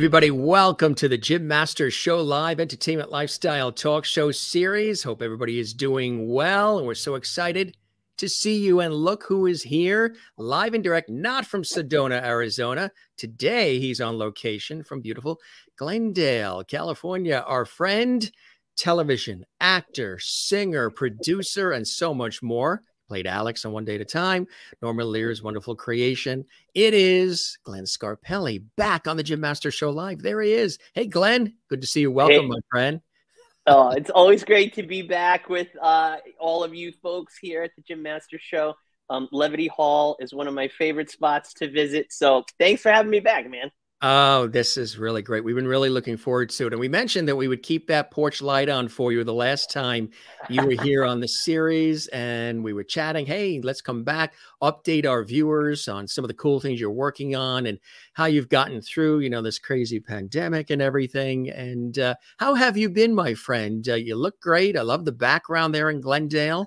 Everybody, welcome to the Jim Masters Show Live Entertainment Lifestyle Talk Show series. Hope everybody is doing well. And we're so excited to see you. And look who is here live and direct, not from Sedona, Arizona. Today, he's on location from beautiful Glendale, California. Our friend, television actor, singer, producer, and so much more played Alex on One Day at a Time, Norman Lear's wonderful creation. It is Glenn Scarpelli back on the Jim Master Show Live. There he is. Hey, Glenn, good to see you. Welcome, hey. my friend. Oh, it's always great to be back with uh, all of you folks here at the Jim Master Show. Um, Levity Hall is one of my favorite spots to visit. So thanks for having me back, man. Oh, this is really great. We've been really looking forward to it. And we mentioned that we would keep that porch light on for you the last time you were here on the series and we were chatting. Hey, let's come back, update our viewers on some of the cool things you're working on and how you've gotten through, you know, this crazy pandemic and everything. And uh, how have you been, my friend? Uh, you look great. I love the background there in Glendale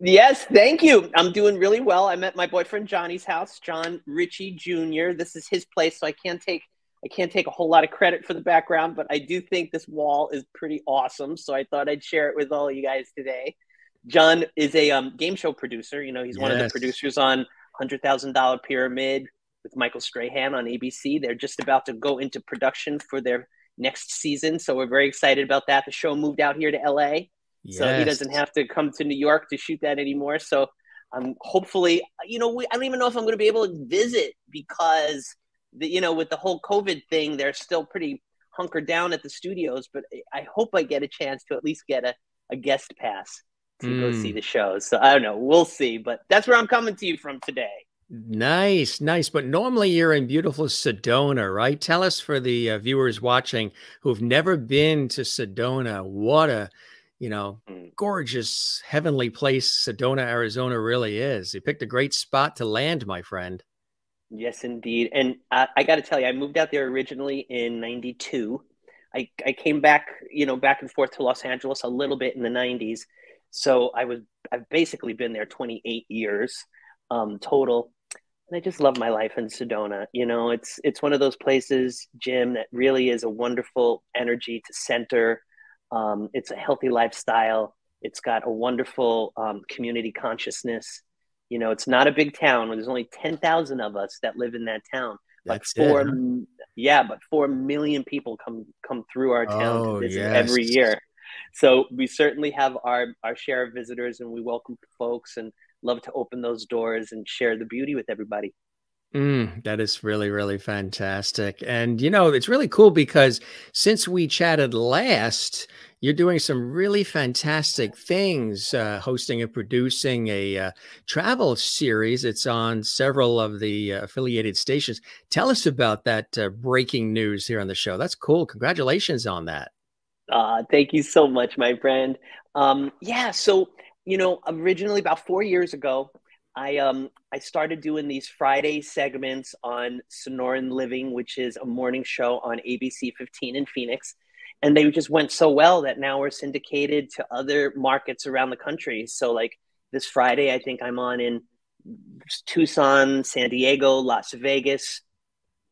yes, thank you. I'm doing really well. I'm at my boyfriend Johnny's house, John Ritchie Jr. This is his place, so I can't take I can't take a whole lot of credit for the background, but I do think this wall is pretty awesome. So I thought I'd share it with all you guys today. John is a um, game show producer. You know, he's yes. one of the producers on Hundred Thousand Dollar Pyramid with Michael Strahan on ABC. They're just about to go into production for their next season, so we're very excited about that. The show moved out here to LA Yes. So he doesn't have to come to New York to shoot that anymore. So I'm hopefully, you know, we, I don't even know if I'm going to be able to visit because the, you know, with the whole COVID thing, they're still pretty hunkered down at the studios. But I hope I get a chance to at least get a, a guest pass to mm. go see hmm. the shows. So I don't know. We'll see. But that's where I'm coming to you from today. Nice, nice. But normally you're in beautiful Sedona, right? Tell us for the uh, viewers watching who've never been to Sedona, what a you know, mm. gorgeous heavenly place Sedona, Arizona really is. You picked a great spot to land, my friend. Yes, indeed. And I, I got to tell you, I moved out there originally in 92. I, I came back, you know, back and forth to Los Angeles a little bit in the 90s. So I was, I've basically been there 28 years um, total. And I just love my life in Sedona. You know, it's, it's one of those places, Jim, that really is a wonderful energy to center um, it's a healthy lifestyle. It's got a wonderful um, community consciousness. You know, it's not a big town. There's only ten thousand of us that live in that town. That's but four, it, yeah, but four million people come come through our town oh, to visit yes. every year. So we certainly have our our share of visitors, and we welcome folks and love to open those doors and share the beauty with everybody. Mm, that is really, really fantastic. And, you know, it's really cool because since we chatted last, you're doing some really fantastic things, uh, hosting and producing a uh, travel series. It's on several of the uh, affiliated stations. Tell us about that uh, breaking news here on the show. That's cool. Congratulations on that. Uh, thank you so much, my friend. Um, yeah, so, you know, originally about four years ago, I um I started doing these Friday segments on Sonoran Living, which is a morning show on ABC 15 in Phoenix. And they just went so well that now we're syndicated to other markets around the country. So like this Friday, I think I'm on in Tucson, San Diego, Las Vegas,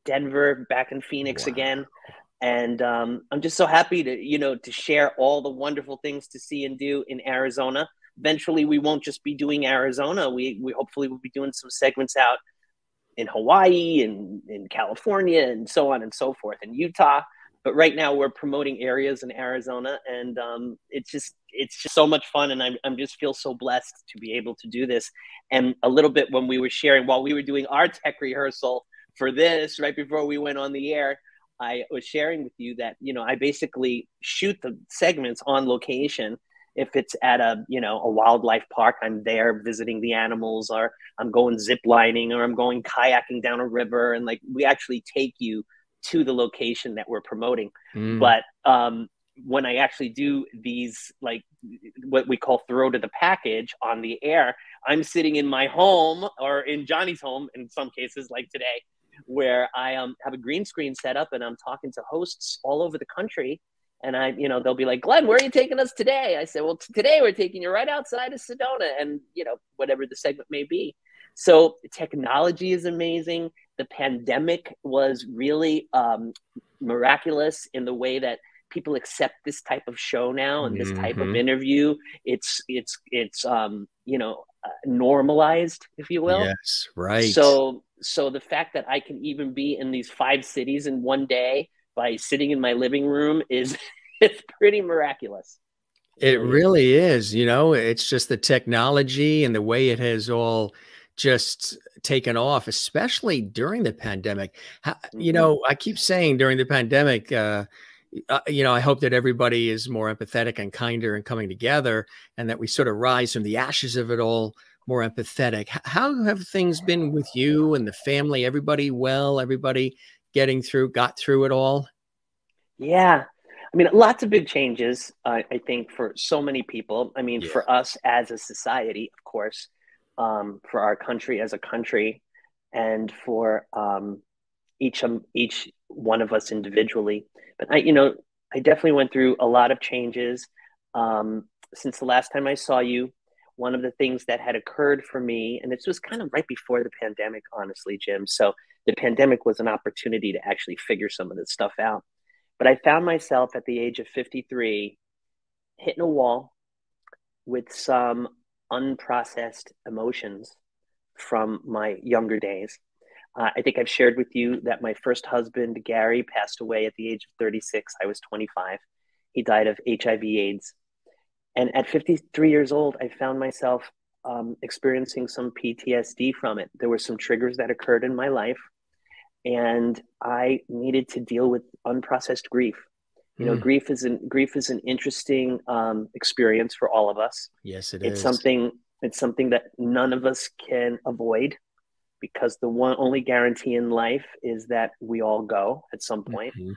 Denver, back in Phoenix wow. again. And um, I'm just so happy to, you know, to share all the wonderful things to see and do in Arizona eventually we won't just be doing Arizona. We we hopefully will be doing some segments out in Hawaii and in California and so on and so forth in Utah. But right now we're promoting areas in Arizona, and um, it's just it's just so much fun, and I'm I'm just feel so blessed to be able to do this. And a little bit when we were sharing while we were doing our tech rehearsal for this right before we went on the air. I was sharing with you that you know I basically shoot the segments on location if it's at a you know a wildlife park i'm there visiting the animals or i'm going zip lining or i'm going kayaking down a river and like we actually take you to the location that we're promoting mm. but um when i actually do these like what we call throw to the package on the air i'm sitting in my home or in johnny's home in some cases like today where i um, have a green screen set up and i'm talking to hosts all over the country and I, you know, they'll be like, Glenn, where are you taking us today? I said, well, t- today we're taking you right outside of Sedona and, you know, whatever the segment may be. So technology is amazing. the pandemic was really um, miraculous in the way that people accept this type of show now and this type mm-hmm. of interview. It's it's it's um, you know uh, normalized, if you will. Yes, right. So so the fact that I can even be in these five cities in one day by sitting in my living room is it's pretty miraculous. It really is. You know, it's just the technology and the way it has all just taken off, especially during the pandemic. How, you mm-hmm. know, I keep saying during the pandemic, uh, uh, you know, I hope that everybody is more empathetic and kinder and coming together, and that we sort of rise from the ashes of it all more empathetic. How have things been with you and the family? Everybody well? Everybody getting through, got through it all? Yeah. I mean, lots of big changes, uh, I think, for so many people. I mean, yeah. for us as a society, of course, um, for our country as a country, and for um, each um, each one of us individually. But I, you know, I definitely went through a lot of changes um, since the last time I saw you. One of the things that had occurred for me, and this was kind of right before the pandemic, honestly, Jim. So the pandemic was an opportunity to actually figure some of this stuff out. But I found myself at the age of 53 hitting a wall with some unprocessed emotions from my younger days. Uh, I think I've shared with you that my first husband, Gary, passed away at the age of 36. I was 25. He died of HIV AIDS. And at 53 years old, I found myself um, experiencing some PTSD from it. There were some triggers that occurred in my life, and I needed to deal with unprocessed grief. You know, mm. grief is an grief is an interesting um, experience for all of us. Yes, it it's is. something it's something that none of us can avoid because the one only guarantee in life is that we all go at some point. Mm-hmm.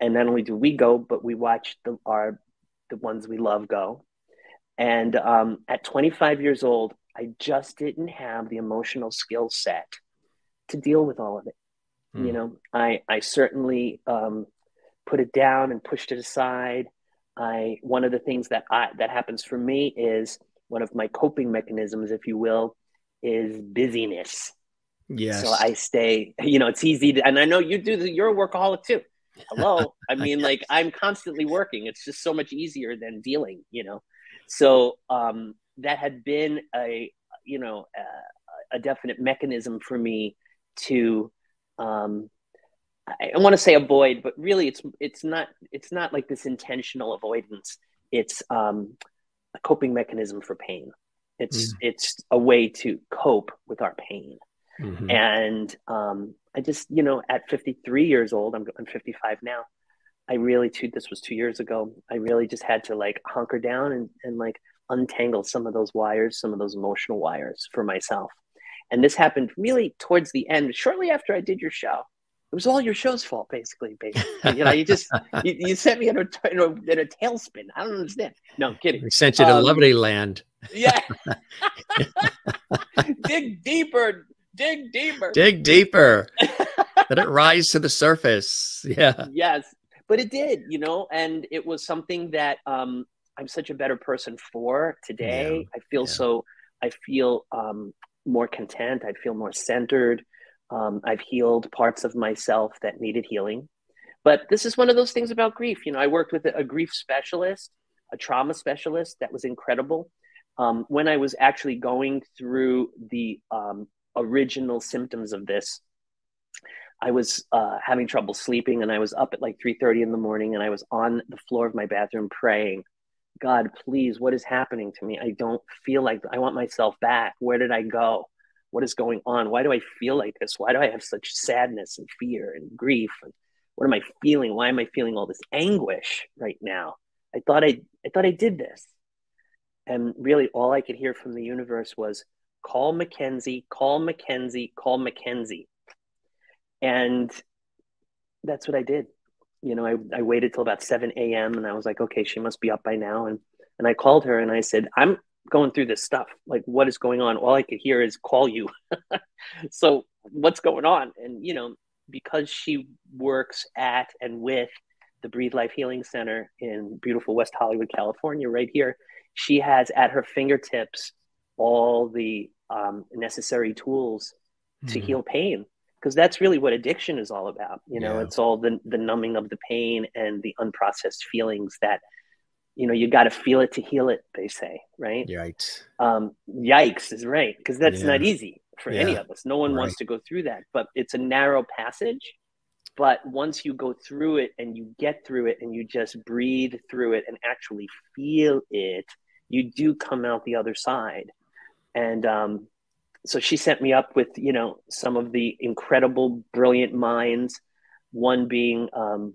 and not only do we go but we watch the our the ones we love go and um, at 25 years old i just didn't have the emotional skill set to deal with all of it mm. you know i i certainly um, put it down and pushed it aside i one of the things that i that happens for me is one of my coping mechanisms if you will is busyness Yes. So I stay, you know, it's easy to, and I know you do the, you're a workaholic too. Hello. I mean, like I'm constantly working. It's just so much easier than dealing, you know? So, um, that had been a, you know, a, a definite mechanism for me to, um, I, I want to say avoid, but really it's, it's not, it's not like this intentional avoidance. It's, um, a coping mechanism for pain. It's, mm. it's a way to cope with our pain. Mm-hmm. And um, I just, you know, at 53 years old, I'm, I'm 55 now. I really, too, this was two years ago. I really just had to like hunker down and, and like untangle some of those wires, some of those emotional wires for myself. And this happened really towards the end, shortly after I did your show. It was all your show's fault, basically. basically. you know, you just you, you sent me in a, in a, in a tailspin. I don't understand. No, I'm kidding. We sent you to um, lovely land. Yeah. Dig deeper, dig deeper. Dig deeper. Let it rise to the surface. Yeah. Yes. But it did, you know, and it was something that um, I'm such a better person for today. Yeah. I feel yeah. so, I feel um, more content. I feel more centered. Um, I've healed parts of myself that needed healing. But this is one of those things about grief. You know, I worked with a grief specialist, a trauma specialist that was incredible. Um, when I was actually going through the um, original symptoms of this i was uh, having trouble sleeping and i was up at like 3.30 in the morning and i was on the floor of my bathroom praying god please what is happening to me? I don't feel like i want myself back. Where did i go? What is going on? Why do i feel like this? Why do i have such sadness and fear and grief? And what am i feeling? Why am i feeling all this anguish right now? I thought i i thought i did this. And really all i could hear from the universe was call Mackenzie, call Mackenzie, call Mackenzie. And that's what I did. You know, I, I waited till about 7 a.m. and I was like, okay, she must be up by now. And, and I called her and I said, I'm going through this stuff. Like, what is going on? All I could hear is call you. so, what's going on? And, you know, because she works at and with the Breathe Life Healing Center in beautiful West Hollywood, California, right here, she has at her fingertips all the um, necessary tools to mm-hmm. heal pain. Because that's really what addiction is all about. You know, yeah. it's all the the numbing of the pain and the unprocessed feelings that you know you got to feel it to heal it. They say, right? Yikes! Um, yikes is right because that's yeah. not easy for yeah. any of us. No one right. wants to go through that, but it's a narrow passage. But once you go through it and you get through it and you just breathe through it and actually feel it, you do come out the other side. And um, so she sent me up with you know some of the incredible brilliant minds one being um,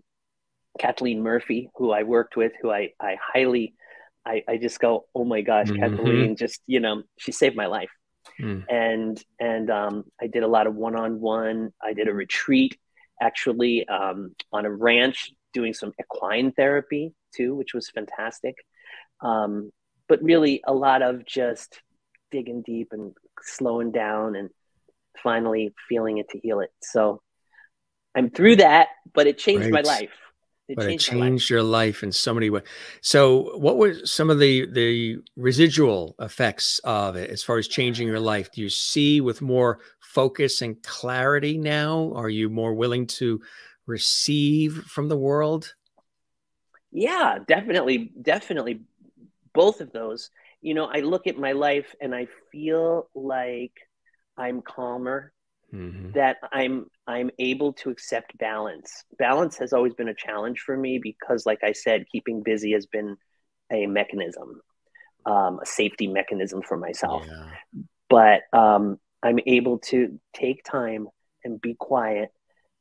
kathleen murphy who i worked with who i, I highly I, I just go oh my gosh mm-hmm. kathleen just you know she saved my life mm. and and um, i did a lot of one-on-one i did a retreat actually um, on a ranch doing some equine therapy too which was fantastic um, but really a lot of just digging deep and slowing down and finally feeling it to heal it. So I'm through that, but it changed right. my life. It but changed it changed life. your life in so many ways. So, what were some of the the residual effects of it as far as changing your life? Do you see with more focus and clarity now? Are you more willing to receive from the world? Yeah, definitely, definitely, both of those you know, I look at my life and I feel like I'm calmer, mm-hmm. that I'm I'm able to accept balance. Balance has always been a challenge for me because, like I said, keeping busy has been a mechanism, um, a safety mechanism for myself. Yeah. But um, I'm able to take time and be quiet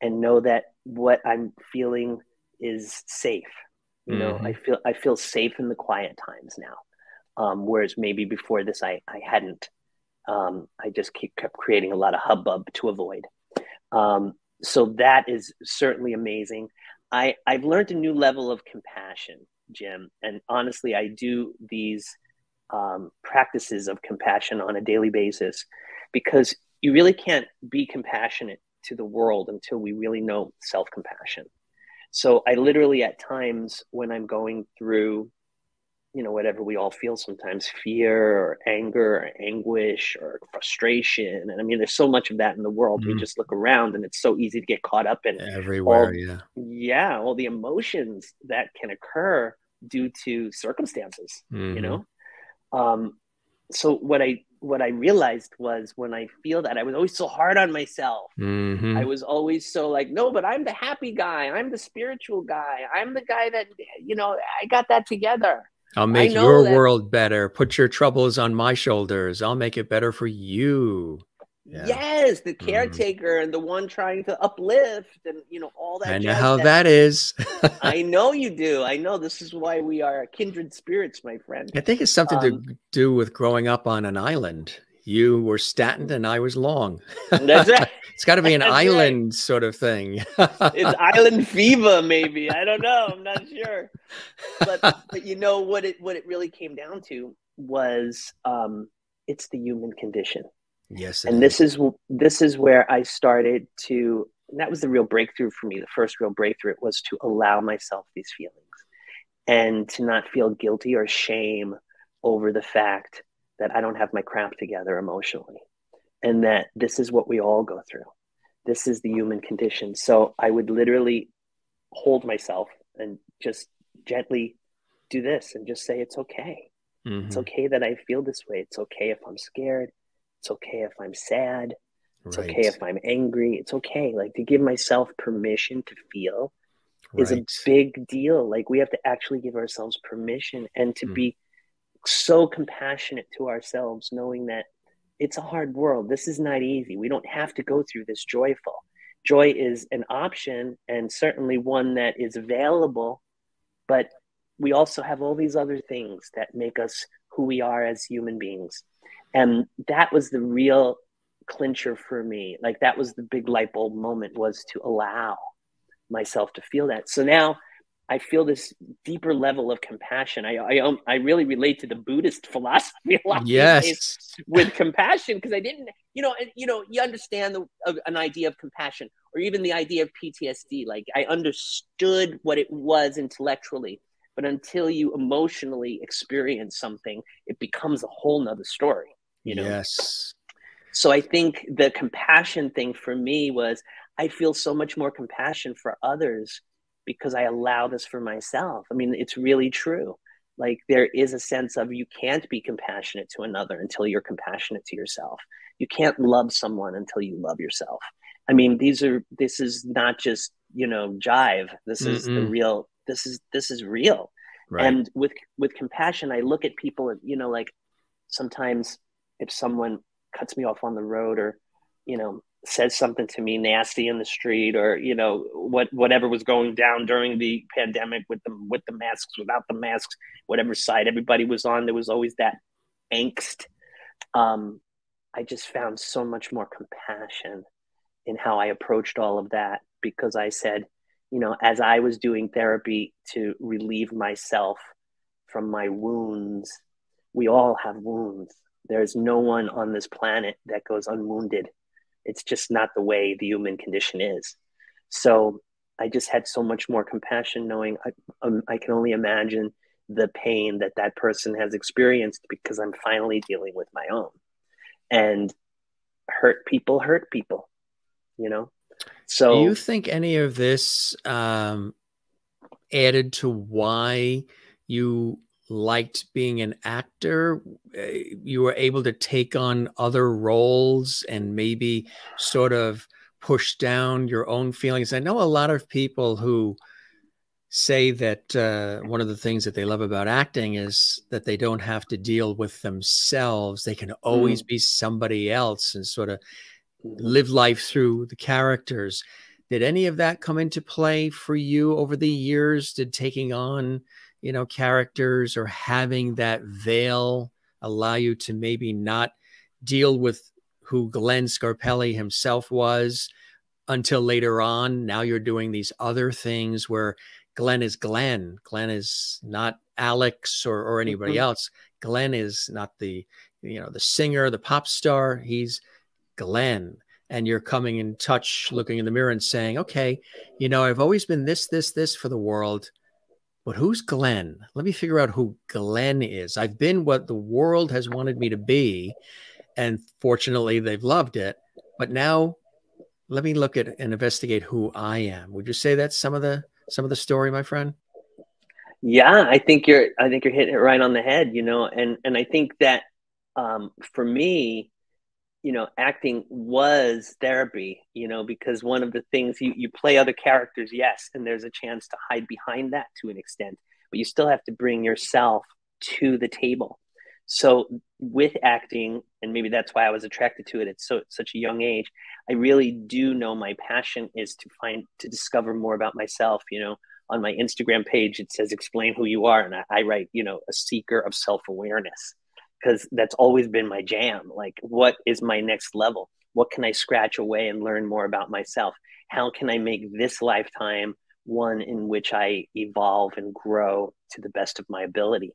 and know that what I'm feeling is safe. You know, mm-hmm. I feel I feel safe in the quiet times now um, whereas maybe before this I, I hadn't. Um, I just keep, kept creating a lot of hubbub to avoid. Um, so that is certainly amazing. I, I've learned a new level of compassion, Jim. And honestly, I do these um, practices of compassion on a daily basis because you really can't be compassionate to the world until we really know self compassion. So I literally, at times, when I'm going through you know whatever we all feel sometimes fear or anger or anguish or frustration and i mean there's so much of that in the world mm. we mm-hmm. just look around and it's so easy to get caught up in everywhere all, yeah yeah all the emotions that can occur due to circumstances mm-hmm. you know um so what i what i realized was when i feel that i was always so hard on myself mm-hmm. i was always so like no but i'm the happy guy i'm the spiritual guy i'm the guy that you know i got that together I'll make your that... world better. Put your troubles on my shoulders. I'll make it better for you. Yeah. Yes, the mm-hmm. caretaker mm. and the one trying to uplift and you know all that. I know how that, that is. I know you do. I know this is why we are kindred spirits, my friend. I think it's something um, to do with growing up on an island. You were Staten and I was Long. That's right. it's got to be an island right. sort of thing. it's island fever, maybe. I don't know. I'm not sure. But but you know what it what it really came down to was um, it's the human condition. Yes. And is. this is this is where I started to. that was the real breakthrough for me. The first real breakthrough was to allow myself these feelings and to not feel guilty or shame over the fact that I don't have my crap together emotionally and that this is what we all go through. This is the human condition. So I would literally hold myself and just gently do this and just say, it's okay. Mm-hmm. It's okay that I feel this way. It's okay if I'm scared. It's okay if I'm sad. It's right. okay if I'm angry. It's okay. Like to give myself permission to feel right. is a big deal. Like we have to actually give ourselves permission and to mm. be so compassionate to ourselves, knowing that it's a hard world. This is not easy. We don't have to go through this joyful. Joy is an option and certainly one that is available, but we also have all these other things that make us who we are as human beings. And that was the real clincher for me. Like that was the big light bulb moment was to allow myself to feel that. So now I feel this deeper level of compassion. I I, um, I really relate to the Buddhist philosophy a lot. Yes, with compassion because I didn't, you know, and you know, you understand the, uh, an idea of compassion or even the idea of PTSD. Like I understood what it was intellectually, but until you emotionally experience something, it becomes a whole nother story. You know. Yes. so I think the compassion thing for me was I feel so much more compassion for others because I allow this for myself. I mean, it's really true. Like there is a sense of you can't be compassionate to another until you're compassionate to yourself. You can't love someone until you love yourself. I mean, these are this is not just, you know, jive. This Mm-mm. is the real this is this is real. Right. And with with compassion, I look at people and you know, like sometimes if someone cuts me off on the road or, you know, says something to me nasty in the street or you know what whatever was going down during the pandemic with the with the masks without the masks whatever side everybody was on there was always that angst. Um, i just found so much more compassion in how i approached all of that because i said you know as i was doing therapy to relieve myself from my wounds we all have wounds. There's no one on this planet that goes unwounded it's just not the way the human condition is. So I just had so much more compassion knowing I, um, I can only imagine the pain that that person has experienced because I'm finally dealing with my own. And hurt people hurt people, you know? So do you think any of this um, added to why you liked being an actor eh, you were able to take on other roles and maybe sort of push down your own feelings. I know a lot of people who say that uh, one of the things that they love about acting is that they don't have to deal with themselves. They can always mm. be somebody else and sort of live life through the characters. Did any of that come into play for you over the years? Did taking on you know, characters or having that veil allow you to maybe not deal with who Glenn Scarpelli himself was until later on. Now you're doing these other things where Glenn is Glenn. Glenn is not Alex or, or anybody mm -hmm. else. Glenn is not the, you know, the singer, the pop star. He's Glenn. And you're coming in touch, looking in the mirror and saying, okay, you know, I've always been this, this, this for the world. But who's Glenn? Let me figure out who Glenn is. I've been what the world has wanted me to be. And fortunately, they've loved it. But now let me look at and investigate who I am. Would you say that's some of the some of the story, my friend? Yeah, I think you're I think you're hitting it right on the head, you know, and and I think that um, for me, you know acting was therapy you know because one of the things you you play other characters yes and there's a chance to hide behind that to an extent but you still have to bring yourself to the table. So with acting and maybe that's why i was attracted to it at so such a young age i really do know my passion is to find to discover more about myself you know. On my instagram page it says explain who you are and i, I write you know a seeker of self-awareness because that's always been my jam. Like, what is my next level? What can I scratch away and learn more about myself? How can I make this lifetime one in which I evolve and grow to the best of my ability?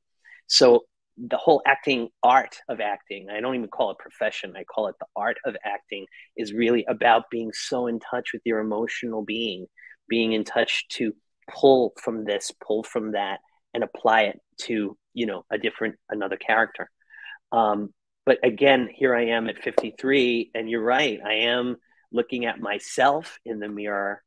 So, the whole acting art of acting, I don't even call it profession, I call it the art of acting, is really about being so in touch with your emotional being, being in touch to pull from this, pull from that, and apply it to, you know, a different, another character. Um, but again, here I am at 53, and you're right. I am looking at myself in the mirror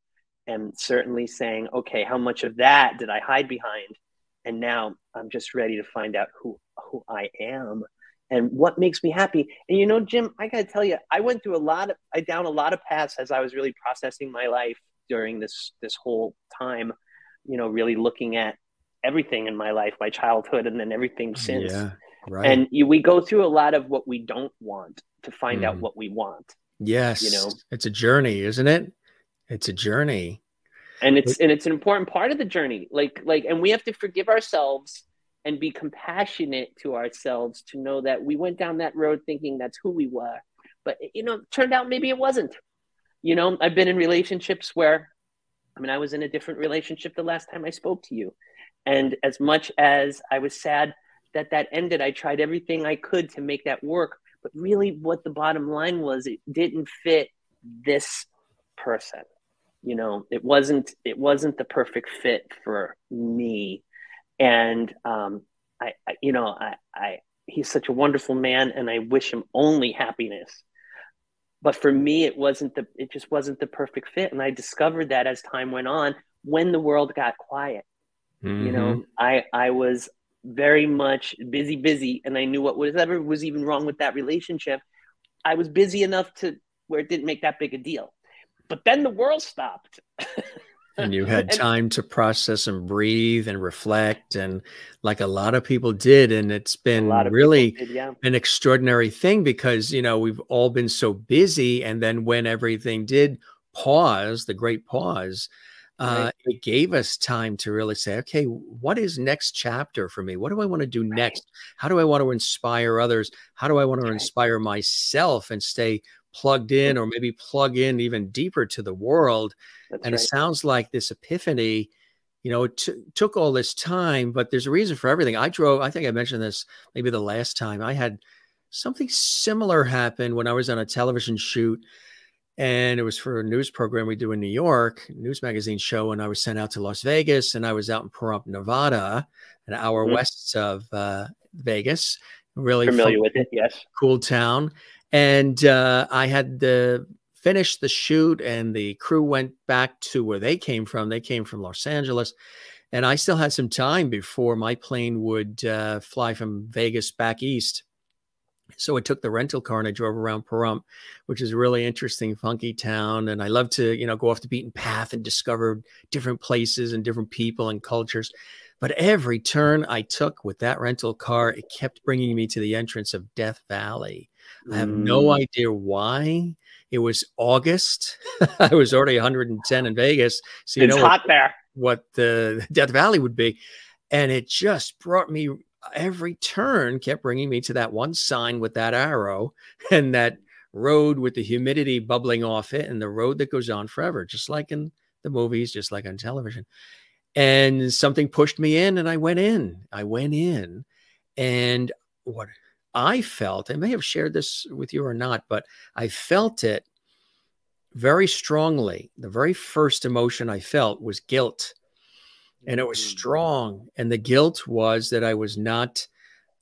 and certainly saying, okay, how much of that did I hide behind? And now I'm just ready to find out who, who I am and what makes me happy. And you know, Jim, I got to tell you, I went through a lot of, I down a lot of paths as I was really processing my life during this, this whole time, you know, really looking at everything in my life, my childhood, and then everything since. Yeah. Right. And you, we go through a lot of what we don't want to find mm. out what we want. Yes. You know, it's a journey, isn't it? It's a journey. And it's and it's an important part of the journey. Like like and we have to forgive ourselves and be compassionate to ourselves to know that we went down that road thinking that's who we were. But you know, turned out maybe it wasn't. You know, I've been in relationships where I mean, I was in a different relationship the last time I spoke to you. And as much as I was sad that that ended, I tried everything I could to make that work. But really, what the bottom line was, it didn't fit this person. You know, it wasn't it wasn't the perfect fit for me. And um, I, I, you know, I, I he's such a wonderful man, and I wish him only happiness. but for me it wasn't the it just wasn't the perfect fit and i discovered that as time went on when the world got quiet mm-hmm. you know mm-hmm. i i was very much busy busy and i knew what whatever was even wrong with that relationship i was busy enough to where it didn't make that big a deal but then the world stopped and you had time to process and breathe and reflect and like a lot of people did and it's been really did, yeah. an extraordinary thing because you know we've all been so busy and then when everything did pause the great pause uh, right. it gave us time to really say okay what is next chapter for me what do i want to do right. next how do i want to inspire others how do i want to right. inspire myself and stay plugged in or maybe plug in even deeper to the world that's and it sounds like this epiphany, you know, it took all this time, but there's a reason for everything. I drove, I think I mentioned this maybe the last time. I had something similar happen when I was on a television shoot and it was for a news program we do in New York, news magazine show. And I was sent out to Las Vegas, and I was out in Pahrump, Nevada, an hour mm-hmm. west of uh, Vegas. Really familiar fun, with it, yes. Cool town, and uh, I had the finished the shoot and the crew went back to where they came from. They came from Los Angeles. And I still had some time before my plane would uh, fly from Vegas back east. So I took the rental car and I drove around Pahrump, which is a really interesting, funky town. And I love to, you know, go off the beaten path and discover different places and different people and cultures. But every turn I took with that rental car, it kept bringing me to the entrance of Death Valley. I have no mm. idea why. It was August. I was already 110 in Vegas. So you it's know hot what, there. What the Death Valley would be. And it just brought me every turn kept bringing me to that one sign with that arrow and that road with the humidity bubbling off it and the road that goes on forever, just like in the movies, just like on television. And something pushed me in and I went in. I went in and what I felt, I may have shared this with you or not, but I felt it very strongly. The very first emotion I felt was guilt. And it was mm. strong. And the guilt was that I was not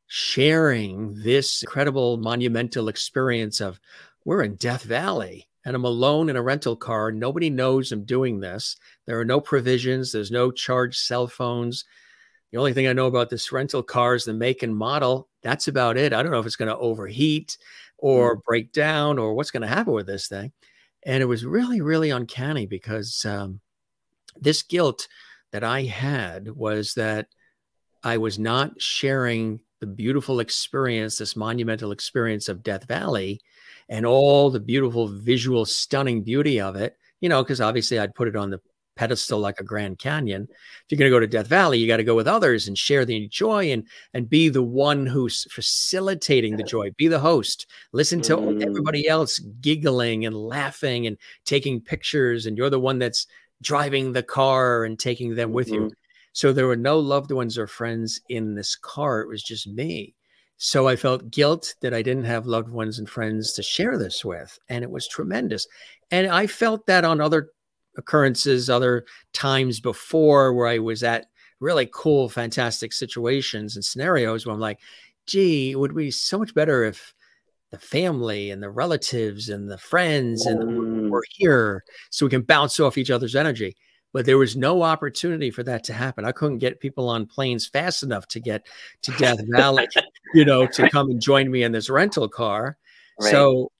sharing this incredible monumental experience of we're in Death Valley and I'm alone in a rental car. Nobody knows I'm doing this. There are no provisions, there's no charged cell phones. The only thing I know about this rental car is the make and model. That's about it. I don't know if it's going to overheat or mm. break down or what's going to happen with this thing. And it was really, really uncanny because um, this guilt that I had was that I was not sharing the beautiful experience, this monumental experience of Death Valley and all the beautiful visual, stunning beauty of it, you know, because obviously I'd put it on the pedestal like a Grand Canyon. If you're going to go to Death Valley, you got to go with others and share the joy and and be the one who's facilitating the joy. Be the host. Listen to mm. everybody else giggling and laughing and taking pictures, and you're the one that's driving the car and taking them with mm -hmm. you. Mm-hmm. So there were no loved ones or friends in this car. It was just me. So I felt guilt that I didn't have loved ones and friends to share this with. And it was tremendous. And I felt that on other occurrences, other times before where I was at really cool, fantastic situations and scenarios where I'm like, gee, it would be so much better if the family and the relatives and the friends and mm. we're here so we can bounce off each other's energy. But there was no opportunity for that to happen. I couldn't get people on planes fast enough to get to Death Valley, you know, to come and join me in this rental car. Right. So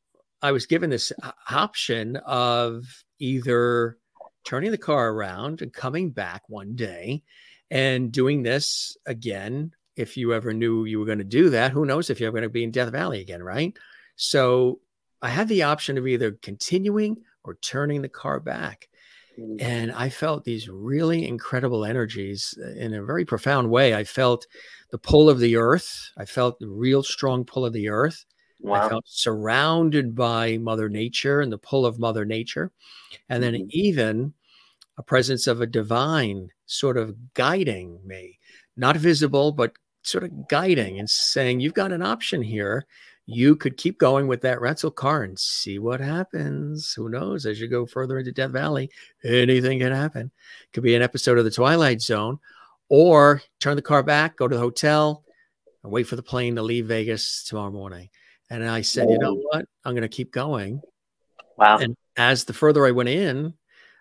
I was given this option of either turning the car around and coming back one day and doing this again. If you ever knew you were going to do that, who knows if you're going to be in Death Valley again, right? So I had the option of either continuing or turning the car back. Mm. And I felt these really incredible energies uh, in a very profound way. I felt the pull of the earth. I felt the real strong pull of the earth. Wow. I felt surrounded by Mother Nature and the pull of Mother Nature. And then mm-hmm. even a presence of a divine sort of guiding me, not visible, but sort of guiding and saying, You've got an option here. You could keep going with that rental car and see what happens. Who knows? As you go further into Death Valley, anything can happen. Could be an episode of The Twilight Zone, or turn the car back, go to the hotel, and wait for the plane to leave Vegas tomorrow morning. And I said, you know what? I'm going to keep going Wow. And as the further I went in,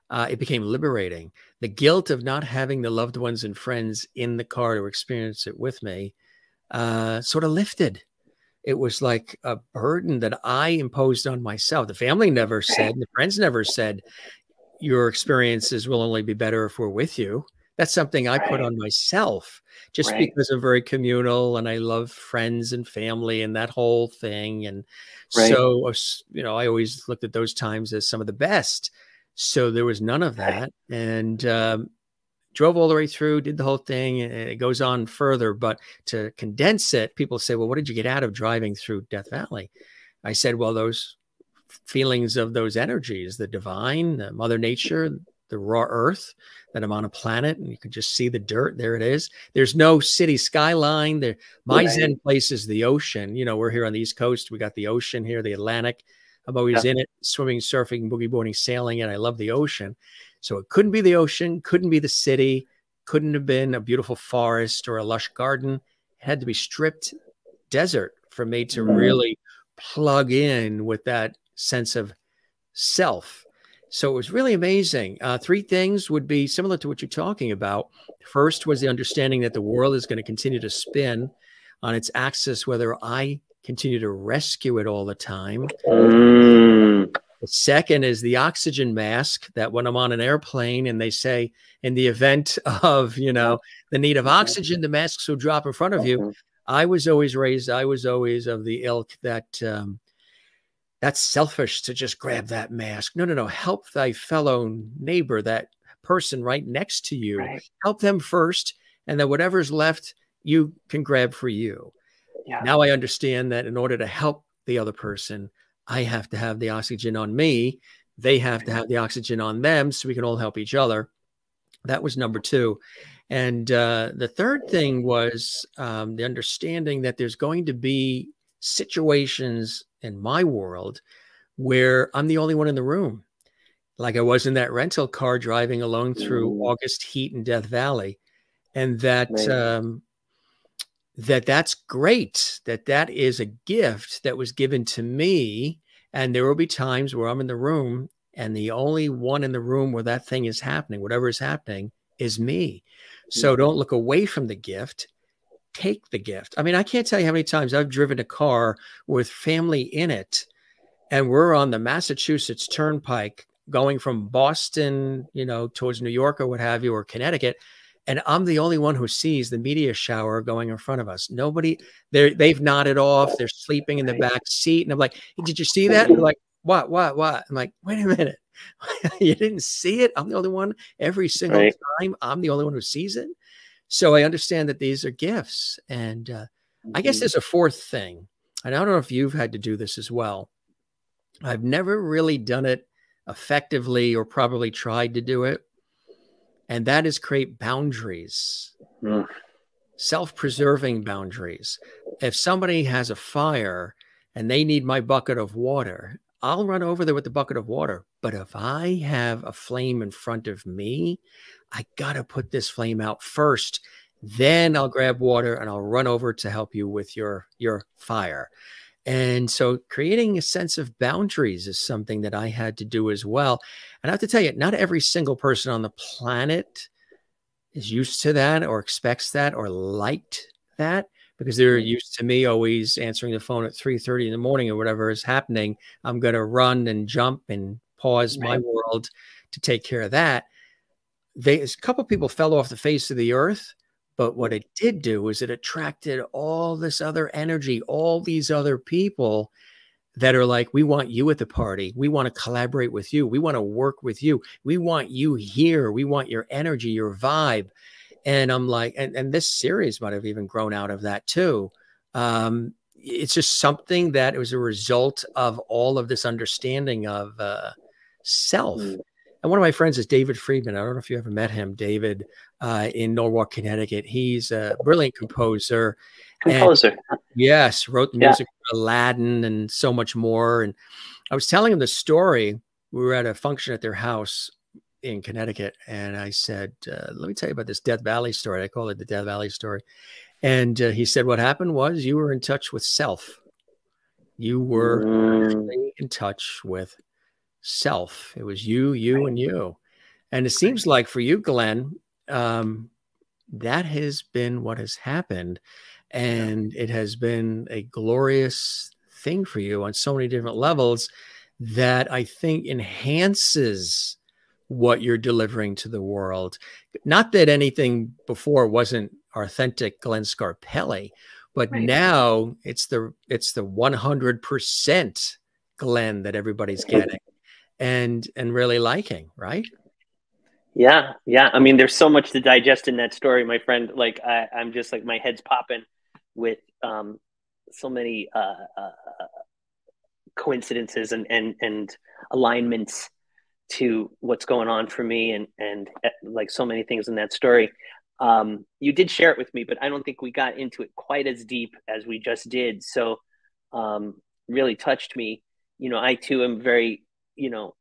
uh, it became liberating. The guilt of not having the loved ones and friends in the car to experience it with me uh, sort of lifted. It was like a burden that I imposed on myself. The family never said, the friends never said, your experiences will only be better if we're with you. That's something I put on myself just right. because I'm very communal and I love friends and family and that whole thing. And right. so, uh, you know, I always looked at those times as some of the best. So there was none of that. And um, drove all the way through, did the whole thing. It goes on further. But to condense it, people say, well, what did you get out of driving through Death Valley? I said, well, those feelings of those energies, the divine, the mother nature, the raw earth that I'm on a planet and you can just see the dirt. There it is. There's no city skyline. There, my right. Zen place is the ocean. You know, we're here on the East Coast. We got the ocean here, the Atlantic. I'm always yeah. in it, swimming, surfing, boogie boarding, sailing, and I love the ocean. So it couldn't be the ocean, couldn't be the city, couldn't have been a beautiful forest or a lush garden. It had to be stripped desert for me to mm-hmm. really plug in with that sense of self so it was really amazing. Uh, three things would be similar to what you're talking about. First was the understanding that the world is going to continue to spin on its axis, whether I continue to rescue it all the time. Mm. The second is the oxygen mask that when I'm on an airplane and they say, in the event of, you know, the need of oxygen, the masks will drop in front of you. Mm-hmm. I was always raised, I was always of the ilk that um, that's selfish to just grab that mask. No, no, no. Help thy fellow neighbor, that person right next to you. Right. Help them first, and then whatever's left, you can grab for you. Yeah. Now I understand that in order to help the other person, I have to have the oxygen on me. They have to have the oxygen on them so we can all help each other. That was number two. And uh, the third thing was um, the understanding that there's going to be situations in my world where I'm the only one in the room. Like I was in that rental car driving alone through. August heat in Death Valley. And that um, that that's great that that is a gift that was given to me and there will be times where i'm in the room and the only one in the room where that thing is happening whatever is happening is me so mm-hmm. don't look away from the gift take the gift. I mean, I can't tell you how many times I've driven a car with family in it, and we're on the Massachusetts Turnpike going from Boston, you know, towards New York or what have you, or Connecticut. And I'm the only one who sees the meteor shower going in front of us. Nobody, they they've nodded off. They're sleeping in the back seat. And I'm like, hey, did you see that? And they're like, what, what, what? I'm like, wait a minute. you didn't see it? I'm the only one every single right. time. I'm the only one who sees it. So I understand that these are gifts. And uh. I guess mm-hmm. there's a fourth thing. And I don't know if you've had to do this as well. I've never really done it effectively or probably tried to do it. And that is create boundaries, mm. self preserving boundaries. If somebody has a fire and they need my bucket of water, I'll run over there with the bucket of water. But if I have a flame in front of me, I got to put this flame out first. Then I'll grab water and I'll run over to help you with your your fire. And so creating a sense of boundaries is something that I had to do as well. And I have to tell you, not every single person on the planet is used to that or expects that or liked that because they're used to me always answering the phone at 3:30 in the morning or whatever is happening. I'm going to run and jump and pause right. my world to take care of that they a couple people fell off the face of the earth but what it did do was it attracted all this other energy all these other people that are like we want you at the party. We want to collaborate with you. We want to work with you. We want you here. We want your energy your vibe. And i'm like and, and this series might have even grown out of that too. Um, it's just something that it was a result of all of this understanding of uh, self. Mm. And one of my friends is David Friedman. I don't know if you ever met him, David, uh, in Norwalk, Connecticut. He's a brilliant composer. Composer. And, yes, wrote the music yeah. for Aladdin and so much more. And I was telling him the story. We were at a function at their house in Connecticut, and I said, uh, "Let me tell you about this Death Valley story." I call it the Death Valley story. And uh, he said, "What happened was you were in touch with self. You were mm. in touch with self. It was you, you, and you. And it seems like for you, Glenn, um, that has been what has happened. And yeah. it has been a glorious thing for you on so many different levels that I think enhances what you're delivering to the world. Not that anything before wasn't authentic Glenn Scarpelli, but right. now it's the it's the 100% Glenn that everybody's getting and and really liking, right? Yeah, yeah. I mean, there's so much to digest in that story, my friend. Like, I, am just like my head's popping with um, so many uh, uh, coincidences and and and alignments to what's going on for me, and and uh, like so many things in that story. Um, you did share it with me, but I don't think we got into it quite as deep as we just did. So, um, really touched me. You know, I too am very, you know,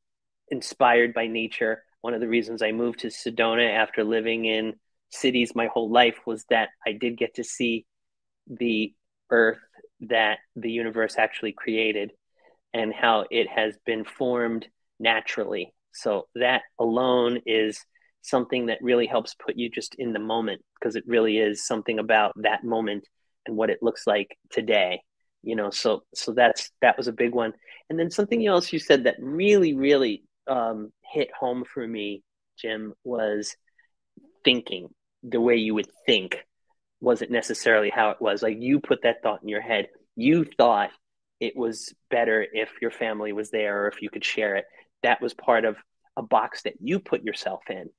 inspired by nature one of the reasons I moved to Sedona after living in cities my whole life was that I did get to see the earth that the universe actually created and how it has been formed naturally. So that alone is something that really helps put you just in the moment because it really is something about that moment and what it looks like today you know so so that's that was a big one and then something else you said that really really um, hit home for me, Jim, was thinking the way you would think wasn't necessarily how it was. Like you put that thought in your head. You thought it was better if your family was there or if you could share it. That was part of a box that you put yourself in.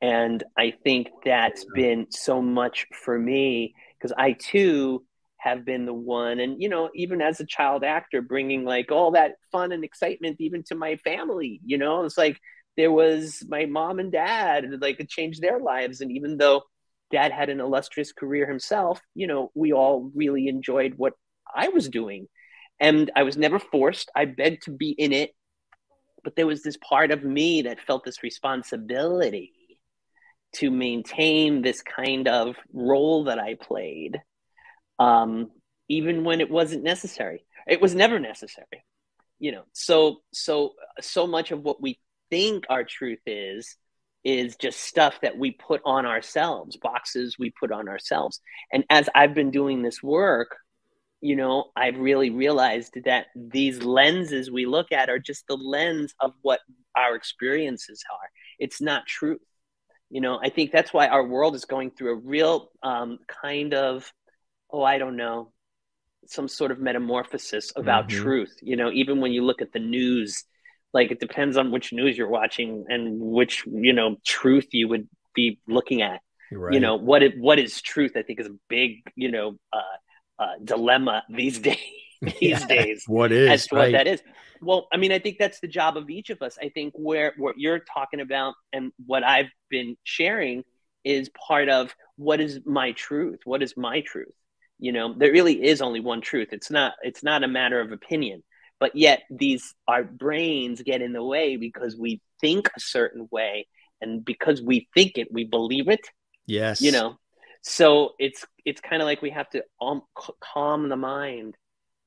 And I think that's been so much for me because I too have been the one. And you know even as a child actor bringing like all that fun and excitement even to my family you know? It's like there was my mom and dad like it changed their lives. And even though dad had an illustrious career himself you know we all really enjoyed what i was doing. And i was never forced. I begged to be in it. But there was this part of me that felt this responsibility to maintain this kind of role that i played um, even when it wasn't necessary. It was never necessary, you know. So so so much of what we think our truth is is just stuff that we put on ourselves, boxes we put on ourselves. And as I've been doing this work, you know, I've really realized that these lenses we look at are just the lens of what our experiences are. It's not truth. You know, I think that's why our world is going through a real um, kind of oh, I don't know, some sort of metamorphosis about mm-hmm. truth. You know, even when you look at the news, like it depends on which news you're watching and which, you know, truth you would be looking at. Right. You know, what is, what is truth, I think is a big, you know, uh, uh, dilemma these days. these yeah. days. What is as to right. what that is. Well, I mean, I think that's the job of each of us. I think where what you're talking about and what I've been sharing is part of what is my truth? What is my truth? You know there really is only one truth. It's not it's not a matter of opinion but yet these our brains get in the way because we think a certain way and because we think it we believe it yes. you know? So it's it's kind of like we have to um, calm the mind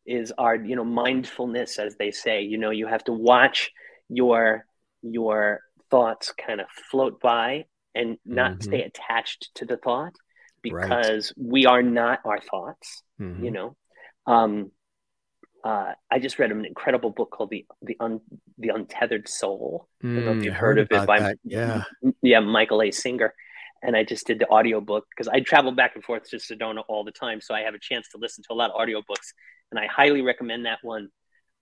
is our you know mindfulness as they say you know? You have to watch your your thoughts kind of float by and not mm-hmm. stay attached to the thought because right. we are not our thoughts mm-hmm. you know um, uh, I just read an incredible book called the the Un, the Untethered Soul. Mm, I don't know if mm, you've heard, heard of it by that. yeah yeah Michael A. Singer. And I just did the audiobook because I travel back and forth to Sedona all the time, so I have a chance to listen to a lot of audiobooks, and I highly recommend that one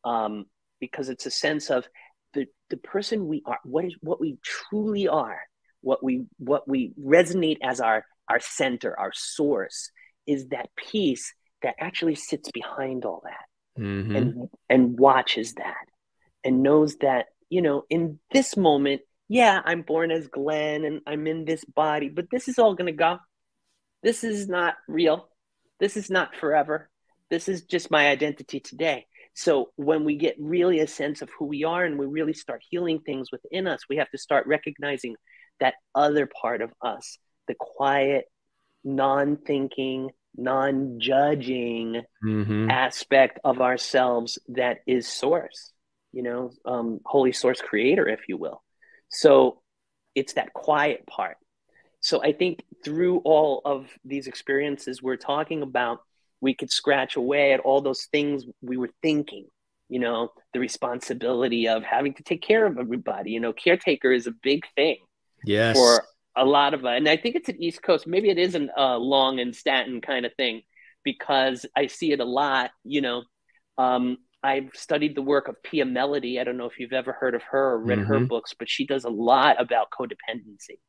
um, because it's a sense of the the person we are, what is what we truly are, what we what we resonate as our our center, our source, is that piece that actually sits behind all that mm-hmm. and and watches that and knows that you know in this moment yeah i'm born as glenn and i'm in this body but this is all going to go. This is not real. This is not forever. This is just my identity today. So when we get really a sense of who we are and we really start healing things within us we have to start recognizing that other part of us the quiet, non thinking, non judging mm-hmm. aspect of ourselves that is source. you know, um, holy source creator, if you will. So it's that quiet part. So I think through all of these experiences we're talking about, we could scratch away at all those things we were thinking, you know, the responsibility of having to take care of everybody. You know, caretaker is a big thing. Yes. For a lot of, and I think it's an East Coast, maybe it isn't a long and Staten kind of thing because I see it a lot, you know. Um, I've studied the work of Pia Mellody. I don't know if you've ever heard of her or read mm-hmm. her books, but she does a lot about codependency.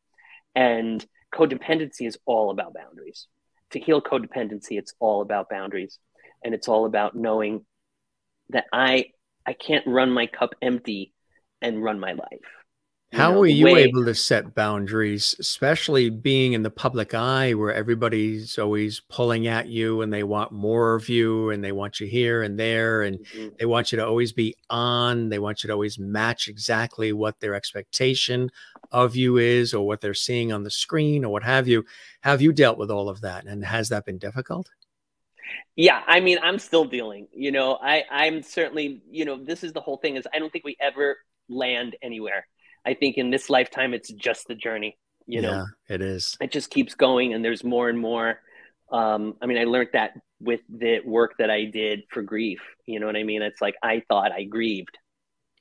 And codependency is all about boundaries. To heal codependency, it's all about boundaries. And it's all about knowing that I I can't run my cup empty and run my life. How know, were you way... able to set boundaries, especially being in the public eye where everybody's always pulling at you and they want more of you and they want you here and there and mm-hmm. they want you to always be on. They want you to always match exactly what their expectation of you is or what they're seeing on the screen or what have you. Have you dealt with all of that? And has that been difficult? Yeah, I mean, I'm still dealing. You know, I, I'm certainly, you know, this is the whole thing is I don't think we ever land anywhere I think in this lifetime, it's just the journey. You know, yeah, it is. It just keeps going, and there's more and more. Um, I mean, I learned that with the work that I did for grief. You know what I mean? It's like I thought I grieved,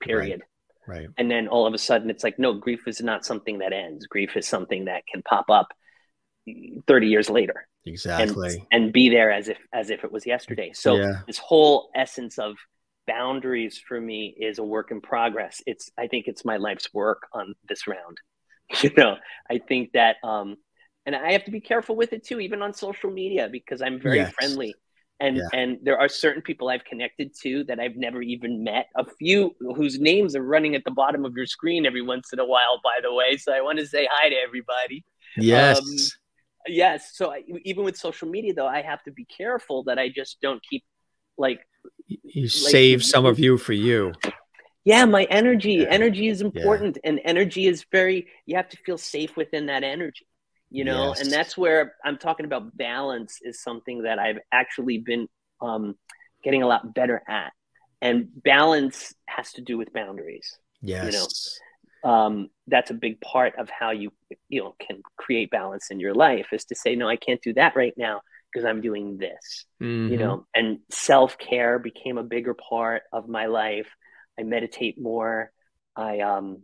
period. Right. right. And then all of a sudden, it's like, no, grief is not something that ends. Grief is something that can pop up 30 years later exactly and, and, be there as if as if it was yesterday so yeah. this whole essence of boundaries for me is a work in progress. It's I think it's my life's work on this round. You know, I think that um and I have to be careful with it too, even on social media, because I'm very yes. friendly. And yeah. and there are certain people I've connected to that I've never even met. A few whose names are running at the bottom of your screen every once in a while, by the way. So I want to say hi to everybody. Yes. Um, yes. So I, even with social media, though, I have to be careful that I just don't keep like you like, save some of you for you yeah my energy yeah. energy is important yeah. and energy is very you have to feel safe within that energy you know yes. and that's where i'm talking about balance is something that i've actually been um, getting a lot better at and balance has to do with boundaries yes you know um, that's a big part of how you you know can create balance in your life is to say no i can't do that right now because I'm doing this, mm-hmm. you know, and self care became a bigger part of my life. I meditate more. I, um,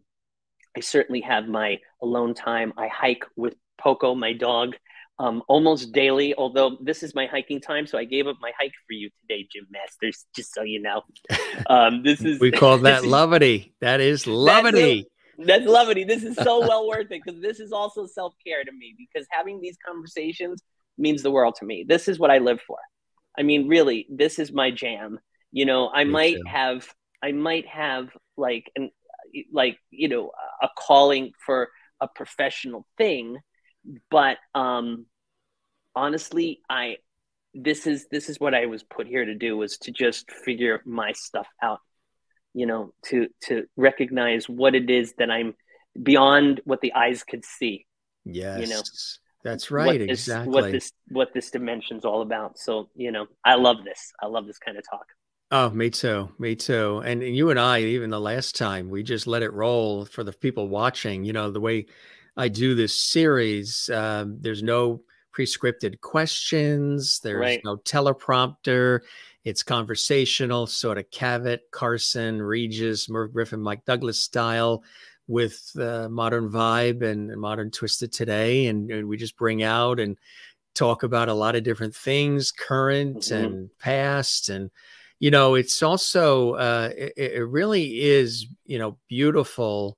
I certainly have my alone time. I hike with Poco, my dog, um, almost daily, although this is my hiking time. So I gave up my hike for you today, Jim Masters, just so you know. Um, this is, we call that levity. That is levity. That's, that's levity. This is so well worth it because this is also self care to me because having these conversations means the world to me. This is what I live for. I mean, really, this is my jam. You know, I me might too. have, I might have like an, like you know, a calling for a professional thing, but um, honestly, I, this is this is what I was put here to do was to just figure my stuff out. You know, to to recognize what it is that I'm beyond what the eyes could see. Yes. You know, that's right. What this, exactly. What this what this dimension's all about. So, you know, I love this. I love this kind of talk. Oh, me too. Me too. And and you and I, even the last time, we just let it roll for the people watching. You know, the way I do this series, um, there's no pre-scripted questions. There's right. no teleprompter. It's conversational, sort of Cavett, Carson, Regis, Merv Griffin, Mike Douglas style with uh, modern vibe and modern twisted today and, and, we just bring out and talk about a lot of different things current mm-hmm. and past and you know it's also uh, it, it, really is you know beautiful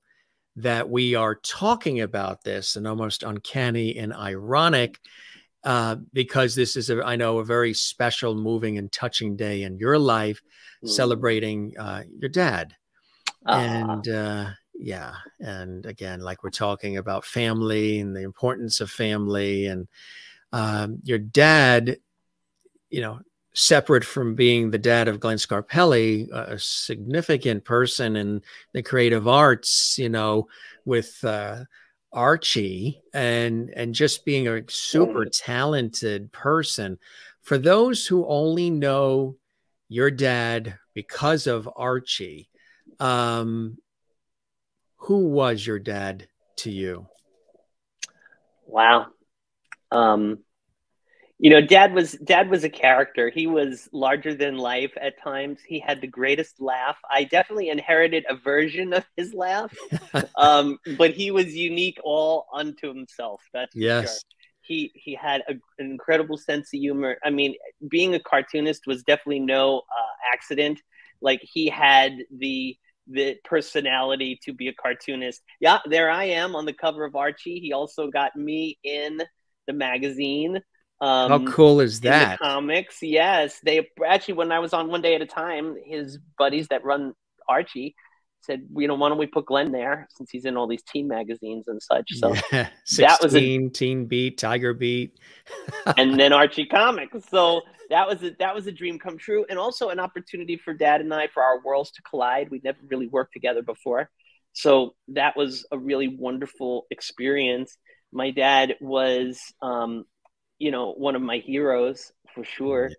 that we are talking about this and almost uncanny and ironic uh, because this is a, I know a very special moving and touching day in your life mm-hmm. celebrating uh, your dad and uh, yeah and again like we're talking about family and the importance of family and um, your dad you know separate from being the dad of glenn scarpelli a significant person in the creative arts you know with uh, archie and and just being a super talented person. For those who only know your dad because of archie Um, who was your dad to you? Wow. Um, you know, dad was dad was a character. He was larger than life at times. He had the greatest laugh. I definitely inherited a version of his laugh, um, but he was unique all unto himself. That's yes. Sure. He he had a, an incredible sense of humor. I mean, being a cartoonist was definitely no uh, accident. Like he had the the personality to be a cartoonist. Yeah, there I am on the cover of Archie. He also got me in the magazine. Um, How cool is that? comics, yes. They actually, when I was on One Day at a Time, his buddies that run Archie said, you know, why don't we put Glenn there since he's in all these teen magazines and such. So yeah. 16, that was a Teen Beat, Tiger Beat, and then Archie Comics. So that was a, that was a dream come true, and also an opportunity for Dad and I for our worlds to collide. We'd never really worked together before, so that was a really wonderful experience. My dad was, um, you know, one of my heroes for sure.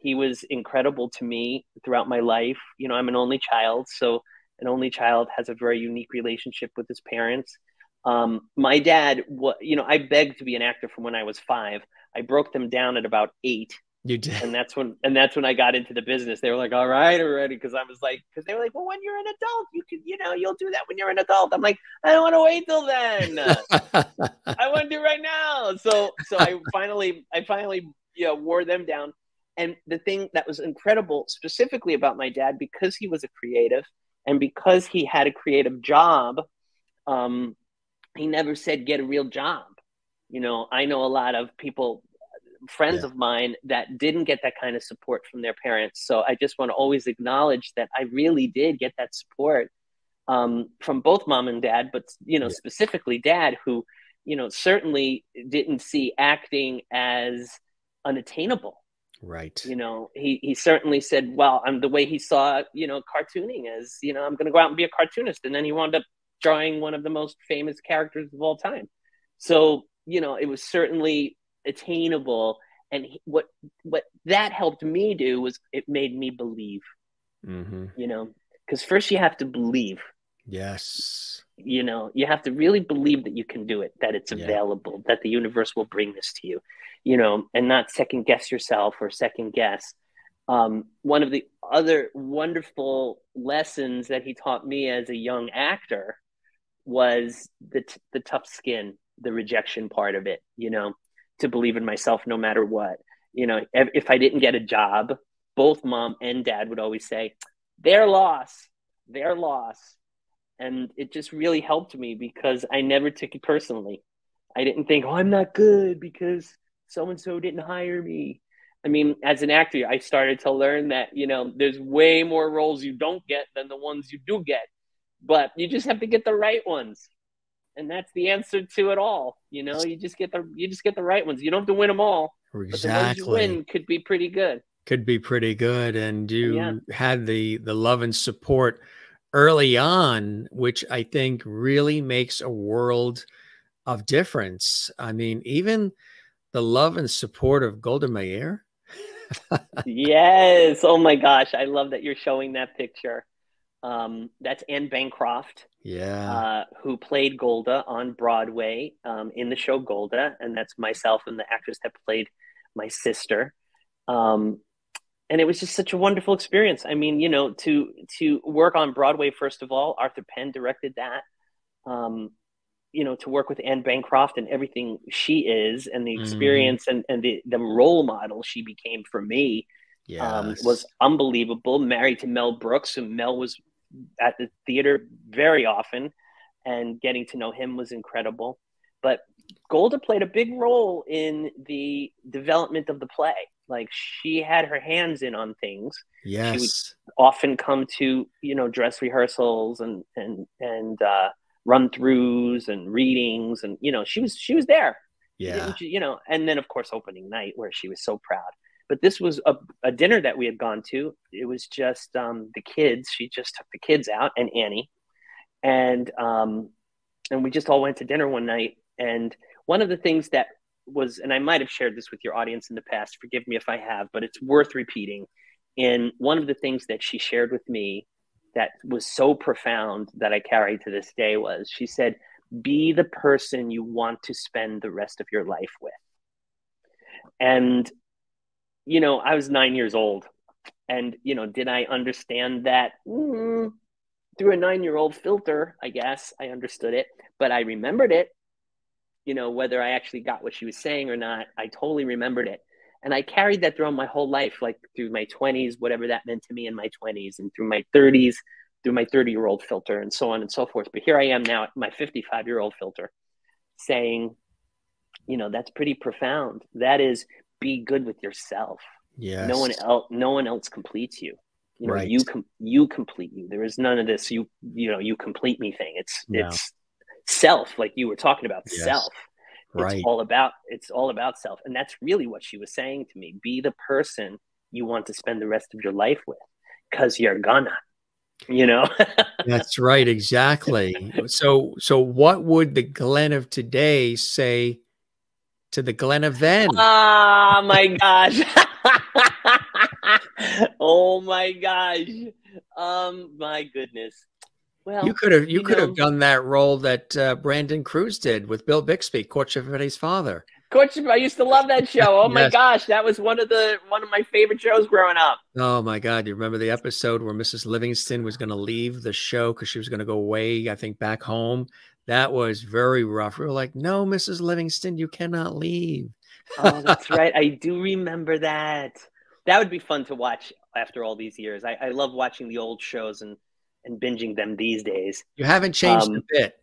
He was incredible to me throughout my life. You know, I'm an only child, so an only child has a very unique relationship with his parents. Um, my dad, you know, I begged to be an actor from when I was five. I broke them down at about eight you did, and that's when and that's when I got into the business. They were like, "All right, already," because I was like, because they were like, "Well, when you're an adult, you can, you know, you'll do that when you're an adult." I'm like, I don't want to wait till then. I want to do right now. So, so I finally, I finally, you know, wore them down. And the thing that was incredible, specifically about my dad, because he was a creative and because he had a creative job, um, he never said get a real job. You know, I know a lot of people friends yeah. of mine that didn't get that kind of support from their parents. So I just want to always acknowledge that I really did get that support um, from both mom and dad, but you know, yeah. specifically dad, who you know certainly didn't see acting as unattainable. Right. You know, he he certainly said, well, I'm the way he saw you know cartooning as you know I'm going to go out and be a cartoonist, and then he wound up drawing one of the most famous characters of all time. So you know, it was certainly attainable and he, what what that helped me do was it made me believe mm-hmm. you know because first you have to believe yes you know you have to really believe that you can do it that it's yeah. available that the universe will bring this to you you know and not second guess yourself or second guess um, one of the other wonderful lessons that he taught me as a young actor was the t- the tough skin the rejection part of it you know to believe in myself no matter what. You know, if, if I didn't get a job, both mom and dad would always say, their loss, their loss. And it just really helped me because I never took it personally. I didn't think, oh, I'm not good because so and so didn't hire me. I mean, as an actor, I started to learn that, you know, there's way more roles you don't get than the ones you do get. But you just have to get the right ones and that's the answer to it all. You know, you just get the you just get the right ones. You don't have to win them all. Exactly. But the ones you win could be pretty good. Could be pretty good, and you yeah. had the the love and support early on, which I think really makes a world of difference. I mean, even the love and support of Golda Meir. yes. Oh my gosh, I love that you're showing that picture. Um, that's Anne Bancroft. Yeah. Uh, who played Golda on Broadway um, in the show Golda, and that's myself and the actress that played my sister. Um, and it was just such a wonderful experience. I mean, you know, to to work on Broadway first of all, Arthur Penn directed that. Um, you know, to work with Anne Bancroft and everything she is, and the mm-hmm. experience mm-hmm. and and the the role model she became for me. Yes. Um, was unbelievable. Married to Mel Brooks, who Mel was at the theater very often, and getting to know him was incredible. But Golda played a big role in the development of the play. Like she had her hands in on things. Yes. She would often come to, you know, dress rehearsals and and and uh, run throughs and readings and you know, she was she was there. Yeah. You know, and then of course opening night where she was so proud. But this was a, a dinner that we had gone to. It was just um, the kids. She just took the kids out and Annie, and um, and we just all went to dinner one night. And one of the things that was, and I might have shared this with your audience in the past. Forgive me if I have, but it's worth repeating. And one of the things that she shared with me that was so profound that I carry to this day was she said, Be the person you want to spend the rest of your life with. And, you know, I was nine years old. And, you know, did I understand that? Mm, through a nine year old filter, I guess I understood it, but I remembered it. You know, whether I actually got what she was saying or not, I totally remembered it. And I carried that throughout my whole life, like through my 20s, whatever that meant to me in my 20s, and through my 30s, through my 30 year old filter, and so on and so forth. But here I am now at my 55 year old filter saying, you know, that's pretty profound. That is be good with yourself. Yeah. No one else, no one else completes you. You know, Right. you com- you complete you. There is none of this you you know you complete me thing. It's No. it's self, like you were talking about Yes. self. Right. It's all about it's all about self, and that's really what she was saying to me. Be the person you want to spend the rest of your life with, because you're gonna. You know. That's right, exactly. So, so what would the Glenn of today say to the Glenn of then? oh my gosh. oh my gosh. Um, my goodness. Well, you could have, you, you could know- have done that role that uh, Brandon Cruz did with Bill Bixby, of Eddie's father. Courtship. I used to love that show. Oh my gosh, that was one of the one of my favorite shows growing up. Oh my God! You remember the episode where Mrs. Livingston was going to leave the show because she was going to go away, I think, back home. That was very rough. We were like, "No, Mrs. Livingston, you cannot leave." Oh, that's right. I do remember that. That would be fun to watch after all these years. I, I love watching the old shows and and binging them these days. You haven't changed a Um, bit.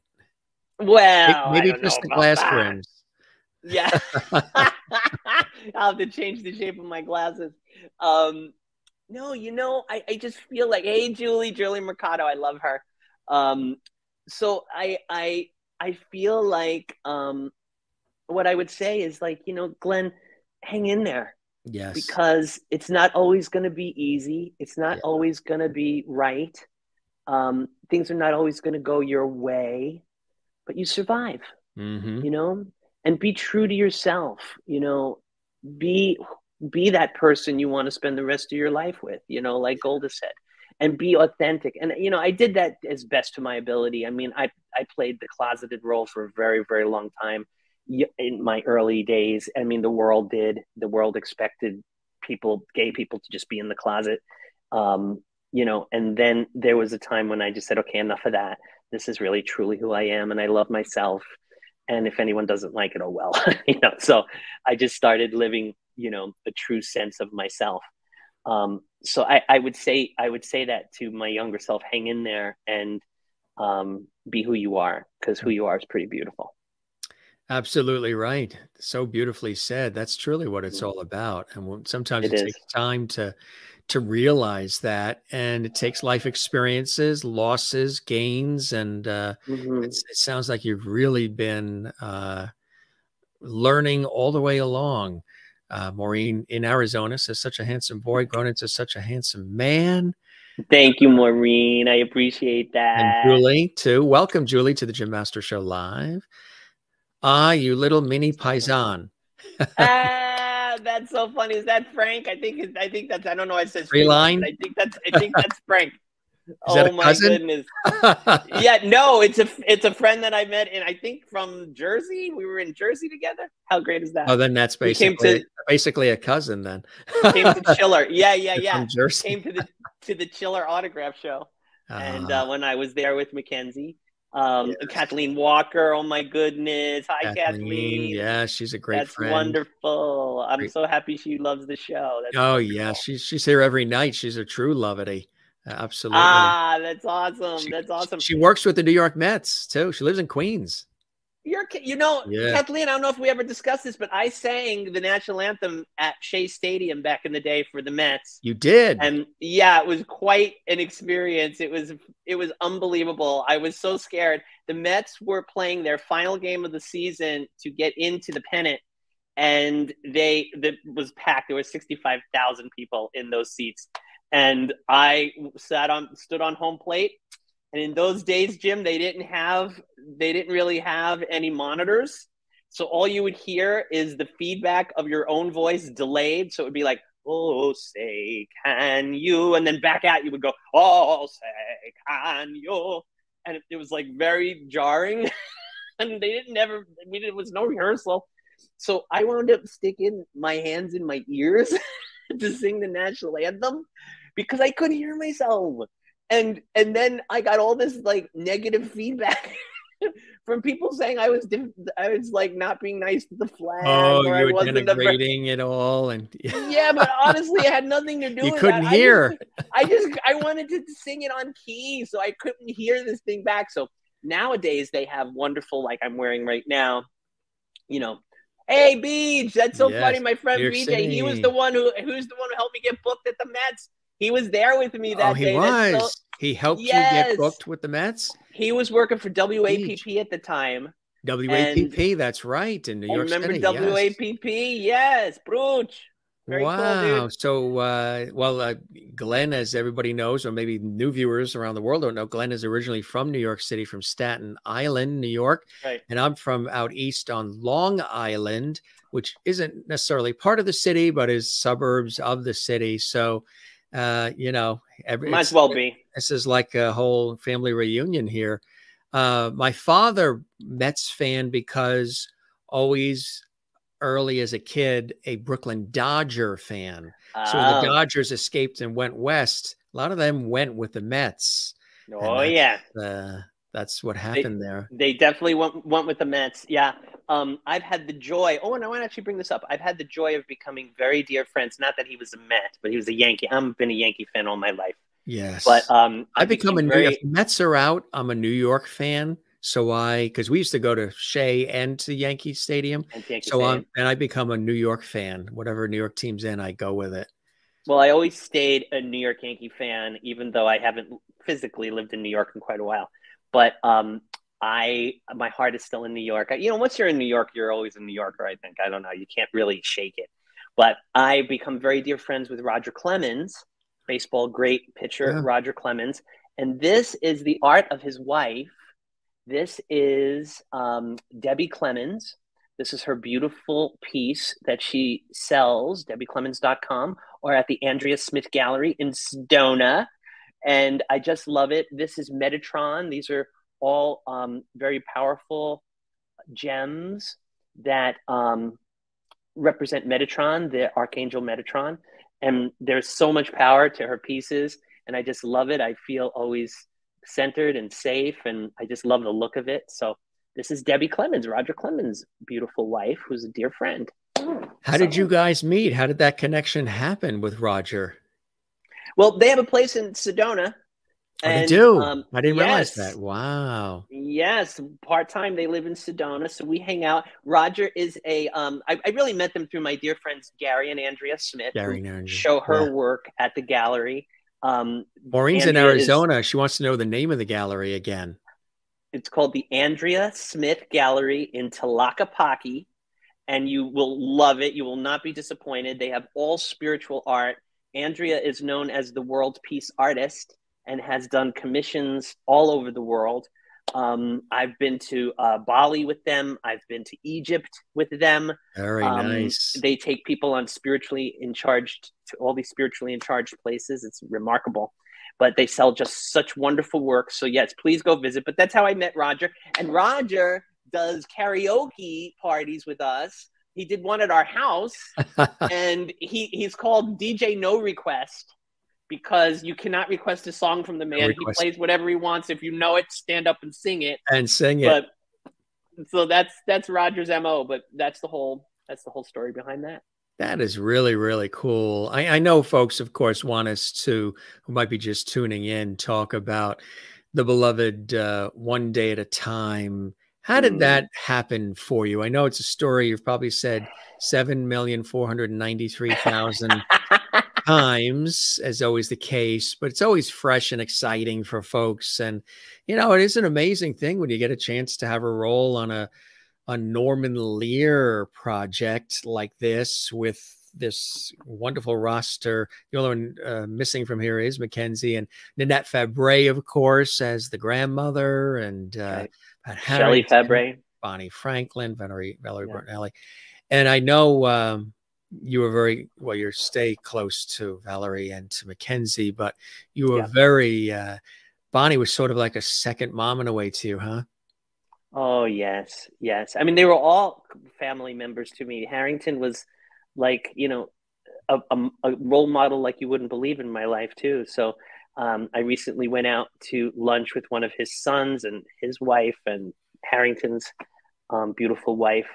Well, Maybe just the glass that. rims. Yeah. I'll have to change the shape of my glasses. Um, no, you know, I, I just feel like, hey, Julie, Julie Mercado, I love her. Um, so I I I feel like um, what I would say is like, you know, Glenn, hang in there Yes. because it's not always going to be easy. It's not Yeah. always going to be right. Um, things are not always going to go your way, but you survive hmm you know? And be true to yourself you know? Be be that person you want to spend the rest of your life with you know like golda said. And be authentic. And you know i did that as best to my ability. I mean i i played the closeted role for a very very long time in my early days. I mean the world did. The world expected people gay people to just be in the closet. Um you know and then there was a time when i just said okay enough of that this is really truly who i am and i love myself and if anyone doesn't like it oh well you know so i just started living you know a true sense of myself um, so I, I would say i would say that to my younger self hang in there and um, be who you are because who you are is pretty beautiful Absolutely right. So beautifully said. That's truly what it's all about. And sometimes it, It takes time to to realize that, and it takes life experiences, losses, gains, and uh, Mhm. it's, it sounds like you've really been uh, learning all the way along. Uh, Maureen in Arizona says, "Such a handsome boy, grown into such a handsome man." thank you maureen i appreciate that And Julie, too. Welcome, Julie, to the Jim Master Show live. Ah, you little mini paisan. that's so funny. Is that Frank? I think I think that's I don't know. It says Free line? I think that's I think that's Frank. oh my cousin? goodness. Yeah, no, it's a it's a friend that I met and I think from Jersey. We were in Jersey together. How great is that? oh, then that's basically to- basically a cousin then. came to Chiller. Yeah, yeah, yeah. From Jersey. Came to the to the Chiller autograph show. And Ah, uh, when I was there with Mackenzie, um, Yes. Kathleen Walker. Oh my goodness! Hi, Kathleen. Yeah, she's a great That's friend. wonderful. I'm Great. so happy she loves the show. That's Oh wonderful. yeah, she's she's here every night. She's a true lovety. Absolutely. Ah, that's awesome. She- that's awesome. She works with the New York Mets too. She lives in Queens. You're, you know, Yeah. Kathleen. I don't know if we ever discussed this, but I sang the national anthem at Shea Stadium back in the day for the Mets, You did. and yeah, it was quite an experience. It was it was unbelievable. I was so scared. The Mets were playing their final game of the season to get into the pennant, and they that was packed. There were sixty five thousand people in those seats, and I sat on stood on home plate. And in those days, Jim, they didn't have they didn't really have any monitors. So all you would hear is the feedback of your own voice delayed. So it would be like oh, say, can you? And then back at you would go, oh, say, can you? And it, was like very jarring. and they didn't never, I mean, it was no rehearsal. So I wound up sticking my hands in my ears to sing the national anthem because I couldn't hear myself. And and then I got all this like negative feedback from people saying I was diff- I was like not being nice to the flag. Oh, you were denigrating it all, and yeah, but honestly, it had nothing to do. You with couldn't that. hear. I just, I just I wanted to sing it on key, so I couldn't hear this thing back. So nowadays they have wonderful, like I'm wearing right now. You know, hey Beach, that's so Yes, funny. My friend York he was the one who who's the one who helped me get booked at the Mets. He was there with me oh, that oh, he day. That's so- he helped you get booked with the Mets. he was working for WAPP at the time. WAPP, that's right, in New I York remember City. yes. WAPP? Yes, Bruch. Very wow. dude. so, uh, well, uh, Glenn, as everybody knows, or maybe new viewers around the world don't know, Glenn is originally from New York City, from Staten Island, New York. Right. And I'm from out east on Long Island, which isn't necessarily part of the city, but is suburbs of the city. So, uh, you know, every, Might as well be. this is like a whole family reunion here. Uh, my father, Mets fan, because always early as a kid, a Brooklyn Dodger fan. So when the Oh, Dodgers escaped and went west, a lot of them went with the Mets. oh and yeah. Uh, that's what happened there. They definitely went went with the Mets. Yeah. Um, I've had the joy. Oh, and I want to actually bring this up. I've had the joy of becoming very dear friends. Not that he was a Met, but he was a Yankee. I've been a Yankee fan all my life. Yes. But um, I become a became New very, York. Mets are out. I'm a New York fan. So I, because we used to go to Shea and to Yankee Stadium. Yankee So fan. I'm, and I become a New York fan. Whatever New York team's in, I go with it. Well, I always stayed a New York Yankee fan, even though I haven't physically lived in New York in quite a while. But um, I, my heart is still in New York. You know, once you're in New York, you're always a New Yorker. I think I don't know. You can't really shake it. But I become very dear friends with Roger Clemens, baseball great pitcher Yeah. Roger Clemens, and this is the art of his wife. This is um, Debbie Clemens. This is her beautiful piece that she sells, debbieclemens.com, or at the Andrea Smith Gallery in Sedona. And I just love it. This is Metatron. These are all um, very powerful gems that um, represent Metatron, the Archangel Metatron. And there's so much power to her pieces. And I just love it. I feel always centered and safe. And I just love the look of it. So this is Debbie Clemens, Roger Clemens' beautiful wife, who's a dear friend. How did you guys meet? How did that connection happen with Roger? Well, they have a place in Sedona. Oh, they do. um, I didn't realize that. Wow. Yes, part time. They live in Sedona, so we hang out. Roger is a. Um, I, I really met them through my dear friends Gary and Andrea Smith, Gary who Narnger. show her Yeah. work at the gallery. Um, Maureen's in Andrea is- Arizona. She wants to know the name of the gallery again. it's called the Andrea Smith Gallery in Tlaquepaque, and you will love it. You will not be disappointed. They have all spiritual art. Andrea is known as the world peace artist and has done commissions all over the world. Um, I've been to uh, Bali with them. I've been to Egypt with them. Very Um, nice. They take people on spiritually in charge to all these spiritually in charge places. It's remarkable. But they sell just such wonderful work. So yes, please go visit. But that's how I met Roger. And Roger does karaoke parties with us. He did one at our house, and he he's called DJ No Request because you cannot request a song from the man. he plays whatever he wants. If you know it, stand up and sing it and sing it. but so that's that's Roger's mo. But that's the whole that's the whole story behind that. That is really, really cool. I, I know folks, of course, want us to, who might be just tuning in, talk about the beloved uh, one day at a time. How did Mm. that happen for you? I know it's a story you've probably said 7,493,000 times, as always the case, but it's always fresh and exciting for folks. And, you know, it is an amazing thing when you get a chance to have a role on a, a Norman Lear project like this with this wonderful roster. The only one uh, missing from here is Mackenzie and Nanette Fabray, of course, as the grandmother, and uh, Right. Harrington, Fabray. Bonnie Franklin, Valerie, Valerie Yeah. Bertinelli. And I know um, you were very well. You stay close to Valerie and to Mackenzie, but you were yeah. very. Uh, Bonnie was sort of like a second mom in a way to you, huh? Oh yes, yes. I mean, they were all family members to me. Harrington was like you know a, a, a role model like you wouldn't believe in my life too. So um, I recently went out to lunch with one of his sons and his wife and Harrington's um, beautiful wife.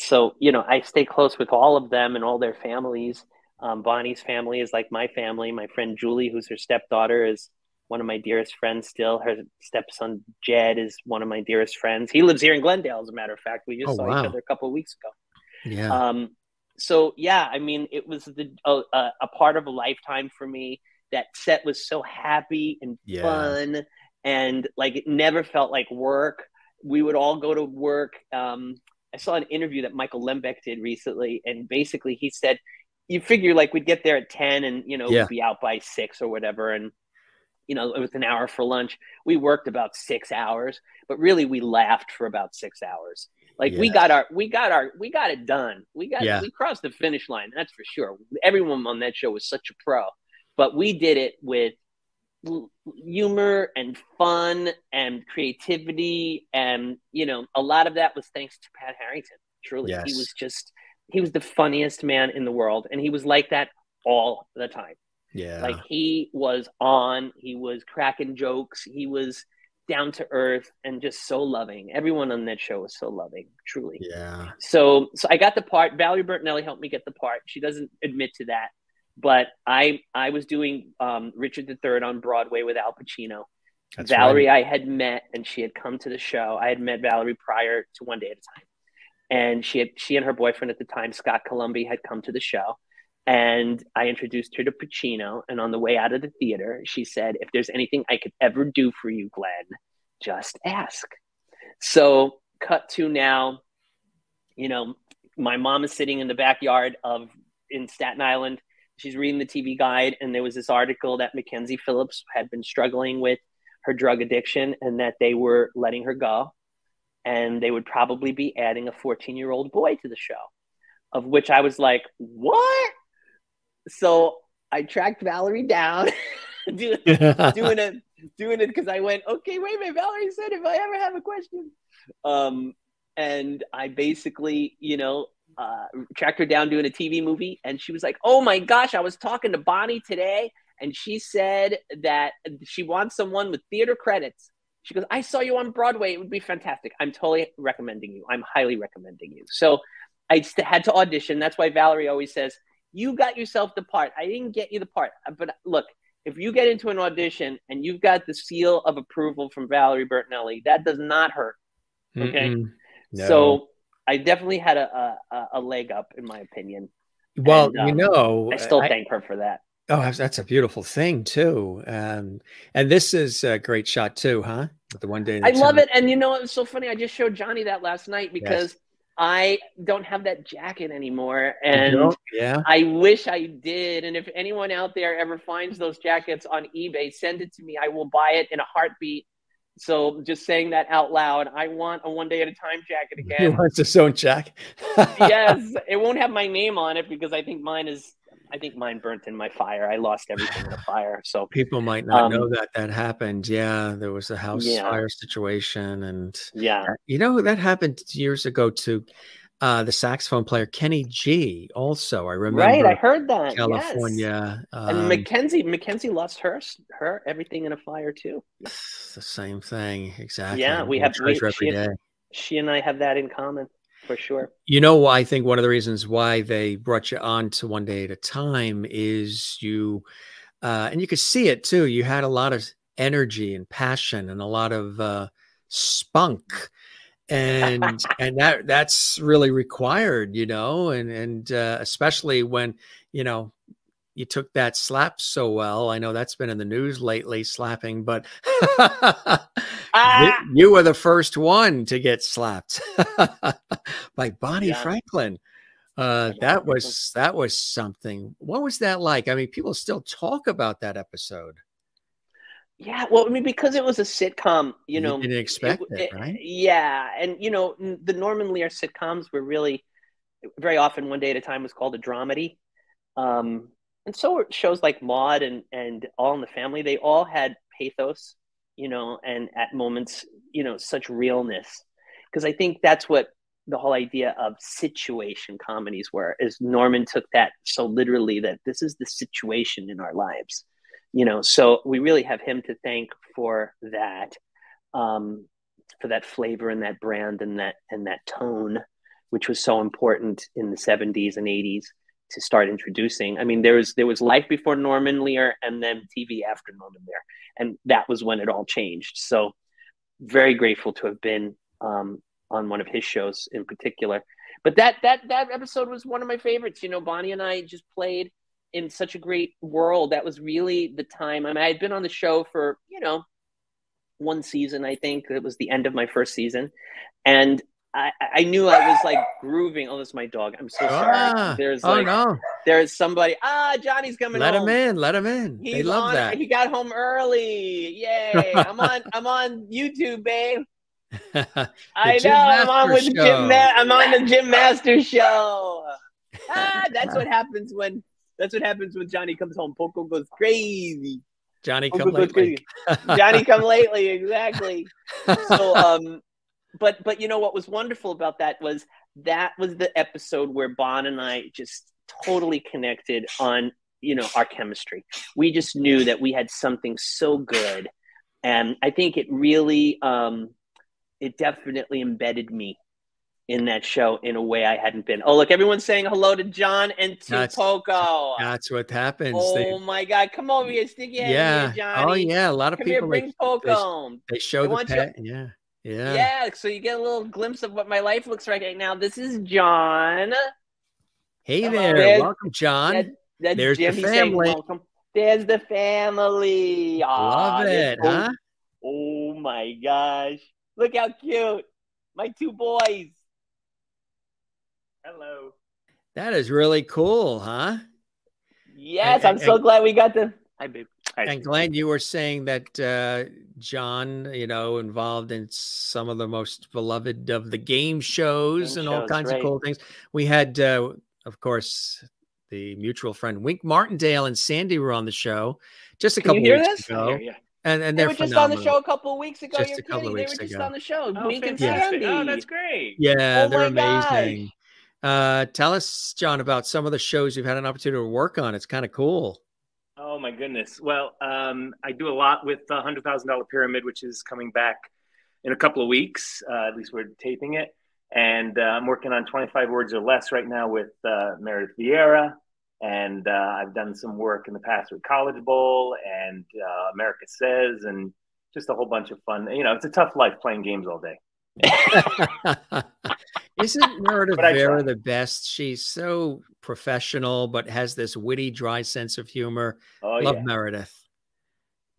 So you know, I stay close with all of them and all their families. Um, Bonnie's family is like my family. My friend Julie, who's her stepdaughter, is one of my dearest friends still. Her stepson Jed is one of my dearest friends. He lives here in Glendale, as a matter of fact. We just oh, saw wow. each other a couple of weeks ago. Yeah. Um, so yeah, I mean, it was the a, a, part of a lifetime for me. That set was so happy and yeah. fun, and like it never felt like work. We would all go to work. Um, I saw an interview that Michael Lembeck did recently, and basically he said, "You figure like we'd get there at ten, and you know yeah. be out by six or whatever, and you know it was an hour for lunch. We worked about six hours, but really we laughed for about six hours." Like yes. we got our, we got our, we got it done. We got, yeah. we crossed the finish line. That's for sure. Everyone on that show was such a pro, but we did it with humor and fun and creativity, and you know, a lot of that was thanks to Pat Harrington. Truly, yes. he was just, he was the funniest man in the world, and he was like that all the time. Yeah, like he was on. He was cracking jokes. He was down to earth and just so loving. Everyone on that show was so loving, truly. Yeah. So so I got the part. Valerie Bertinelli helped me get the part. She doesn't admit to that, but I I was doing um, Richard III on Broadway with Al Pacino. That's Valerie right. I had met and she had come to the show. I had met Valerie prior to One Day at a Time. And she had she and her boyfriend at the time, Scott Colomby, had come to the show. And I introduced her to Pacino. And on the way out of the theater, she said, If there's anything I could ever do for you, Glenn, just ask. So, cut to now, you know, my mom is sitting in the backyard of in Staten Island. She's reading the TV guide, and there was this article that Mackenzie Phillips had been struggling with her drug addiction and that they were letting her go. And they would probably be adding a 14 year old boy to the show, of which I was like, What? so I tracked Valerie down, doing, doing it, doing it because I went, okay, wait a minute. Valerie said if I ever have a question, um, and I basically, you know, uh, tracked her down doing a TV movie, and she was like, "Oh my gosh, I was talking to Bonnie today, and she said that she wants someone with theater credits." She goes, "I saw you on Broadway. It would be fantastic. I'm totally recommending you. I'm highly recommending you." So I had to audition. That's why Valerie always says, you got yourself the part. I didn't get you the part. But look, if you get into an audition and you've got the seal of approval from Valerie Bertinelli, that does not hurt. Okay. No. So I definitely had a, a, a, leg up, in my opinion. Well, and, um, you know, I still I, thank her for that. Oh, that's a beautiful thing too. Um, and this is a great shot too, huh? The one day. I love it. And you know, it was so funny. I just showed Johnny that last night because yes. I don't have that jacket anymore. And yeah, I wish I did. And if anyone out there ever finds those jackets on eBay, send it to me. I will buy it in a heartbeat. So just saying that out loud, I want a one day at a time jacket again. He wants his own jacket. yes, it won't have my name on it because I think mine is I think mine burnt in my fire. I lost everything in a fire. So people might not um, know that that happened. Yeah, there was a house yeah. fire situation, and yeah, you know that happened years ago to uh, the saxophone player Kenny G. Also, I remember. Right, I heard that. California, yes. um, and Mackenzie. Mackenzie lost her her everything in a fire too. The same thing, exactly. Yeah, we have. We, she, and, she and I have that in common for sure. You know, I think one of the reasons why they brought you on to one day at a time is you, uh, and you could see it too. You had a lot of energy and passion and a lot of uh, spunk, and and that that's really required, you know, and and uh, especially when you know you took that slap so well. I know that's been in the news lately, slapping, but ah! you were the first one to get slapped by Bonnie yeah. Franklin. Uh, that was that was something. What was that like? I mean, people still talk about that episode. Yeah, well, I mean, because it was a sitcom, you know, you didn't expect it, it, right? Yeah, and you know, the Norman Lear sitcoms were really very often one day at a time was called a dramedy. Um, and so shows like Maude and and All in the Family, they all had pathos, you know, and at moments, you know, such realness. Because I think that's what the whole idea of situation comedies were is Norman took that so literally that this is the situation in our lives. You know, so we really have him to thank for that. Um, for that flavor and that brand and that and that tone which was so important in the 70s and 80s to start introducing. I mean, there was there was life before Norman Lear and then TV after Norman Lear, and that was when it all changed. So, very grateful to have been um, on one of his shows in particular. But that that that episode was one of my favorites. You know, Bonnie and I just played in such a great world. That was really the time. I mean, I had been on the show for you know one season. I think it was the end of my first season, and I, I knew I was like grooving. Oh, that's my dog. I'm so sorry. Ah, there's oh, like, oh no. There's somebody. Ah, Johnny's coming. Let home. him in. Let him in. He's they love on, that. He got home early. Yay! I'm on. I'm on YouTube, babe. I know. I'm on with show. Jim. Ma- I'm on the Jim Master show. Ah, that's what happens when. That's what happens when Johnny comes home. Poco goes crazy. Johnny Poco come lately. Johnny come lately. Exactly. So um but but you know what was wonderful about that was that was the episode where Bon and I just totally connected on you know our chemistry. We just knew that we had something so good, and I think it really um, it definitely embedded me in that show in a way I hadn't been. Oh, look, everyone's saying hello to John and to that's, Poco. That's what happens. Oh they, my God, come over here, stick your yeah. Here. Oh yeah, a lot of come people here, bring Poco. They, they show the pet. You, yeah. Yeah. Yeah. So you get a little glimpse of what my life looks like right now. This is John. Hey there. There's, Welcome, John. That, that's There's Jim. the family. Welcome. There's the family. Love it, oh, huh? Oh my gosh. Look how cute. My two boys. Hello. That is really cool, huh? Yes, and, I'm and, so glad we got to. Hi, babe. Hi, and Glenn, you were saying that uh, John, you know, involved in some of the most beloved of the game shows game and all kinds of cool things. We had, uh, of course, the mutual friend Wink Martindale and Sandy were on the show just a couple weeks this? ago. Yeah, And and they were just phenomenal. on the show a couple of weeks ago. Just You're a couple kidding. of weeks they were just ago. on the show. Oh, Wink and fantastic. Sandy. Oh, that's great. Yeah, oh they're my amazing. Uh, tell us, John, about some of the shows you've had an opportunity to work on. It's kind of cool. Oh my goodness. Well, um, I do a lot with the hundred thousand dollar pyramid, which is coming back in a couple of weeks. Uh, at least we're taping it, and uh, I'm working on 25 words or less right now with uh, Meredith Vieira, and uh, I've done some work in the past with College Bowl and uh, America Says, and just a whole bunch of fun. You know, it's a tough life playing games all day. Isn't Meredith Vieira the best? She's so professional, but has this witty, dry sense of humor. Oh, Love yeah. Meredith.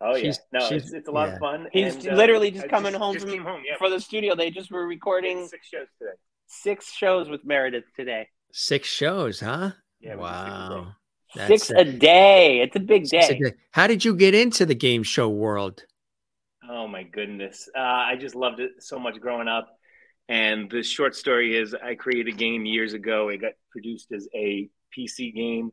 Oh She's- yeah, no, she's- it's, it's a lot yeah. of fun. He's and, uh, literally just I coming home just from home, yeah. for the studio. They just were recording six shows today. six shows with Meredith today. Six shows, huh? Yeah, we did six a day. wow. Six it. a day. It's a big Six a day. day. How did you get into the game show world? Oh my goodness. Uh, I just loved it so much growing up. And the short story is I created a game years ago. It got produced as a PC game.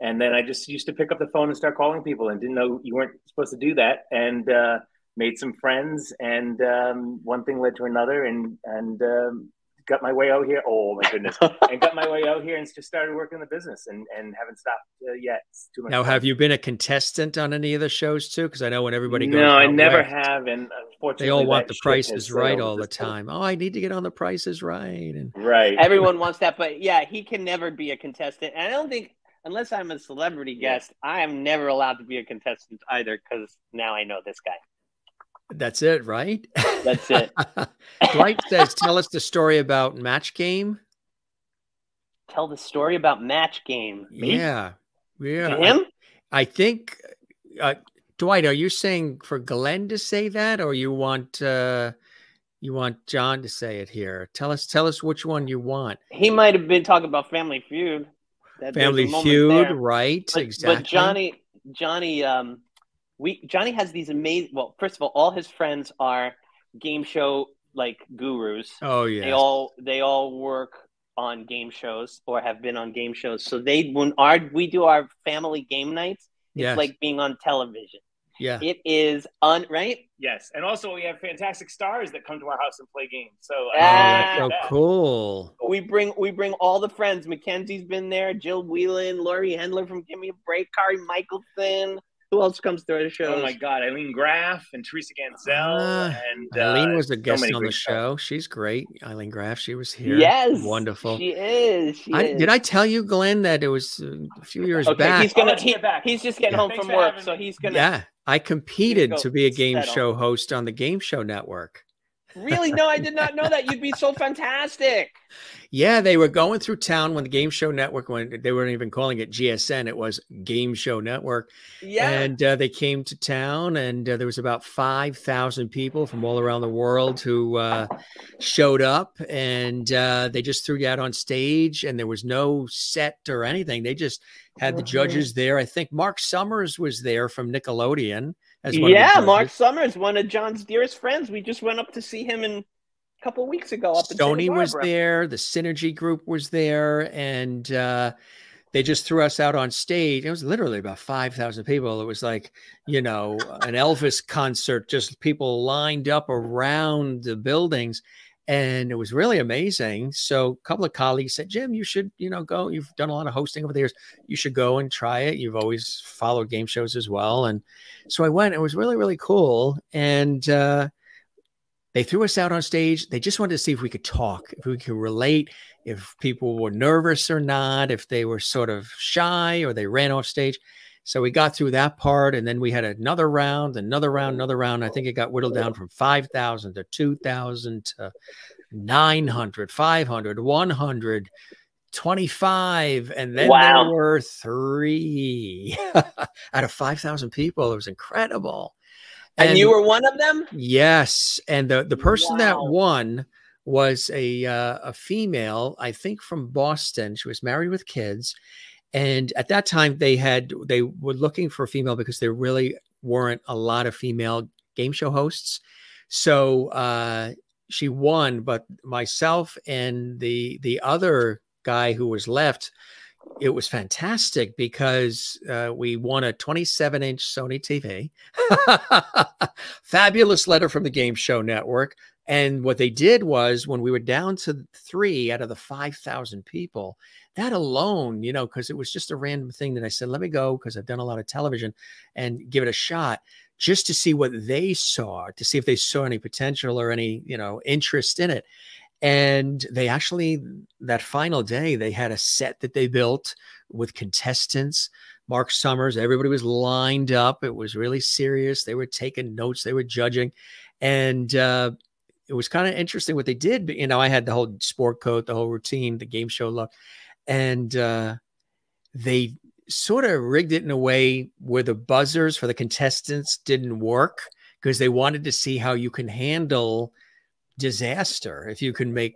And then I just used to pick up the phone and start calling people and didn't know you weren't supposed to do that. And uh, made some friends. And um, one thing led to another. And, and um, got my way out here. Oh my goodness. and got my way out here and just started working the business and, and haven't stopped uh, yet. It's too much Now, fun. have you been a contestant on any of the shows too? Because I know when everybody goes, No, I never west, have. And unfortunately, They all want the ship Price Is Right all the this point. time. Oh, I need to get on the Price Is Right. And Right. Everyone wants that, but yeah, he can never be a contestant. And I don't think, unless I'm a celebrity Yeah. guest, I am never allowed to be a contestant either. Because now I know this guy. That's it, right? That's it. Dwight says, "Tell us the story about Match Game." Tell the story about Match Game. Me? Yeah, yeah. To him? I think, uh, Dwight, are you saying for Glenn to say that, or you want uh, you want John to say it here? Tell us, tell us which one you want. He might have been talking about Family Feud. That- Family Feud, right? But, exactly. but Johnny, Johnny, um, we Johnny has these amazing. Well, first of all, all his friends are game show like gurus. Oh yeah, They all they all work on game shows or have been on game shows. So they when our we do our family game nights, it's Yes. like being on television. Yeah. It is un right. Yes, and also we have fantastic stars that come to our house and play games. So uh, Oh, Ah, that's so cool. We bring we bring all the friends. Mackenzie's been there. Jill Whelan, Lauri Hendler from Give Me a Break, Kari Michaelsen. Who else comes to our show? Oh my God, Ilene Graff and Teresa Ganzel Ah, and Ilene uh, was a guest many on the great stars. show. She's great. Ilene Graff. She was here. Yes, Wonderful. She is. She I, is. did I tell you, Glenn, that it was uh, a few years Okay, back? he's gonna I'll let you he- get back. he's just getting Yeah. home Thanks from work, so he's gonna yeah, I competed go to be a game settle. show host on the Game Show Network. Really no, I did not know that. You'd be so fantastic. Yeah, they were going through town when the Game Show Network, when they weren't even calling it GSN, it was Game Show Network. Yeah. And uh, they came to town, and uh, there was about 5,000 people from all around the world who uh, showed up, and uh, they just threw you out on stage, and there was no set or anything. They just had the judges there. I think Mark Summers was there from Nickelodeon. As one of yeah, Mark. Summers, one of John's dearest friends. We just went up to see him in a couple weeks ago up Sony was there, the Synergy Group was there, and uh, they just threw us out on stage. It was literally about 5,000 people. It was like, you know, an Elvis concert, just people lined up around the buildings. And it was really amazing. So a couple of colleagues said, Jim, you should, you know, go. You've done a lot of hosting over the years. You should go and try it. You've always followed game shows as well. And so I went. It was really, really cool. And uh, they threw us out on stage. They just wanted to see if we could talk, if we could relate, if people were nervous or not, if they were sort of shy or they ran off stage. So we got through that part, and then we had another round, another round, another round. I think it got whittled down from 5,000 to 2,000 to 900, 500, 100, 25. And then Wow. there were three out of 5,000 people. It was incredible. and, you were one of them? Yes, and the the person that won was a uh, a female, I think from Boston. She was married with kids, and at that time they had they were looking for a female because there really weren't a lot of female game show hosts. So uh, she won, but myself and the the other guy who was left. It was fantastic because uh, we won a 27 inch Sony TV. Fabulous letter from the Game Show Network. And what they did was when we were down to three out of the 5,000 people, that alone, you know, because it was just a random thing that I said, let me go because I've done a lot of television and give it a shot just to see what they saw, to see if they saw any potential or any, you know, interest in it. And they actually, that final day, they had a set that they built with contestants. Mark Summers, everybody was lined up. It was really serious. They were taking notes, they were judging. And uh, it was kind of interesting what they did. But, you know, I had the whole sport coat, the whole routine, the game show look. And uh, they sort of rigged it in a way where the buzzers for the contestants didn't work because they wanted to see how you can handle disaster if you can make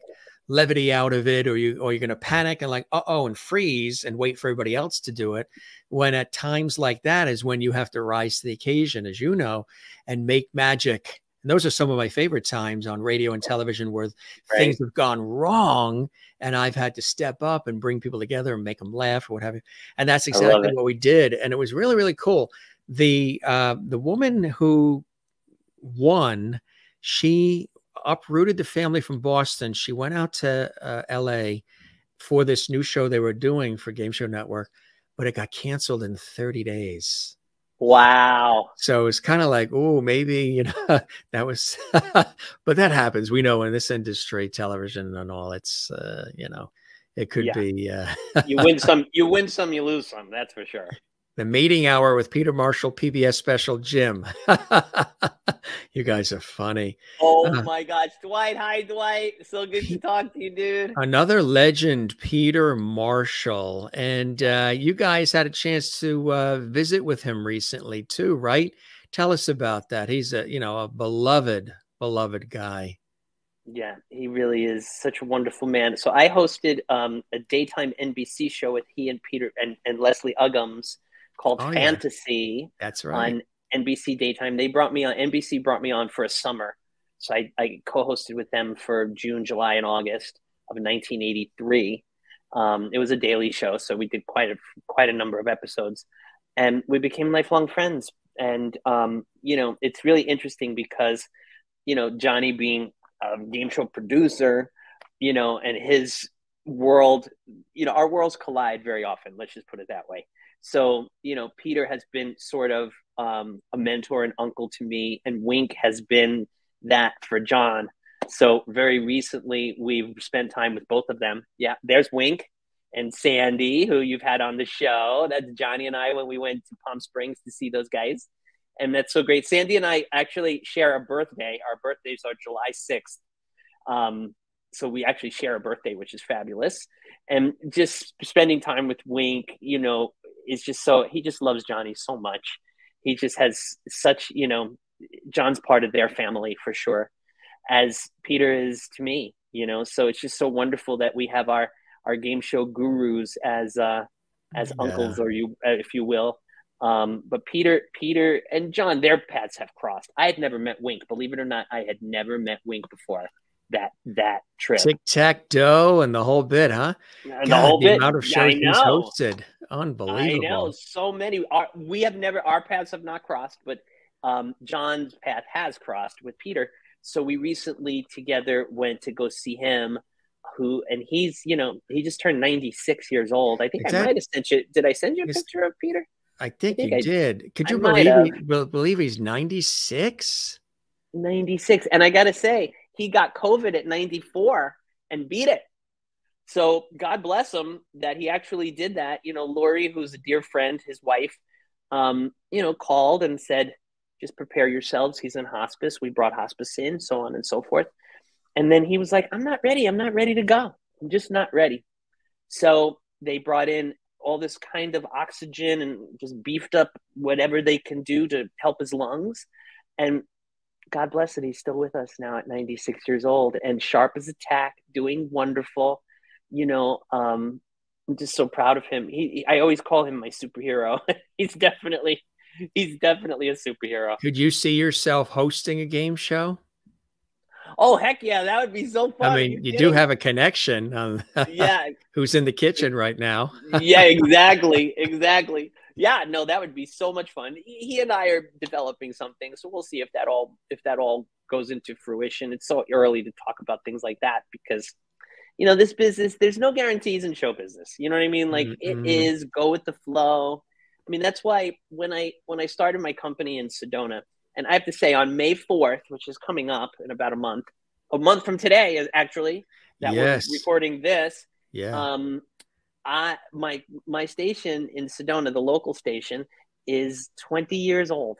levity out of it or you or you're going to panic and like uh-oh and freeze and wait for everybody else to do it when at times like that is when you have to rise to the occasion as you know and make magic and those are some of my favorite times on radio and television where Right. things have gone wrong and I've had to step up and bring people together and make them laugh or what have you. And that's exactly what we did. And it was really, really cool. The uh, the woman who won, she uprooted the family from Boston. She went out to uh, LA for this new show they were doing for Game Show Network, but it got canceled in 30 days. Wow. So it's kind of like, oh, maybe, you know, that was, but that happens. We know in this industry, television and all, it's, uh, you know, it could Yeah. be uh, You win some, you win some, you lose some. That's for sure. The meeting hour with Peter Marshall, PBS special Jim. you guys are funny. Oh Uh. my gosh, Dwight! Hi, Dwight. So good to talk to you, dude. Another legend, Peter Marshall. And uh, you guys had a chance to uh, visit with him recently too, right? Tell us about that. He's a, you know, a beloved, beloved guy. Yeah, he really is such a wonderful man. So I hosted um, a daytime NBC show with he and Peter and, and Leslie Uggams called Oh, yeah. Fantasy That's right. on NBC daytime. They brought me on. NBC brought me on for a summer, so I, I co-hosted with them for June, July, and August of 1983. Um, it was a daily show, so we did quite a quite a number of episodes, and we became lifelong friends. And um, you know, it's really interesting because you know Johnny being a game show producer, you know, and his world, you know, our worlds collide very often. Let's just put it that way. So, you know, Peter has been sort of um, a mentor and uncle to me, and Wink has been that for John. So, very recently, we've spent time with both of them. Yeah, there's Wink and Sandy, who you've had on the show. That's Johnny and I when we went to Palm Springs to see those guys. And that's so great. Sandy and I actually share a birthday. Our birthdays are July 6th. Um, so we actually share a birthday, which is fabulous. And just spending time with Wink, you know, is just so he just loves Johnny so much. He just has such, you know, John's part of their family for sure, as Peter is to me, you know. So it's just so wonderful that we have our our game show gurus as uh as yeah. uncles or you if you will. Um, but Peter, Peter, and John, their paths have crossed. I had never met Wink. Believe it or not, I had never met Wink before that that trip. Tic Tac Dough and the whole bit, huh? God, the whole the bit. amount of shows he's hosted, unbelievable. I know so many. Our, we have never our paths have not crossed, but um, John's path has crossed with Peter. So we recently together went to go see him. Who and he's you know he just turned ninety six years old. I think exactly. I might have sent you. Did I send you a picture of Peter? I think, I think you I, did. Could you believe he, believe he's ninety six? 96 and i gotta say he got COVID at 94 and beat it. So God bless him that he actually did that. You know, Laurie, who's a dear friend, his wife, um, you know, called and said, just prepare yourselves. He's in hospice. We brought hospice in, so on and so forth. And then he was like, I'm not ready. I'm not ready to go. I'm just not ready. So they brought in all this kind of oxygen and just beefed up whatever they can do to help his lungs. And God bless it, he's still with us now at 96 years old and sharp as a tack, doing wonderful. You know, um, I'm just so proud of him. He, he I always call him my superhero. he's definitely, he's definitely a superhero. Could you see yourself hosting a game show? Oh heck yeah, that would be so fun. I mean, you, do have a connection. Um, yeah, who's in the kitchen right now? yeah, exactly, exactly yeah, no, that would be so much fun. He and I are developing something, so we'll see if that all if that all goes into fruition. It's so early to talk about things like that because you know this business there's no guarantees in show business. You know what I mean? Like mm-hmm. it is go with the flow. I mean that's why when I when I started my company in Sedona, and I have to say on May 4th, which is coming up in about a month, a month from today is actually that yes. we're recording this. Yeah. Um, I my my station in Sedona, the local station, is 20 years old.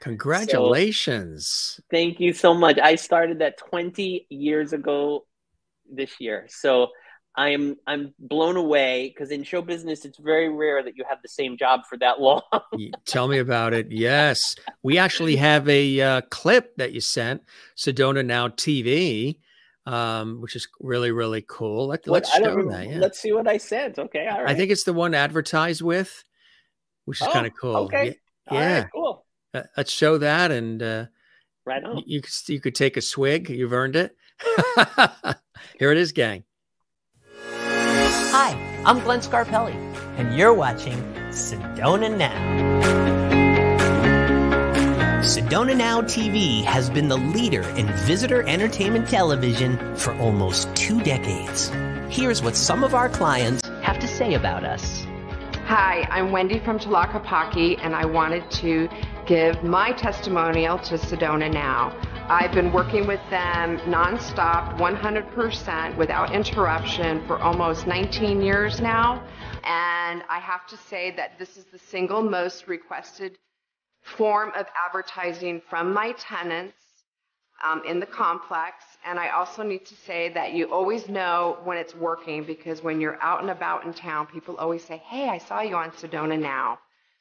Congratulations. So, thank you so much. I started that 20 years ago this year. So I'm I'm blown away because in show business it's very rare that you have the same job for that long. Tell me about it. Yes, we actually have a uh, clip that you sent Sedona Now TV um, which is really really cool. Let, us show that. Yeah. Let's see what I sent. Okay, all right. I think it's the one advertised with, which is oh, kind of cool. Okay, yeah, cool. Uh, let's show that, and uh, right on. You, could you could take a swig. You've earned it. Here it is, gang. Hi, I'm Glenn Scarpelli, and you're watching Sedona Now. Sedona Now TV has been the leader in visitor entertainment television for almost two decades. Here's what some of our clients have to say about us. Hi, I'm Wendy from Tlaquepaque, and I wanted to give my testimonial to Sedona Now. I've been working with them nonstop, 100% without interruption for almost 19 years now. And I have to say that this is the single most requested form of advertising from my tenants um, in the complex. And I also need to say that you always know when it's working because when you're out and about in town, people always say, Hey, I saw you on Sedona Now.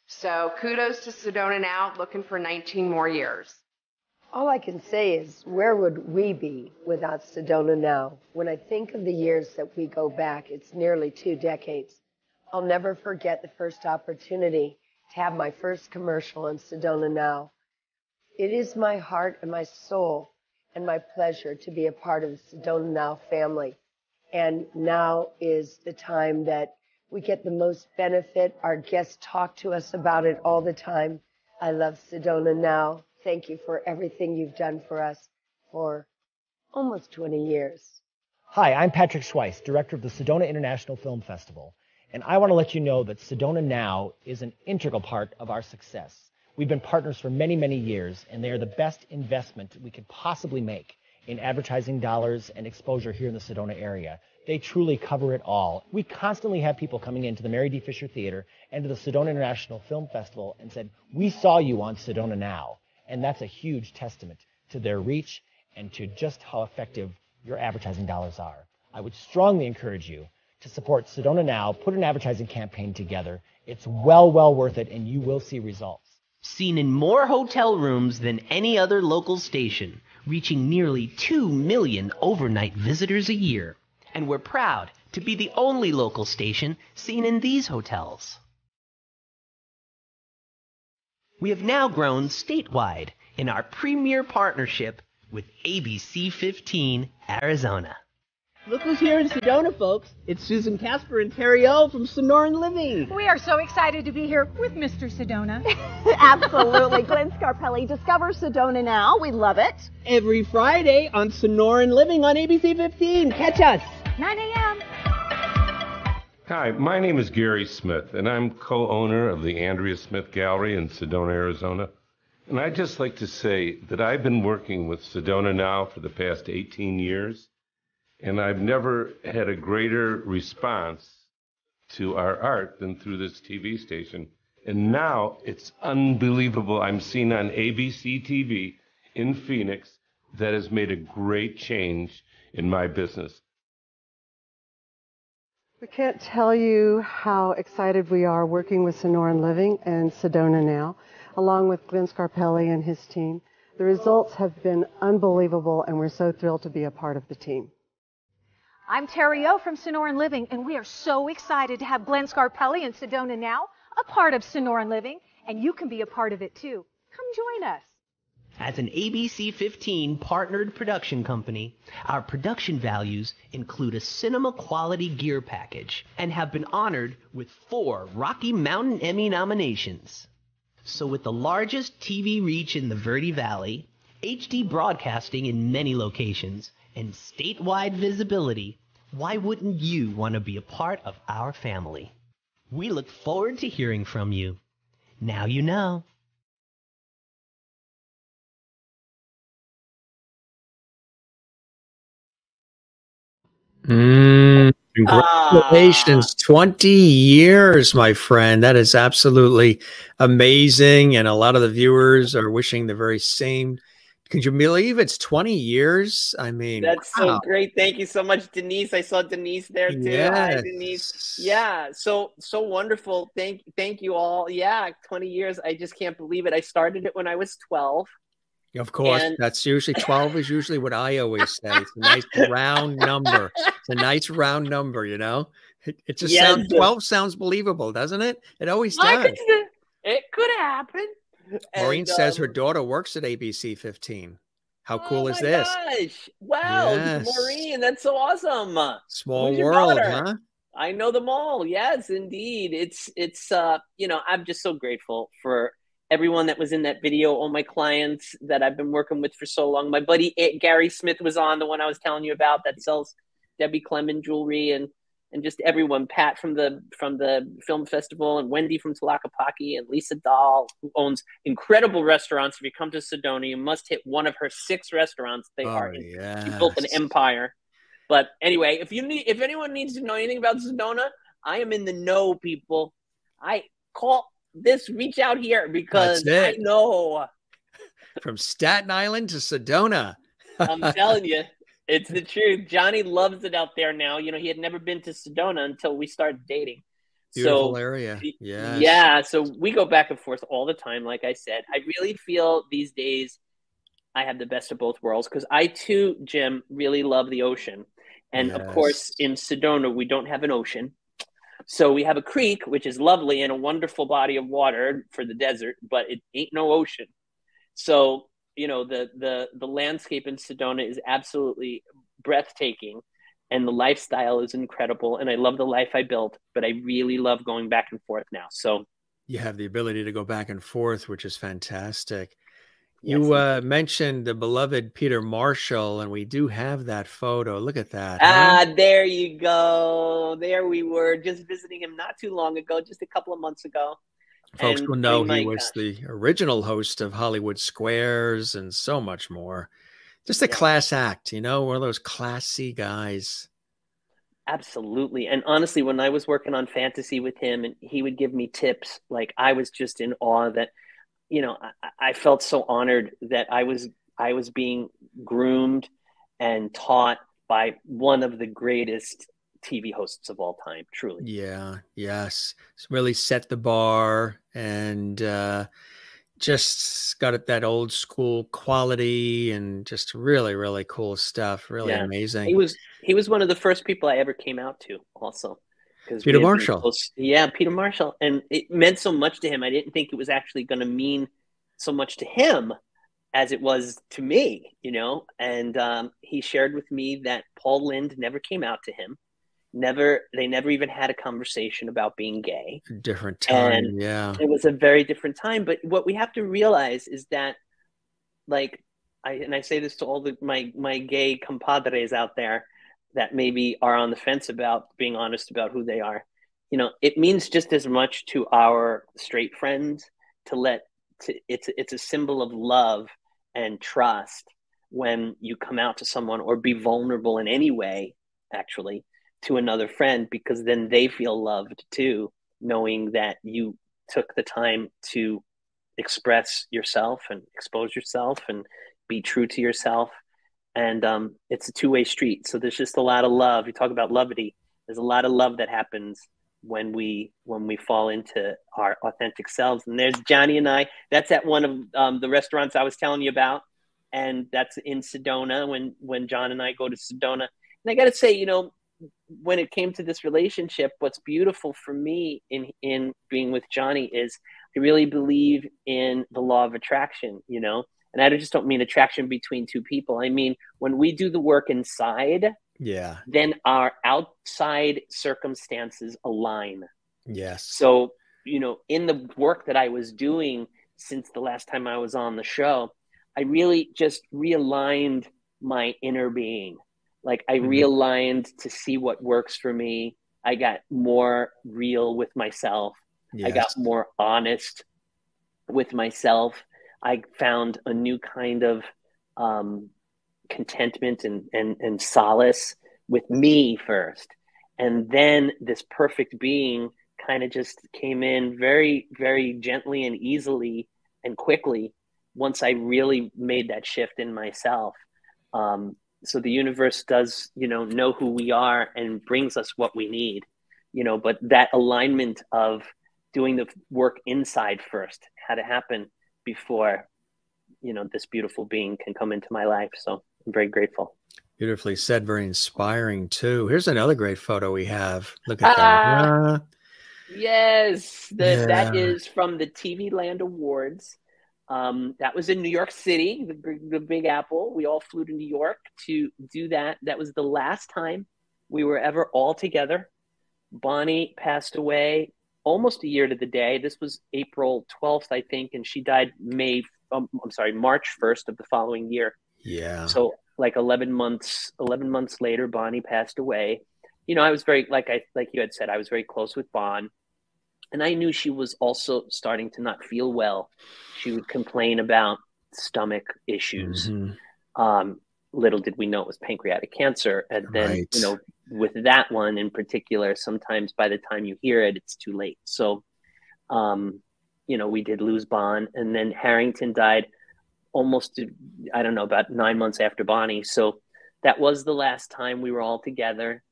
So kudos to Sedona Now, looking for 19 more years. All I can say is, where would we be without Sedona Now? When I think of the years that we go back, it's nearly two decades. I'll never forget the first opportunity to have my first commercial in Sedona Now. It is my heart and my soul and my pleasure to be a part of the Sedona Now family. And now is the time that we get the most benefit. Our guests talk to us about it all the time. I love Sedona now. Thank you for everything you've done for us for almost 20 years. Hi, I'm Patrick Schweiss, director of the Sedona International Film Festival, and I want to let you know that Sedona Now is an integral part of our success. We've been partners for many, many years, and they are the best investment we could possibly make in advertising dollars and exposure here in the Sedona area. They truly cover it all. We constantly have people coming into the Mary D. Fisher Theater and to the Sedona International Film Festival and said, We saw you on Sedona Now. And that's a huge testament to their reach and to just how effective your advertising dollars are. I would strongly encourage you to support Sedona Now, put an advertising campaign together. It's well, well worth it, and you will see results. Seen in more hotel rooms than any other local station, reaching nearly 2 million overnight visitors a year and we're proud to be the only local station seen in these hotels. We have now grown statewide in our premier partnership with ABC 15 Arizona. Look who's here in Sedona, folks. It's Susan Casper and Terry O from Sonoran Living. We are so excited to be here with Mr. Sedona. Absolutely. Glenn Scarpelli, Discover Sedona Now. We love it. Every Friday on Sonoran Living on ABC 15. Catch us. 9 a.m. Hi, my name is Gary Smith, and I'm co owner of the Andrea Smith Gallery in Sedona, Arizona. And I'd just like to say that I've been working with Sedona now for the past 18 years, and I've never had a greater response to our art than through this TV station. And now it's unbelievable. I'm seen on ABC TV in Phoenix that has made a great change in my business. We can't tell you how excited we are working with Sonoran Living and Sedona now, along with Glenn Scarpelli and his team. The results have been unbelievable, and we're so thrilled to be a part of the team. I'm Terry O from Sonoran Living, and we are so excited to have Glenn Scarpelli and Sedona now a part of Sonoran Living, and you can be a part of it too. Come join us. As an ABC 15 partnered production company, our production values include a cinema quality gear package and have been honored with four Rocky Mountain Emmy nominations. So, with the largest TV reach in the Verde Valley, HD broadcasting in many locations, and statewide visibility, why wouldn't you want to be a part of our family? We look forward to hearing from you. Now you know. Mm, congratulations. Uh, 20 years, my friend. That is absolutely amazing. And a lot of the viewers are wishing the very same. Can you believe it's 20 years? I mean, that's wow. so great. Thank you so much, Denise. I saw Denise there too. Yes. Hi, Denise. Yeah, so so wonderful. Thank thank you all. Yeah, 20 years. I just can't believe it. I started it when I was 12. Of course, and... that's usually 12 is usually what I always say. It's a nice round number. It's a nice round number, you know? It, it just yes. sounds 12 sounds believable, doesn't it? It always does. It could happen. Maureen and, says um, her daughter works at ABC 15. How cool oh is this? Gosh. Wow, yes. Maureen, that's so awesome. Small Who's world, huh? I know them all. Yes, indeed. It's it's uh, you know, I'm just so grateful for everyone that was in that video, all my clients that I've been working with for so long. My buddy Gary Smith was on the one I was telling you about that sells Debbie Clement jewelry and and just everyone, Pat from the from the film festival and Wendy from Tlaquepaque and Lisa Dahl, who owns incredible restaurants. If you come to Sedona, you must hit one of her six restaurants. They oh, are yes. she built an empire. But anyway, if you need if anyone needs to know anything about Sedona, I am in the know, people. I call this reach out here because I know. From Staten Island to Sedona. I'm telling you, it's the truth. Johnny loves it out there now. You know, he had never been to Sedona until we started dating. Beautiful so, area. Yeah. Yeah. So we go back and forth all the time. Like I said, I really feel these days I have the best of both worlds because I too, Jim, really love the ocean. And yes. of course, in Sedona, we don't have an ocean. So we have a creek, which is lovely and a wonderful body of water for the desert, but it ain't no ocean. So you know the the the landscape in Sedona is absolutely breathtaking, and the lifestyle is incredible and I love the life I built, but I really love going back and forth now. So you have the ability to go back and forth, which is fantastic. You uh, mentioned the beloved Peter Marshall, and we do have that photo. Look at that. Ah, there you go. There we were, just visiting him not too long ago, just a couple of months ago. Folks and, will oh know oh he was gosh. the original host of Hollywood Squares and so much more. Just a yeah. class act, you know, one of those classy guys. Absolutely. And honestly, when I was working on fantasy with him and he would give me tips, like I was just in awe that, you know, I, I felt so honored that I was I was being groomed and taught by one of the greatest TV hosts of all time, truly. Yeah, yes. It's really set the bar and uh just got it that old school quality and just really really cool stuff really yeah. amazing. He was he was one of the first people i ever came out to also because peter marshall. yeah peter marshall and it meant so much to him. I didn't think it was actually going to mean so much to him as it was to me you know and um, he shared with me that paul Lynde never came out to him never they never even had a conversation about being gay. Different time and yeah. it was a very different time. But what we have to realize is that like i and i say this to all the my my gay compadres out there that maybe are on the fence about being honest about who they are. You know it means just as much to our straight friends to let to it's it's a symbol of love and trust when you come out to someone or be vulnerable in any way actually to another friend because then they feel loved too, knowing that you took the time to express yourself and expose yourself and be true to yourself. And um, it's a two way street. So there's just a lot of love. You talk about levity. There's a lot of love that happens when we when we fall into our authentic selves. And there's Johnny and I. That's at one of um, the restaurants I was telling you about, and that's in Sedona. When when John and I go to Sedona, and I got to say, you know, when it came to this relationship, what's beautiful for me in in being with Johnny is I really believe in the law of attraction, you know. And I just don't mean attraction between two people. I mean when we do the work inside, yeah, then our outside circumstances align. Yes. So, you know, in the work that I was doing since the last time I was on the show, I really just realigned my inner being like I mm-hmm. realigned to see what works for me. I got more real with myself. Yes. I got more honest with myself. I found a new kind of um, contentment and, and, and solace with me first. And then this perfect being kind of just came in very, very gently and easily and quickly once I really made that shift in myself. Um, so the universe does you know know who we are and brings us what we need you know but that alignment of doing the work inside first had to happen before you know this beautiful being can come into my life. So i'm very grateful. Beautifully said very inspiring too. Here's another great photo we have. Look at that. Uh, yes the, yeah. that is from the tv land awards um, that was in New York City, the, the Big Apple. We all flew to New York to do that. That was the last time we were ever all together. Bonnie passed away almost a year to the day. This was April 12th, I think, and she died May, um, I'm sorry, March 1st of the following year. Yeah. So like 11 months, 11 months later, Bonnie passed away. You know, I was very, like I, like you had said, I was very close with Bon and I knew she was also starting to not feel well. She would complain about stomach issues. Mm-hmm. Um, little did we know it was pancreatic cancer, and then right. you know with that one in particular, sometimes by the time you hear it, it's too late. So, um, you know, we did lose Bon, and then Harrington died almost I don't know about nine months after Bonnie. So that was the last time we were all together.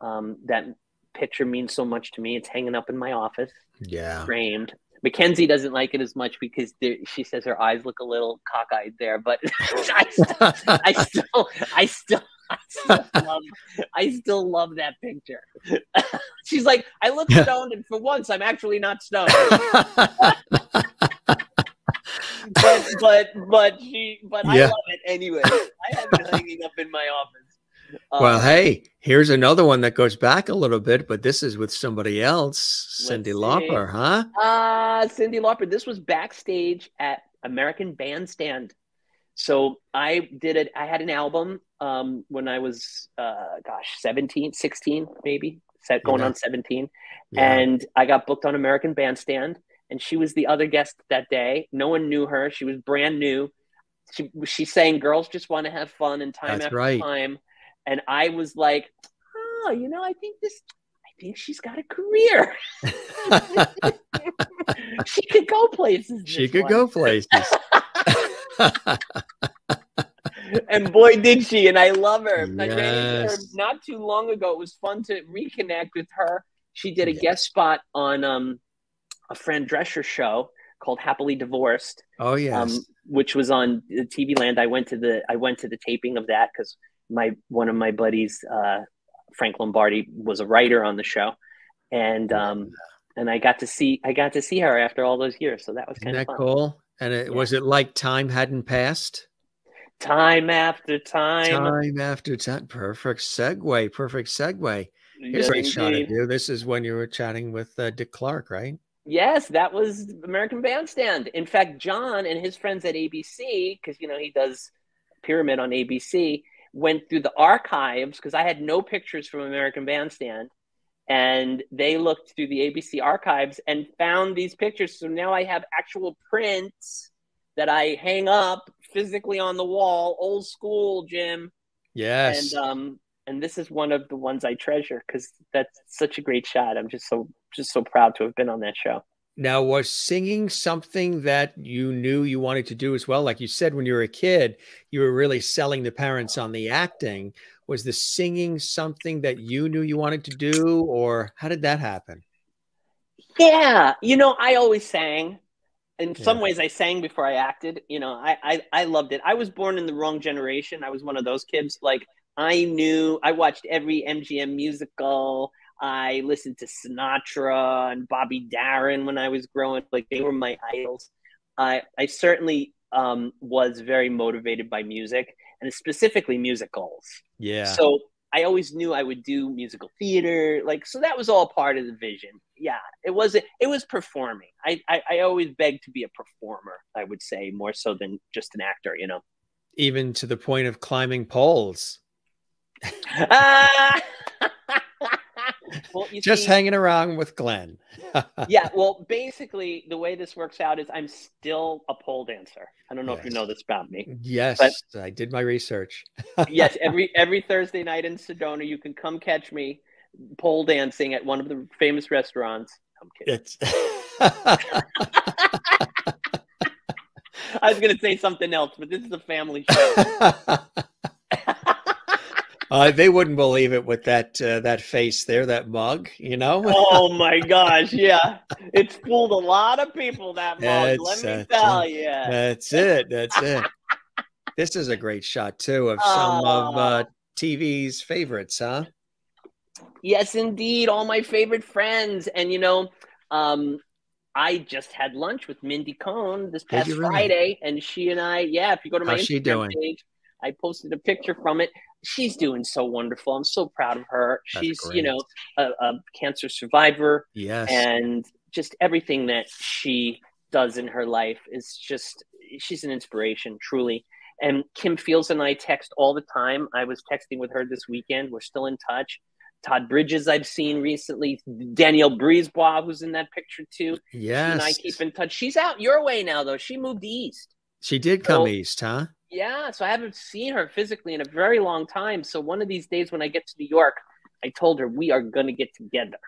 Um, that picture means so much to me. It's hanging up in my office. Yeah. Framed. Mackenzie doesn't like it as much because she says her eyes look a little cockeyed there, but I, still, I still, I still, I still love, I still love that picture. She's like, I look stoned, and for once, I'm actually not stoned. but but but she but yeah. I love it anyway. I have it hanging up in my office. Well, Um, hey, here's another one that goes back a little bit, but this is with somebody else, Cyndi. Lauper, huh? Ah, Cyndi Lauper. This was backstage at American Bandstand. So I did it. I had an album um, when I was, uh, gosh, 17, 16, maybe, set going Yeah. on 17. Yeah. And I got booked on American Bandstand. And she was the other guest that day. No one knew her. She was brand new. She, she's saying girls just want to have fun and time That's after right. time. And I was like, oh, you know, I think this, I think she's got a career. she could go places. she could go places. and boy did she and i love her i ran into her Yes. not too long ago it was fun to reconnect with her she did a guest spot on um, a fran drescher show called happily divorced oh yes. um, which was on the tv land i went to the i went to the taping of that because my one of my buddies uh, frank lombardi was a writer on the show and um, and i got to see i got to see her after all those years so that was Isn't kind of that fun cool? And it, was it like time hadn't passed? time after time, Time after time. Perfect segue. Perfect segue. Here's Yes, shot of you. This is when you were chatting with uh, Dick Clark, right? Yes, that was American Bandstand. In fact, John and his friends at ABC, because you know he does Pyramid on ABC, went through the archives because I had no pictures from American Bandstand, and they looked through the ABC archives and found these pictures. So now I have actual prints that I hang up physically on the wall, old school, Jim. Yes. And um, and this is one of the ones I treasure because that's such a great shot. I'm just so just so proud to have been on that show. Now, was singing something that you knew you wanted to do as well? Like you said, when you were a kid, you were really selling the parents on the acting. Was the singing something that you knew you wanted to do, or how did that happen? Yeah, you know, I always sang. In some ways, I sang before I acted. You know, I, I I loved it. I was born in the wrong generation. I was one of those kids. Like I knew, I watched every MGM musical. I listened to Sinatra and Bobby Darin when I was growing. Up. Like they were my idols. I I certainly um, was very motivated by music and specifically musicals. Yeah. So I always knew I would do musical theater, like so that was all part of the vision. Yeah, it was it was performing. I, I I always begged to be a performer. I would say more so than just an actor. You know. Even to the point of climbing poles, Ah! well, you just see- hanging around with Glenn. yeah. Well, basically, the way this works out is I'm still a pole dancer. I don't know if you know this about me. Yes, But- I did my research. yes, every every Thursday night in Sedona, you can come catch me pole dancing at one of the famous restaurants. I'm kidding. It's I was going to say something else, but this is a family show. Uh, they wouldn't believe it with that uh, that face there, that mug. You know. oh my gosh, yeah, it's fooled a lot of people. That mug, That's- let me that's tell you. That's it. That's it. This is a great shot too of some of uh, TV's favorites, huh? Yes, indeed, all my favorite friends, and you know, um, I just had lunch with Mindy Cohn this past really? Friday, and she and I, yeah, if you go to my How's she Instagram doing? page, I posted a picture from it. She's doing so wonderful. I'm so proud of her. That's She's, you know, a, a cancer survivor. Yes. and just everything that she does in her life is just she's an inspiration truly and kim fields and i text all the time i was texting with her this weekend we're still in touch todd bridges i've seen recently danielle brisebois who's in that picture too she and i keep in touch she's out your way now though she moved east She did come So- east, huh? Yeah so i haven't seen her physically in a very long time so one of these days when i get to new york i told her we are going to get together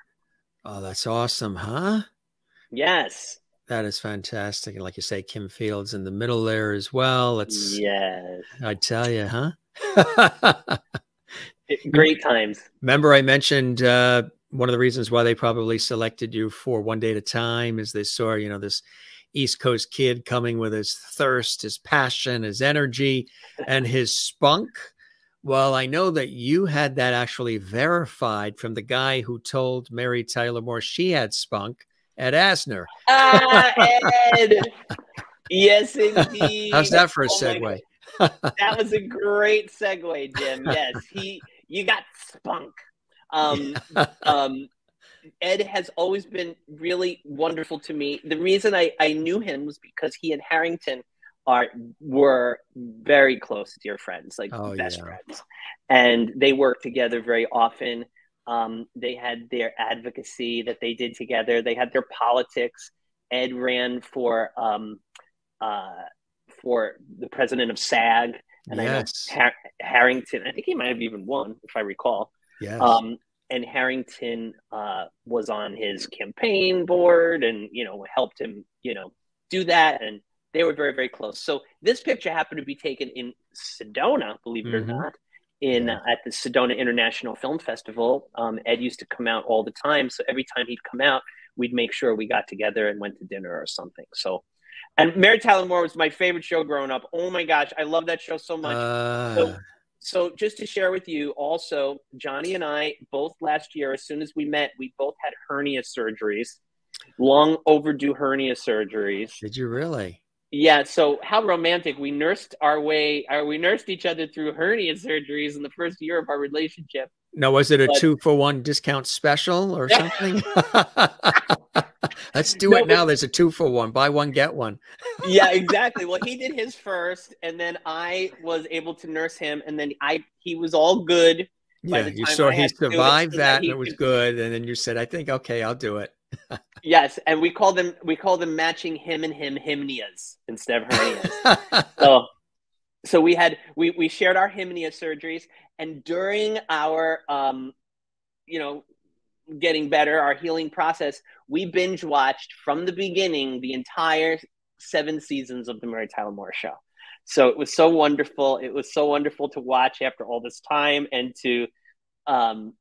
Oh, that's awesome, huh? yes That is fantastic. And like you say, Kim Fields in the middle there as well. It's yes I tell you, huh? great times Remember, I mentioned uh, one of the reasons why they probably selected you for One Day at a Time is they saw, you know, this East Coast kid coming with his thirst, his passion, his energy, and his spunk. Well, I know that you had that actually verified from the guy who told Mary Tyler Moore she had spunk, Ed Asner. Ah, Ed. yes, indeed. How's that for a Oh segue? that was a great segue, Jim. Yes, he you got spunk. Um, um, Ed has always been really wonderful to me. The reason I, I knew him was because he and Harrington are were very close, dear friends, like Oh, best yeah. friends, and they work together very often. Um, they had their advocacy that they did together. They had their politics. Ed ran for um, uh, for the president of SAG, and Yes. I know Har- Harrington. I think he might have even won, if I recall. Yes. Um, and Harrington uh, was on his campaign board, and you know helped him, you know, do that. And they were very, very close. So this picture happened to be taken in Sedona, believe it or Mhm. not, in uh, at the Sedona International Film Festival. Um, Ed used to come out all the time, so every time he'd come out, we'd make sure we got together and went to dinner or something. So. And Mary Tyler Moore was my favorite show growing up. Oh my gosh, I love that show so much. Uh, So, so just to share with you, also Johnny and I both last year, as soon as we met, we both had hernia surgeries, long overdue hernia surgeries. did you really? Yeah. So how romantic! We nursed our way, or we nursed each other through hernia surgeries in the first year of our relationship. No, was it a But- two for one discount special or something? Let's do No, it now. There's a two for one. Buy one, get one. yeah, exactly. Well, he did his first, and then I was able to nurse him, and then I he was all good. Yeah, you saw I he had to do it survived so that and it was could- good. And then you said, I think, okay, I'll do it. Yes, and we call them we call them matching him and him hymnias instead of hernias. so so we had we we shared our hymnia surgeries and during our um you know getting better our healing process we binge watched from the beginning the entire seven seasons of the mary tyler moore show. So it was so wonderful. It was so wonderful to watch after all this time and to um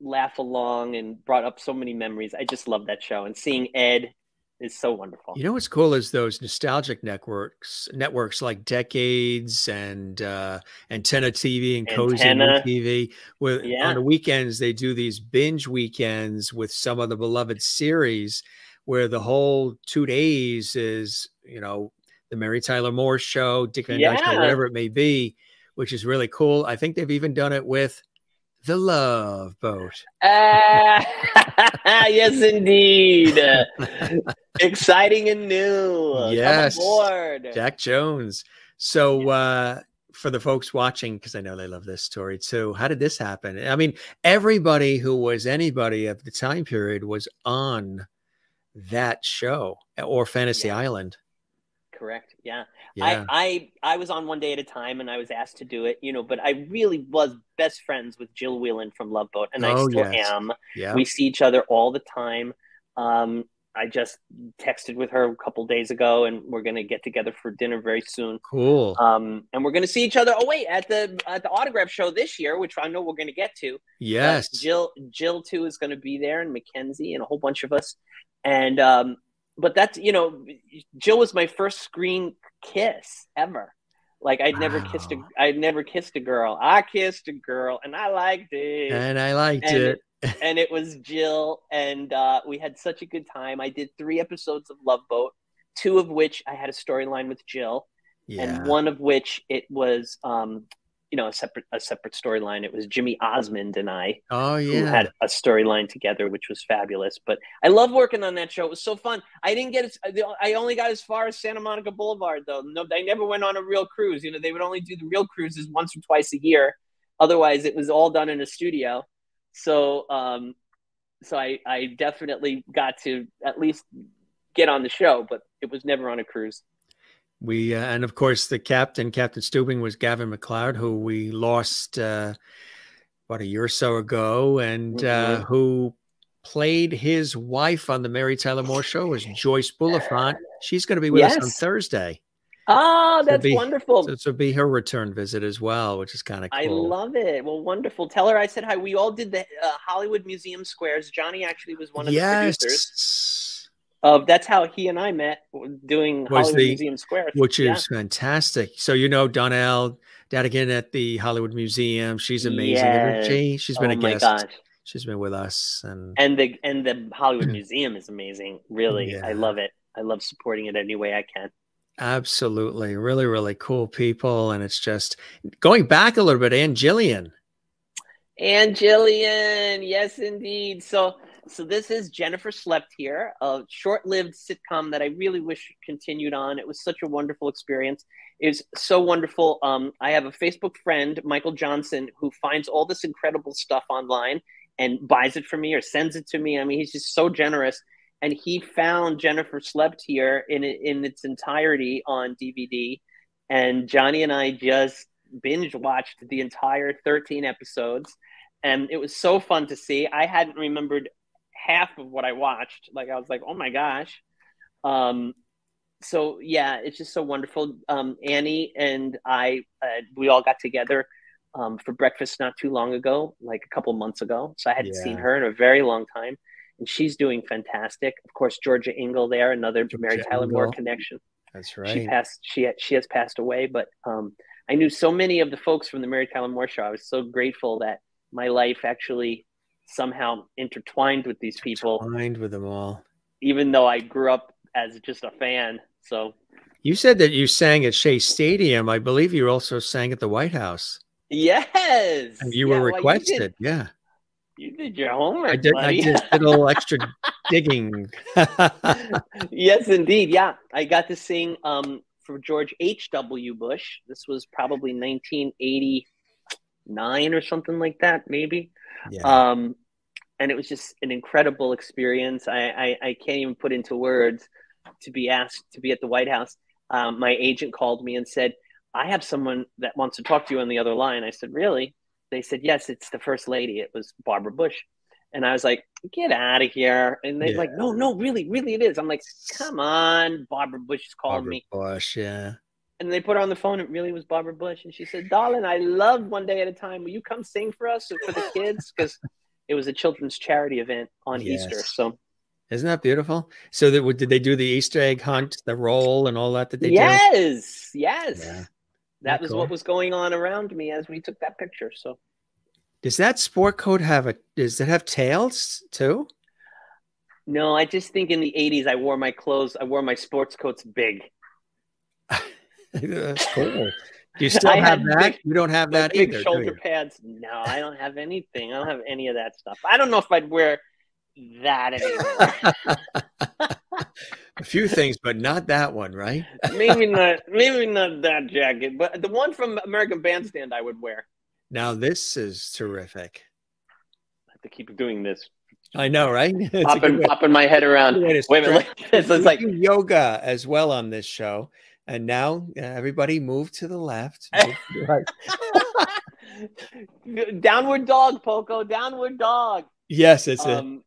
laugh along and brought up so many memories. I just love that show. And seeing ed is so wonderful You know what's cool is those nostalgic networks, networks like Decades and uh, Antenna TV and Cozi Antenna. TV. Where Yeah. on the weekends they do these binge weekends with some of the beloved series, where the whole two days is you know the Mary Tyler Moore Show, Dick Van Dyke Yeah. whatever it may be, which is really cool. I think they've even done it with the Love Boat. Ah, yes, indeed. Exciting and new. Yes. Jack Jones. So uh for the folks watching, because I know they love this story too, how did this happen? I mean, everybody who was anybody of the time period was on that show or Fantasy Island. Correct. Yeah. Yeah. I, I I was on one day at a time and I was asked to do it, you know, but I really was best friends with Jill Whelan from Love Boat and I Oh, still yes. am. Yeah. We see each other all the time. Um I just texted with her a couple days ago and we're gonna get together for dinner very soon. Cool. Um and we're gonna see each other oh wait at the at the autograph show this year, which I know we're gonna get to. Yes. Uh, Jill Jill too is going to be there, and Mackenzie, and a whole bunch of us. And um, but that's you know, Jill was my first screen kiss ever. Like I'd never kissed a I'd never kissed a girl. I kissed a girl, and I liked it. and I liked and it. and it was Jill, and uh, we had such a good time. I did three episodes of Love Boat, two of which I had a storyline with Jill, Yeah. and one of which it was um, you know a separate a separate storyline. It was Jimmy Osmond and I Oh who yeah. had a storyline together, which was fabulous. But I love working on that show. It was so fun. I didn't get as I only got as far as Santa Monica Boulevard though. No, I never went on a real cruise. You know, they would only do the real cruises once or twice a year. Otherwise, it was all done in a studio. So, um, so I I definitely got to at least get on the show, but it was never on a cruise. We uh, and of course the captain, Captain Stubing, was Gavin MacLeod, who we lost uh, about a year or so ago, and uh, who played his wife on the Mary Tyler Moore show was Joyce Bulifant. She's going to be with us on Thursday. Oh, that's be- wonderful. So this will be her return visit as well, which is kind of cool. I love it. Well, wonderful. Tell her I said hi. We all did the uh, Hollywood Museum Squares. Johnny actually was one of the producers. Of that's how he and I met doing was Hollywood the Museum Squares, which is fantastic. So you know Donelle Dadigan at the Hollywood Museum. She's amazing, Yes. she? She's been Oh a guest. gosh. She's been with us, and and the and the Hollywood Museum is amazing. Really, I love it. I love supporting it any way I can. Absolutely. Really, really cool people. And it's just going back a little bit, Ann Jillian. Ann Jillian, yes, indeed. So, so this is Jennifer Slept Here, a short-lived sitcom that I really wish continued on. It was such a wonderful experience. It was so wonderful. Um, I have a Facebook friend, Michael Johnson, who finds all this incredible stuff online and buys it for me or sends it to me. I mean, he's just so generous. And he found Jennifer Slept Here in in its entirety on DVD. And Johnny and I just binge watched the entire 13 episodes. And it was so fun to see. I hadn't remembered half of what I watched. Like I was like, oh my gosh. Um, so yeah, it's just so wonderful. Um, Annie and I, uh, we all got together um, for breakfast not too long ago, like a couple months ago. So I hadn't yeah. seen her in a very long time, and she's doing fantastic. Of course, Georgia Engel there, another Georgia Mary Tyler Moore connection. That's right. She passed. She she has passed away, but um, I knew so many of the folks from the Mary Tyler Moore show. I was so grateful that my life actually somehow intertwined with these people. Intertwined with them all. Even though I grew up as just a fan, so. You said that you sang at Shea Stadium. I believe you also sang at the White House. Yes. And you yeah, were requested. Well, you yeah. You did your homework. I did. Buddy. I just did a little extra digging. yes, indeed. Yeah, I got to sing um, for George H. W. Bush. This was probably 1989 or something like that, maybe. Yeah. Um, and it was just an incredible experience. I, I, I can't even put into words to be asked to be at the White House. Um, my agent called me and said, I have someone that wants to talk to you on the other line. I said, Really? They said, Yes, it's the first lady. It was Barbara Bush. And I was like, Get out of here. And they're yeah. like, No, no, really, really it is. I'm like, Come on. Barbara Bush is calling Barbara me. Bush, yeah. And they put her on the phone. It really was Barbara Bush. And she said, Darling, I love One Day at a Time. Will you come sing for us or for the kids? Because it was a children's charity event on yes. Easter. So isn't that beautiful? So that did they do the Easter egg hunt, the roll, and all that? That they yes, do? yes, yeah that was cool. what was going on around me as we took that picture. So, does that sport coat have a? Does it have tails too? No, I just think in the '80s I wore my clothes. I wore my sports coats big. That's cool. Do you still I have that? Big, you don't have that big either. Shoulder pads? No, I don't have anything. I don't have any of that stuff. I don't know if I'd wear that anymore. a few things, but not that one, right? maybe not. Maybe not that jacket, but the one from American Bandstand I would wear. Now this is terrific. I have to keep doing this. I know, right? popping, popping my head around. Wait a minute. It's, it's like yoga as well on this show. And now uh, everybody move to the left. downward dog, Poco. Downward dog. Yes, it's um, it.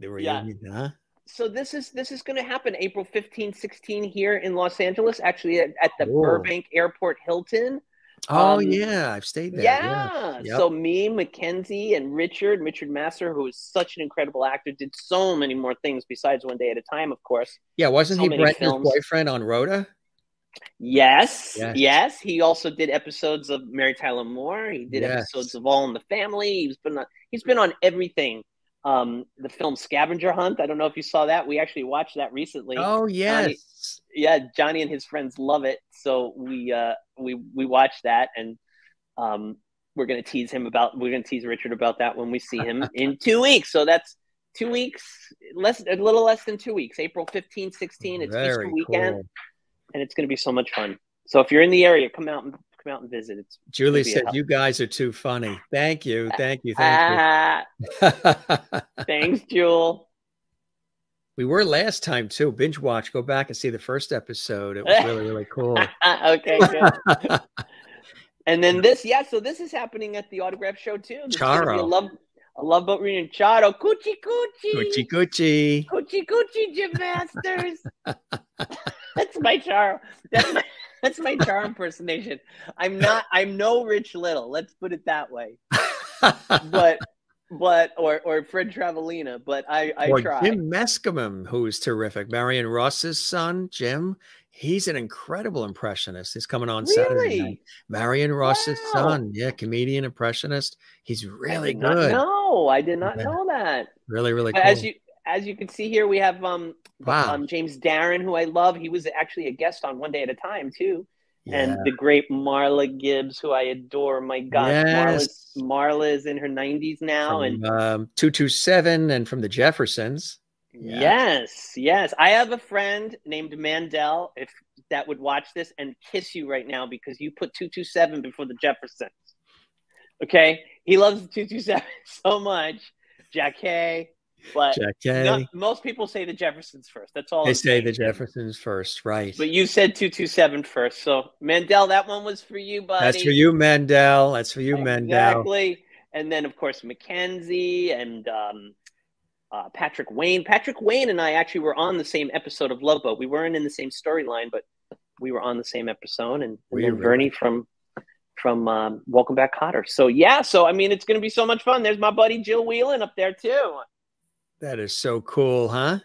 The reunion, yeah. huh? so this is this is going to happen April 15, 16 here in Los Angeles, actually at, at the Burbank Airport Hilton. Oh um, yeah, I've stayed there. Yeah. yeah. Yep. So me, Mackenzie, and Richard, Richard Masur, who is such an incredible actor, did so many more things besides One Day at a Time, of course. Yeah, wasn't so he Brenda's boyfriend on Rhoda? Yes, yes, yes, He also did episodes of Mary Tyler Moore. He did yes. episodes of All in the Family. He's been on, he's been on everything um, the film Scavenger Hunt. I don't know if you saw that. We actually watched that recently. Oh yes, Johnny, yeah. Johnny and his friends love it, so we uh, we we watched that, and um, we're gonna tease him about. We're gonna tease Richard about that when we see him in two weeks. So that's two weeks, less a little less than two weeks. April 15, 16. It's Very Easter weekend, cool. And it's gonna be so much fun. So if you're in the area, come out and come out and visit. It's Julie said you guys are too funny. Thank you, thank you, thank you. Thanks, Jewel. We were last time too. Binge watch. Go back and see the first episode. It was really really cool. okay, good. and then this, yeah. So this is happening at the autograph show too. This Charo. Love, a love boat reunion. Charo, coochie coochie, coochie coochie, coochie coochie, Jim Masters. That's my charm. That's my. That's my Char impersonation. I'm not. I'm no Rich Little. Let's put it that way. but but or or Fred Travalena, but I I or try. Jim Meskimen, who's terrific. Marion Ross's son, Jim. He's an incredible impressionist. He's coming on really? Saturday night. Marion Ross's wow. son, yeah, comedian impressionist. He's really good. No, I did not yeah. know that. Really, really cool. As you as you can see here, we have um, Wow. um James Darren, who I love. He was actually a guest on One Day at a Time too. Yeah. And the great Marla Gibbs, who I adore. My gosh, Yes. Marla's, Marla is in her 90s now, and From, um, 227 and from the Jeffersons. Yeah. Yes, yes. I have a friend named Mandel, if that would watch this and kiss you right now because you put 227 before the Jeffersons. Okay? He loves 227 so much. Jack Hay. But Jack Hay. most people say the Jeffersons first. That's all They I'm say saying. the Jeffersons first, right? But you said 227 first. So, Mandel, that one was for you, buddy. That's for you, Mandel. That's for you, Mandel. Exactly. And then, of course, Mackenzie and um, uh, Patrick Wayne. Patrick Wayne and I actually were on the same episode of Love Boat. We weren't in the same storyline, but we were on the same episode. And, and We then were. Bernie from from um, Welcome Back, Kotter. So yeah, so I mean, it's going to be so much fun. There's my buddy Jill Whelan up there too. That is so cool, huh?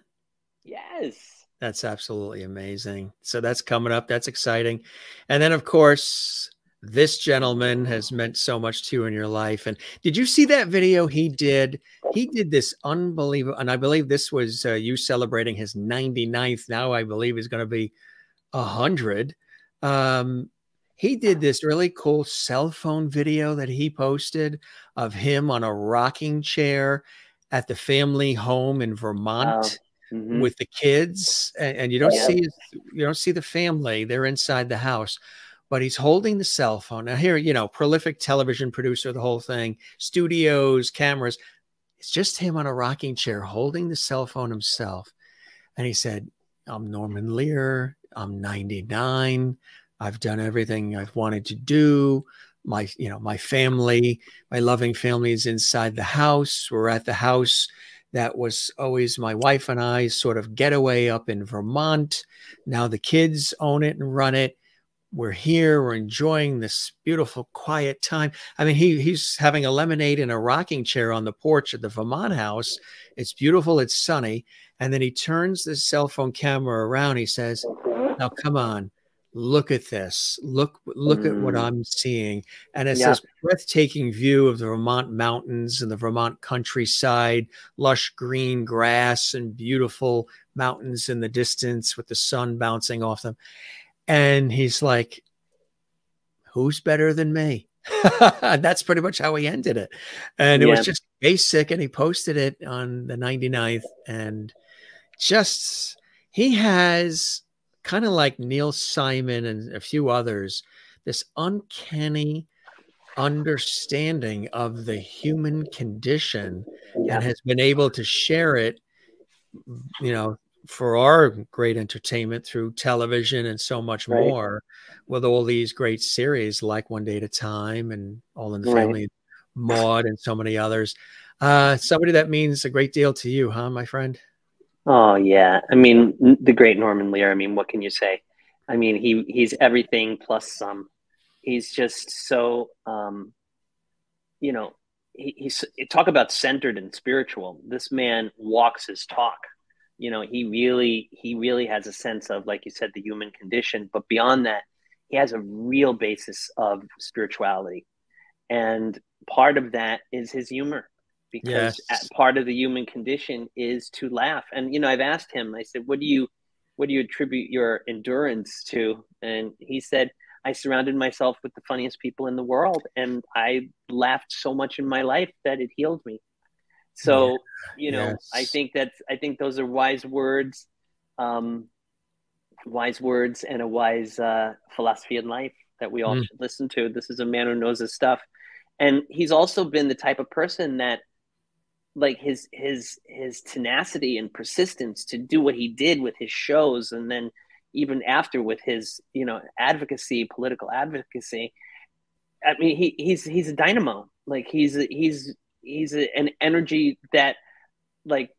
Yes. That's absolutely amazing. So that's coming up. That's exciting. And then, of course, this gentleman has meant so much to you in your life. And did you see that video he did? He did this unbelievable, and I believe this was uh, you celebrating his 99th. Now I believe is going to be 100. Um, he did this really cool cell phone video that he posted of him on a rocking chair at the family home in Vermont Mhm. with the kids and, and you don't Yeah. see you don't see the family they're inside the house but he's holding the cell phone now here you know prolific television producer the whole thing studios cameras it's just him on a rocking chair holding the cell phone himself and he said i'm norman lear i'm 99 i've done everything i've wanted to do my you know my family my loving family is inside the house we're at the house that was always my wife and I's sort of getaway up in Vermont. Now the kids own it and run it. We're here. We're enjoying this beautiful, quiet time. I mean, he he's having a lemonade in a rocking chair on the porch at the Vermont house. It's beautiful. It's sunny. And then he turns the cell phone camera around. He says, "Now come on, look at this. Look look at what Mm. I'm seeing." And it's Yeah. this breathtaking view of the Vermont mountains and the Vermont countryside, lush green grass and beautiful mountains in the distance with the sun bouncing off them. And he's like, Who's better than me? That's pretty much how he ended it. And it Yeah. was just basic. And he posted it on the 99th. And just, he has kind of like Neil Simon and a few others, this uncanny understanding of the human condition Yeah. and has been able to share it, you know, for our great entertainment through television and so much Right. more with all these great series like One Day at a Time and All in the Right. Family, Maude, and so many others. Uh, somebody that means a great deal to you, huh, my friend? Oh yeah, I mean the great Norman Lear. I mean, what can you say? I mean, he he's everything plus some. He's just so, um, you know, he, he's talk about centered and spiritual. This man walks his talk. You know, he really he really has a sense of, like you said, the human condition. But beyond that, he has a real basis of spirituality, and part of that is his humor because Yes. part of the human condition is to laugh. And you know, I've asked him. I said, "What do you, what do you attribute your endurance to?" And he said, "I surrounded myself with the funniest people in the world, and I laughed so much in my life that it healed me." So, you know, I think that's I think those are wise words, um, wise words, and a wise uh, philosophy in life that we all Mm. should listen to. This is a man who knows his stuff, and he's also been the type of person that like his his his tenacity and persistence to do what he did with his shows and then even after with his you know advocacy political advocacy i mean he he's he's a dynamo like he's a, he's he's a, an energy that like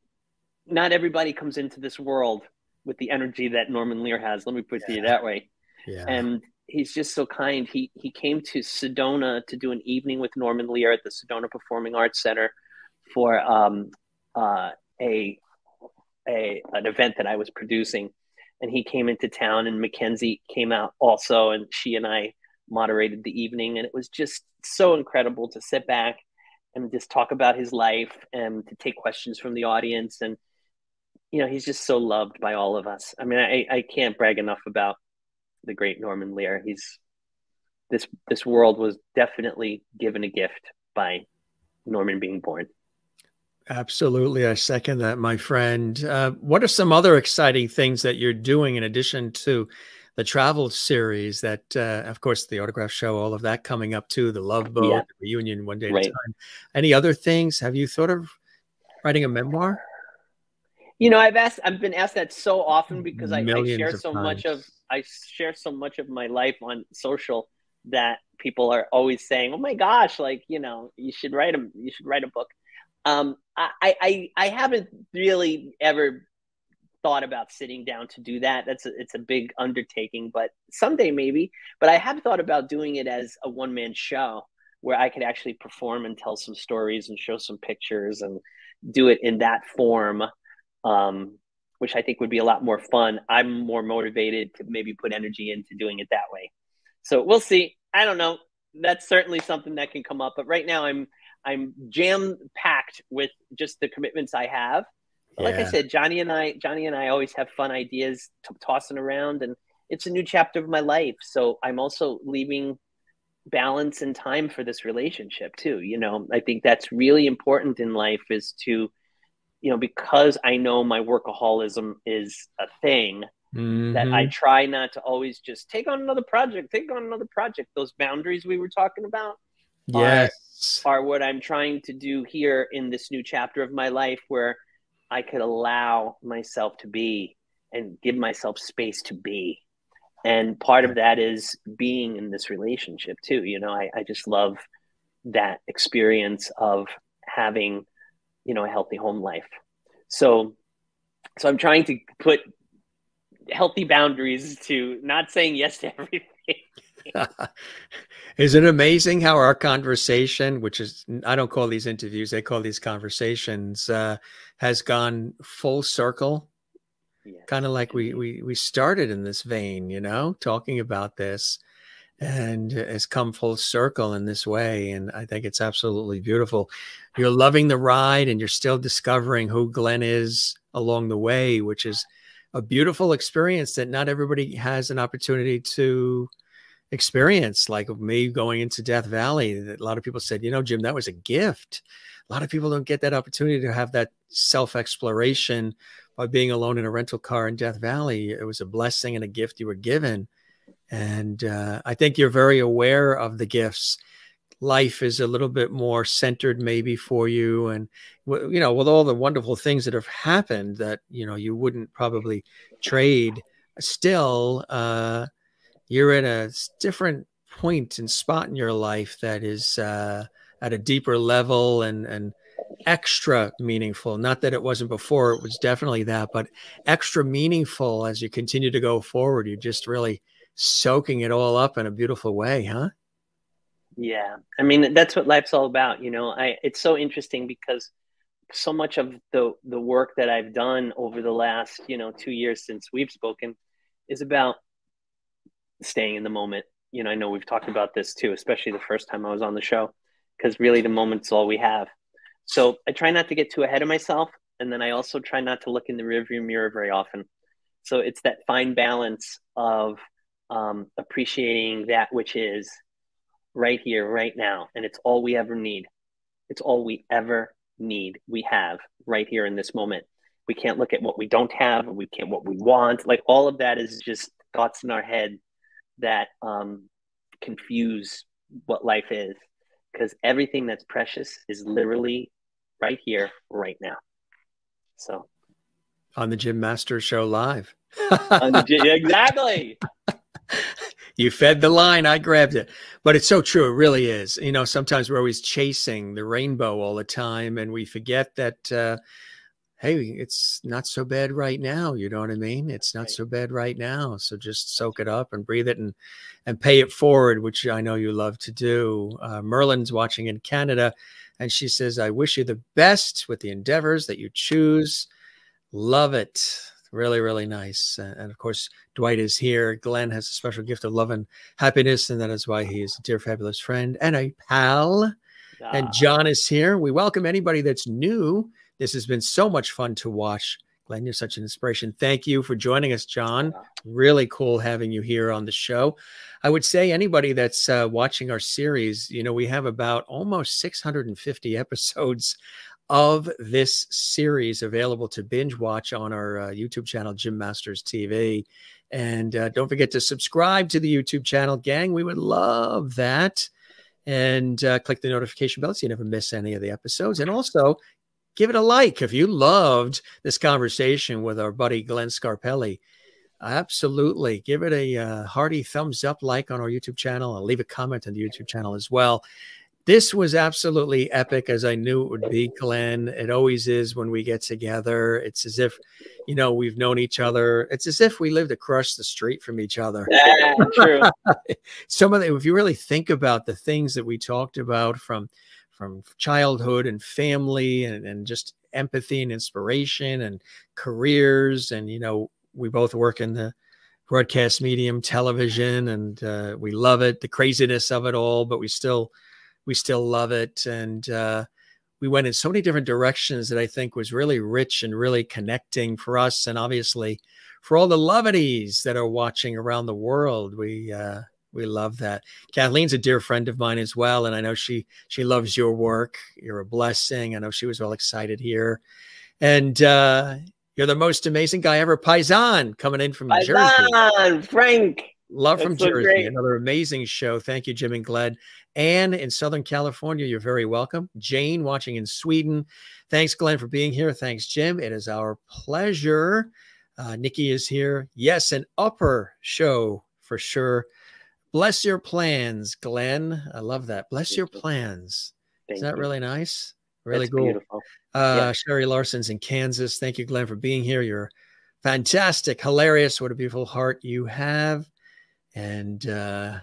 not everybody comes into this world with the energy that norman lear has let me put it to you that way Yeah. and he's just so kind. He he came to Sedona to do an evening with Norman Lear at the Sedona Performing Arts Center for um, uh, a a an event that I was producing, and he came into town, and Mackenzie came out also, and she and I moderated the evening, and it was just so incredible to sit back and just talk about his life and to take questions from the audience and you know, he's just so loved by all of us. I mean, I, I can't brag enough about the great Norman Lear. He's this this world was definitely given a gift by Norman being born. Absolutely. I second that, my friend. Uh, what are some other exciting things that you're doing in addition to the travel series that, uh, of course, the autograph show, all of that coming up too, the love boat, yeah. the reunion one day right. at a time. Any other things? Have you thought of writing a memoir? You know, I've asked, I've been asked that so often because I, I, share so times. much of, I share so much of my life on social that people are always saying, "Oh my gosh, like you know, you should write a, you should write a book." Um, I, I, I haven't really ever thought about sitting down to do that. That's a, it's a big undertaking, but someday maybe. But I have thought about doing it as a one man show where I could actually perform and tell some stories and show some pictures and do it in that form, um, which I think would be a lot more fun. I'm more motivated to maybe put energy into doing it that way. So we'll see. I don't know. That's certainly something that can come up. But right now, I'm I'm jam packed with just the commitments I have. Yeah. Like I said, Johnny and I, Johnny and I always have fun ideas t- tossing around, and it's a new chapter of my life. So I'm also leaving balance and time for this relationship too. You know, I think that's really important in life is to, you know, because I know my workaholism is a thing. Mm-hmm. That I mm-hmm. try not to always just take on another project, take on another project. Those boundaries we were talking about, yes are, what i'm trying to do here in this new chapter of my life where i could allow myself to be and give myself space to be. And part of that is being in this relationship too you know i, I just love that experience of having you know a healthy home life. So so i'm trying to put healthy boundaries to not saying yes to everything is it amazing how our conversation, which is, I don't call these interviews, they call these conversations, uh, has gone full circle? Yeah. Kind of like we, we, we started in this vein, you know, talking about this and has come full circle in this way. And I think it's absolutely beautiful. You're loving the ride and you're still discovering who Glenn is along the way, which is a beautiful experience that not everybody has an opportunity to experience like me going into Death Valley. A lot of people said, you know, Jim, that was a gift. A lot of people don't get that opportunity to have that self exploration by being alone in a rental car in Death Valley. It was a blessing and a gift you were given. And uh, I think you're very aware of the gifts. Life is a little bit more centered, maybe for you, and you know, with all the wonderful things that have happened that you know you wouldn't probably trade. Still, uh, you're at a different point and spot in your life that is uh, at a deeper level and and extra meaningful. Not that it wasn't before; it was definitely that, but extra meaningful as you continue to go forward. You're just really soaking it all up in a beautiful way, huh? Yeah, I mean that's what life's all about. You know, I it's so interesting because so much of the the work that I've done over the last you know two years since we've spoken is about staying in the moment. You know, I know we've talked about this too, especially the first time I was on the show, because really the moment's all we have. So I try not to get too ahead of myself. And then I also try not to look in the rearview mirror very often. So it's that fine balance of um, appreciating that which is right here, right now. And it's all we ever need. It's all we ever need. We have right here in this moment. We can't look at what we don't have. We can't what we want. Like all of that is just thoughts in our head that um, confuse what life is because everything that's precious is literally right here, right now. So, on the Jim Master Show live. the, exactly. you fed the line, I grabbed it. But it's so true. It really is. You know, sometimes we're always chasing the rainbow all the time, and we forget that. Uh, hey, it's not so bad right now. You know what I mean? It's not so bad right now. So just soak it up and breathe it and and pay it forward, which I know you love to do. Uh, Merlin's watching in Canada, and she says, "I wish you the best with the endeavors that you choose. Love it." Really, really nice. And of course, Dwight is here. Glenn has a special gift of love and happiness, and that is why he is a dear, fabulous friend and a pal. And John is here. We welcome anybody that's new this has been so much fun to watch Glenn, you're such an inspiration. Thank you for joining us, John. Really cool having you here on the show. I would say anybody that's uh, watching our series, you know, we have about almost 650 episodes of this series available to binge watch on our uh, YouTube channel, Jim Masters TV. And uh, don't forget to subscribe to the YouTube channel, gang. We would love that. And uh, click the notification bell so you never miss any of the episodes. And also give it a like if you loved this conversation with our buddy Glenn Scarpelli. Absolutely. Give it a uh, hearty thumbs up like on our YouTube channel and leave a comment on the YouTube channel as well. This was absolutely epic as I knew it would be, Glenn. It always is when we get together. It's as if, you know, we've known each other. It's as if we lived across the street from each other. Yeah, true. Some of the, if you really think about the things that we talked about from from childhood and family and, and just empathy and inspiration and careers. And, you know, we both work in the broadcast medium, television, and uh, we love it, the craziness of it all, but we still, we still love it. And, uh, we went in so many different directions that I think was really rich and really connecting for us. And obviously for all the lovities that are watching around the world, we, uh, we love that. Kathleen's a dear friend of mine as well, and I know she she loves your work. You're a blessing. I know she was all excited here, and uh, you're the most amazing guy ever. Paisan coming in from Paisan, Jersey. Frank. Love from so Jersey. great. Another amazing show. Thank you, Jim and Glenn. And in Southern California, you're very welcome. Jane watching in Sweden. Thanks, Glenn, for being here. Thanks, Jim. It is our pleasure. Uh, Nikki is here. Yes, an upper show for sure. Bless your plans, Glenn. I love that. Bless your plans. Thank is that you. really nice? Really That's cool. beautiful. Uh, Yeah. Sherry Larson's in Kansas. Thank you, Glenn, for being here. You're fantastic, hilarious. What a beautiful heart you have. And uh,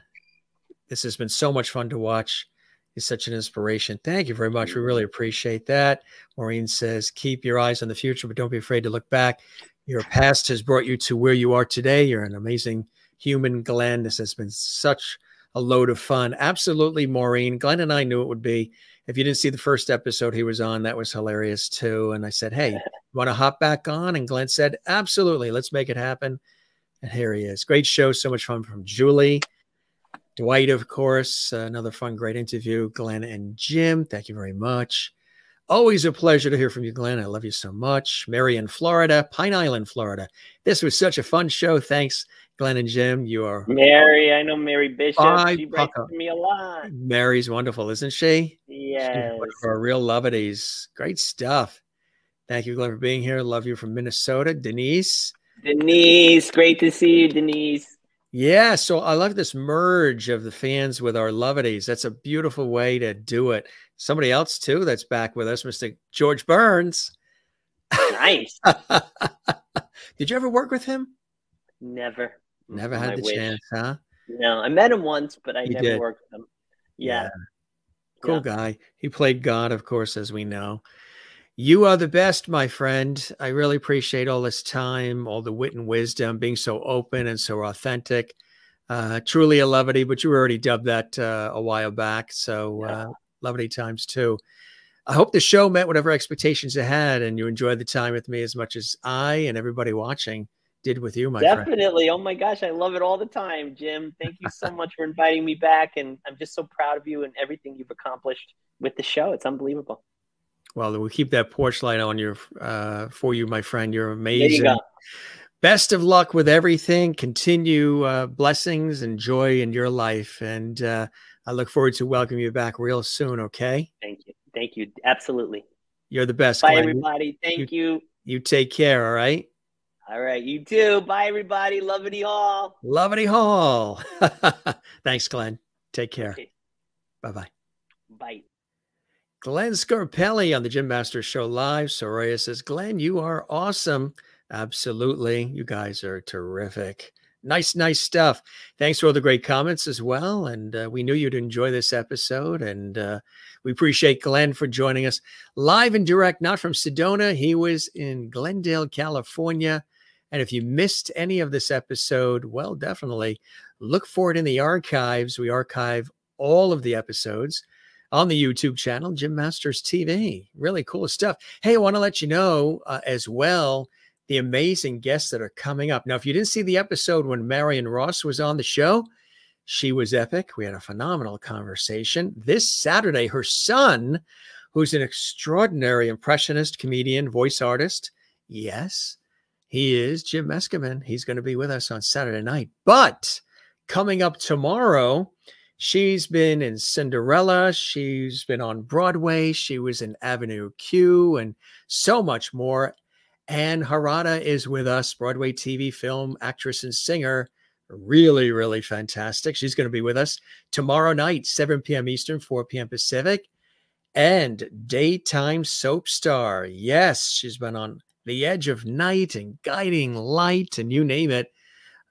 this has been so much fun to watch. He's such an inspiration. Thank you very much. We really appreciate that. Maureen says, keep your eyes on the future, but don't be afraid to look back. Your past has brought you to where you are today. You're an amazing human, Glenn. This has been such a load of fun. Absolutely, Maureen. Glenn and I knew it would be. If you didn't see the first episode he was on, that was hilarious too. And I said, Hey, want to hop back on? And Glenn said, Absolutely. Let's make it happen. And here he is. Great show. So much fun from Julie. Dwight, of course. Another fun, great interview. Glenn and Jim, thank you very much. Always a pleasure to hear from you, Glenn. I love you so much. Mary in Florida, Pine Island, Florida. This was such a fun show. Thanks, Glenn and Jim. You are Mary, I know Mary Bishop. She writes to me a lot. Mary's wonderful, isn't she? She's Yes. of our real lovities. Great stuff. Thank you, Glenn, for being here. Love you from Minnesota. Denise. Denise, great to see you, Denise. Yeah, so I love this merge of the fans with our lovities. That's a beautiful way to do it. Somebody else too that's back with us, Mr. George Burns. Nice. Did you ever work with him? Never. Never I had the wish. chance, huh? No, I met him once, but I You never did. worked with him. Yeah. Cool guy. He played God, of course, as we know. You are the best, my friend. I really appreciate all this time, all the wit and wisdom, being so open and so authentic. Uh, truly a levity, but you were already dubbed that uh, a while back. So uh, levity times two. I hope the show met whatever expectations you had and you enjoyed the time with me as much as I and everybody watching did with you, my friend. Definitely. Oh my gosh, I love it all the time, Jim. Thank you so much for inviting me back. And I'm just so proud of you and everything you've accomplished with the show. It's unbelievable. Well, we'll keep that porch light on your uh, for you, my friend. You're There amazing. you go. Best of luck with everything. Continue uh, blessings and joy in your life, and uh, I look forward to welcoming you back real soon. Okay, Thank you. Thank you. Absolutely. you're the best. Bye, Glenn. everybody. Thank you. You take care. All right. All right. You too. Bye, everybody. Lovity Hall. Lovely Hall. Thanks, Glenn. Take care. Bye bye. Bye. Glenn Scarpelli on the Jim Master Show Live. Soraya says, Glenn, you are awesome. Absolutely. You guys are terrific. Nice, nice stuff. Thanks for all the great comments as well. And uh, we knew you'd enjoy this episode. And uh, we appreciate Glenn for joining us live and direct, not from Sedona. He was in Glendale, California. And if you missed any of this episode, well, definitely look for it in the archives. We archive all of the episodes on the YouTube channel, Jim Masters TV. Really cool stuff. Hey, I want to let you know uh, as well the amazing guests that are coming up. Now, if you didn't see the episode when Marion Ross was on the show, she was epic. We had a phenomenal conversation. This Saturday, her son, who's an extraordinary impressionist, comedian, voice artist, yes, he is Jim Meskimen. He's going to be with us on Saturday night. But coming up tomorrow, she's been in Cinderella. She's been on Broadway. She was in Avenue Q and so much more. Ann Harada is with us, Broadway TV film actress and singer. Really, really fantastic. She's going to be with us tomorrow night, 7 p.m. Eastern, 4 p.m. Pacific. And daytime soap star. Yes, she's been on the Edge of Night and Guiding Light, and you name it.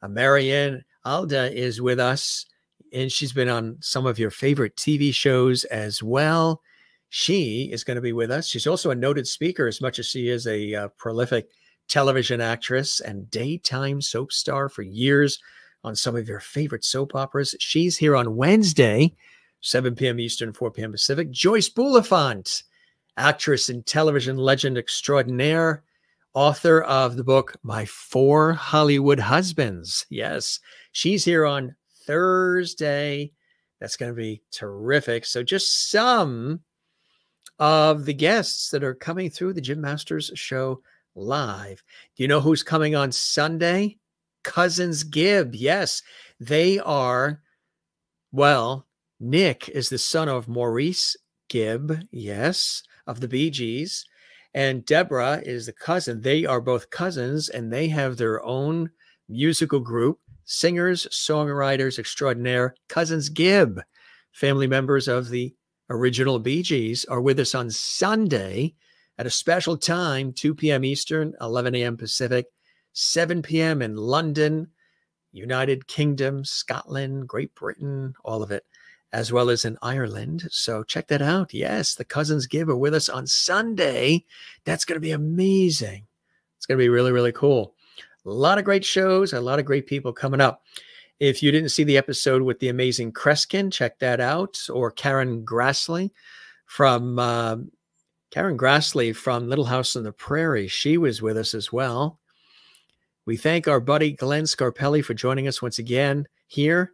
Uh, Marianne Alda is with us, and she's been on some of your favorite TV shows as well. She is going to be with us. She's also a noted speaker, as much as she is a uh, prolific television actress and daytime soap star for years on some of your favorite soap operas. She's here on Wednesday, 7 p.m. Eastern, 4 p.m. Pacific. Joyce Bulifant, actress and television legend extraordinaire author of the book My Four Hollywood Husbands. Yes, she's here on Thursday. That's going to be terrific. So, just some of the guests that are coming through the Jim Masters show live. Do you know who's coming on Sunday? Cousins Gibb. Yes, they are. Well, Nick is the son of Maurice Gibb, yes, of the Bee Gees. And Deborah is the cousin. They are both cousins and they have their own musical group, singers, songwriters extraordinaire, Cousins Gibb, family members of the original Bee Gees, are with us on Sunday at a special time, 2 p.m. Eastern, 11 a.m. Pacific, 7 p.m. in London, United Kingdom, Scotland, Great Britain, all of it as well as in Ireland. So check that out. Yes, the Cousins Gibb are with us on Sunday. That's going to be amazing. It's going to be really, really cool. A lot of great shows, a lot of great people coming up. If you didn't see the episode with the amazing Kreskin, check that out. Or Karen Grassley from uh, Karen Grassley from Little House on the Prairie. She was with us as well. We thank our buddy Glenn Scarpelli for joining us once again here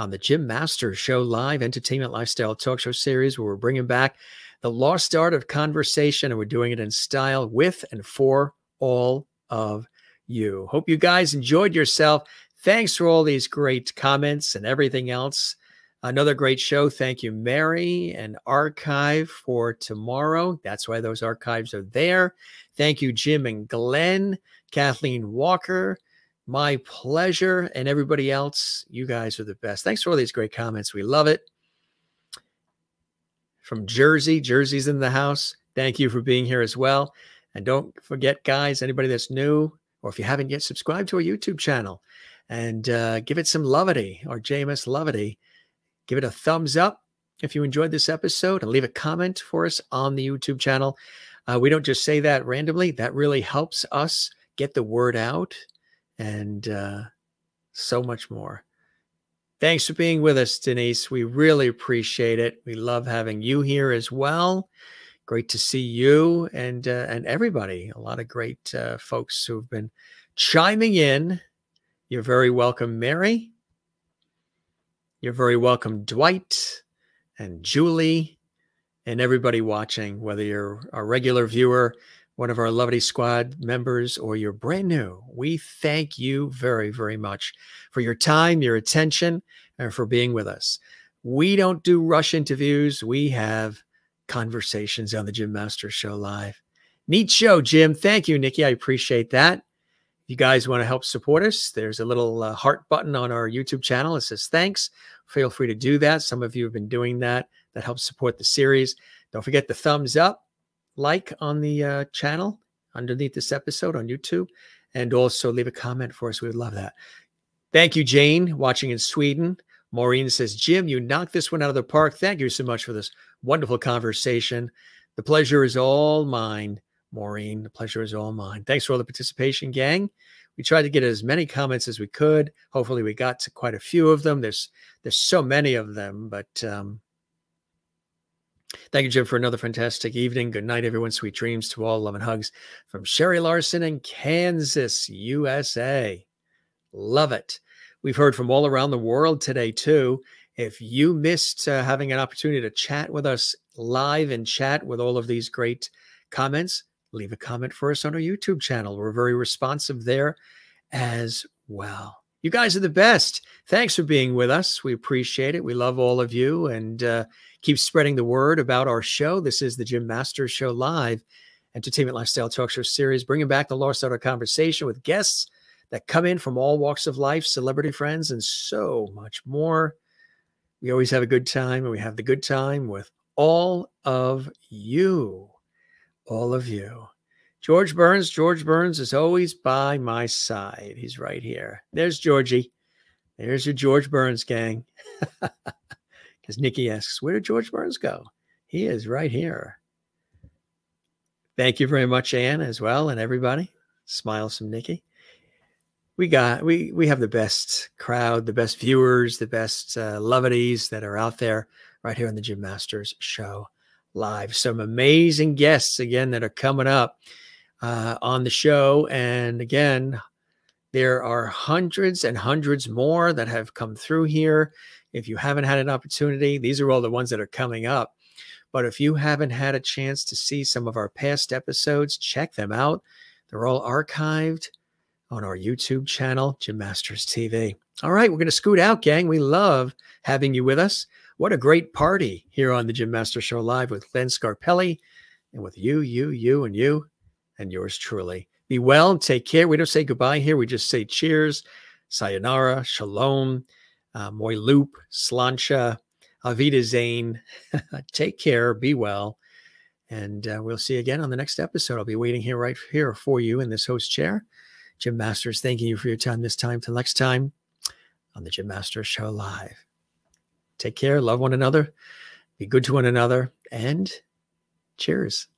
on the Jim Masters Show live entertainment lifestyle talk show series, where we're bringing back the lost art of conversation and we're doing it in style with and for all of you. Hope you guys enjoyed yourself. Thanks for all these great comments and everything else. Another great show. Thank you, Mary, and Archive for tomorrow. That's why those archives are there. Thank you, Jim and Glenn, Kathleen Walker, my pleasure. And everybody else, you guys are the best. Thanks for all these great comments. We love it. From Jersey, Jersey's in the house. Thank you for being here as well. And don't forget, guys, anybody that's new, or if you haven't yet, subscribe to our YouTube channel and uh, give it some lovity or JMS lovity. Give it a thumbs up if you enjoyed this episode and leave a comment for us on the YouTube channel. Uh, we don't just say that randomly, that really helps us get the word out and uh, so much more. Thanks for being with us, Denise. We really appreciate it. We love having you here as well. Great to see you and uh, and everybody. A lot of great uh, folks who've been chiming in. You're very welcome, Mary. You're very welcome, Dwight and Julie, and everybody watching, whether you're a regular viewer one of our lovely squad members, or you're brand new, we thank you very, very much for your time, your attention, and for being with us. We don't do rush interviews. We have conversations on the Jim Master Show live. Neat show, Jim. Thank you, Nikki. I appreciate that. If you guys want to help support us, there's a little uh, heart button on our YouTube channel. It says thanks. Feel free to do that. Some of you have been doing that. That helps support the series. Don't forget the thumbs up like on the uh, channel underneath this episode on YouTube and also leave a comment for us. We would love that. Thank you, Jane, watching in Sweden. Maureen says, Jim, you knocked this one out of the park. Thank you so much for this wonderful conversation. The pleasure is all mine, Maureen. The pleasure is all mine. Thanks for all the participation, gang. We tried to get as many comments as we could. Hopefully, we got to quite a few of them. There's there's so many of them, but um, Thank you, Jim, for another fantastic evening. Good night, everyone. Sweet dreams to all. Love and hugs from Sherry Larson in Kansas, USA. Love it. We've heard from all around the world today, too. If you missed uh, having an opportunity to chat with us live and chat with all of these great comments, leave a comment for us on our YouTube channel. We're very responsive there as well. You guys are the best. Thanks for being with us. We appreciate it. We love all of you and uh, keep spreading the word about our show. This is the Jim Masters Show Live, entertainment lifestyle talk show series, bringing back the Lost Art Conversation with guests that come in from all walks of life, celebrity friends, and so much more. We always have a good time, and we have the good time with all of you. All of you. George Burns. George Burns is always by my side. He's right here. There's Georgie. There's your George Burns gang. Because Nikki asks, Where did George Burns go? He is right here. Thank you very much, Anne, as well, and everybody. Smiles from Nikki. We got we we have the best crowd, the best viewers, the best uh, lovities that are out there right here on the Jim Masters Show live. Some amazing guests again that are coming up uh, on the show. And again, there are hundreds and hundreds more that have come through here. If you haven't had an opportunity, these are all the ones that are coming up. But if you haven't had a chance to see some of our past episodes, check them out. They're all archived on our YouTube channel, Jim Masters TV. All right, we're going to scoot out, gang. We love having you with us. What a great party here on the Jim Master Show Live with Glenn Scarpelli and with you, you, you, and you and yours truly. Be well, take care. We don't say goodbye here. We just say cheers, sayonara, shalom, uh, moi loop, slancha, avida zane. take care, be well, and uh, we'll see you again on the next episode. I'll be waiting here right here for you in this host chair. Jim Masters, thanking you for your time this time. Till next time on the Jim Masters Show Live. Take care, love one another, be good to one another, and cheers.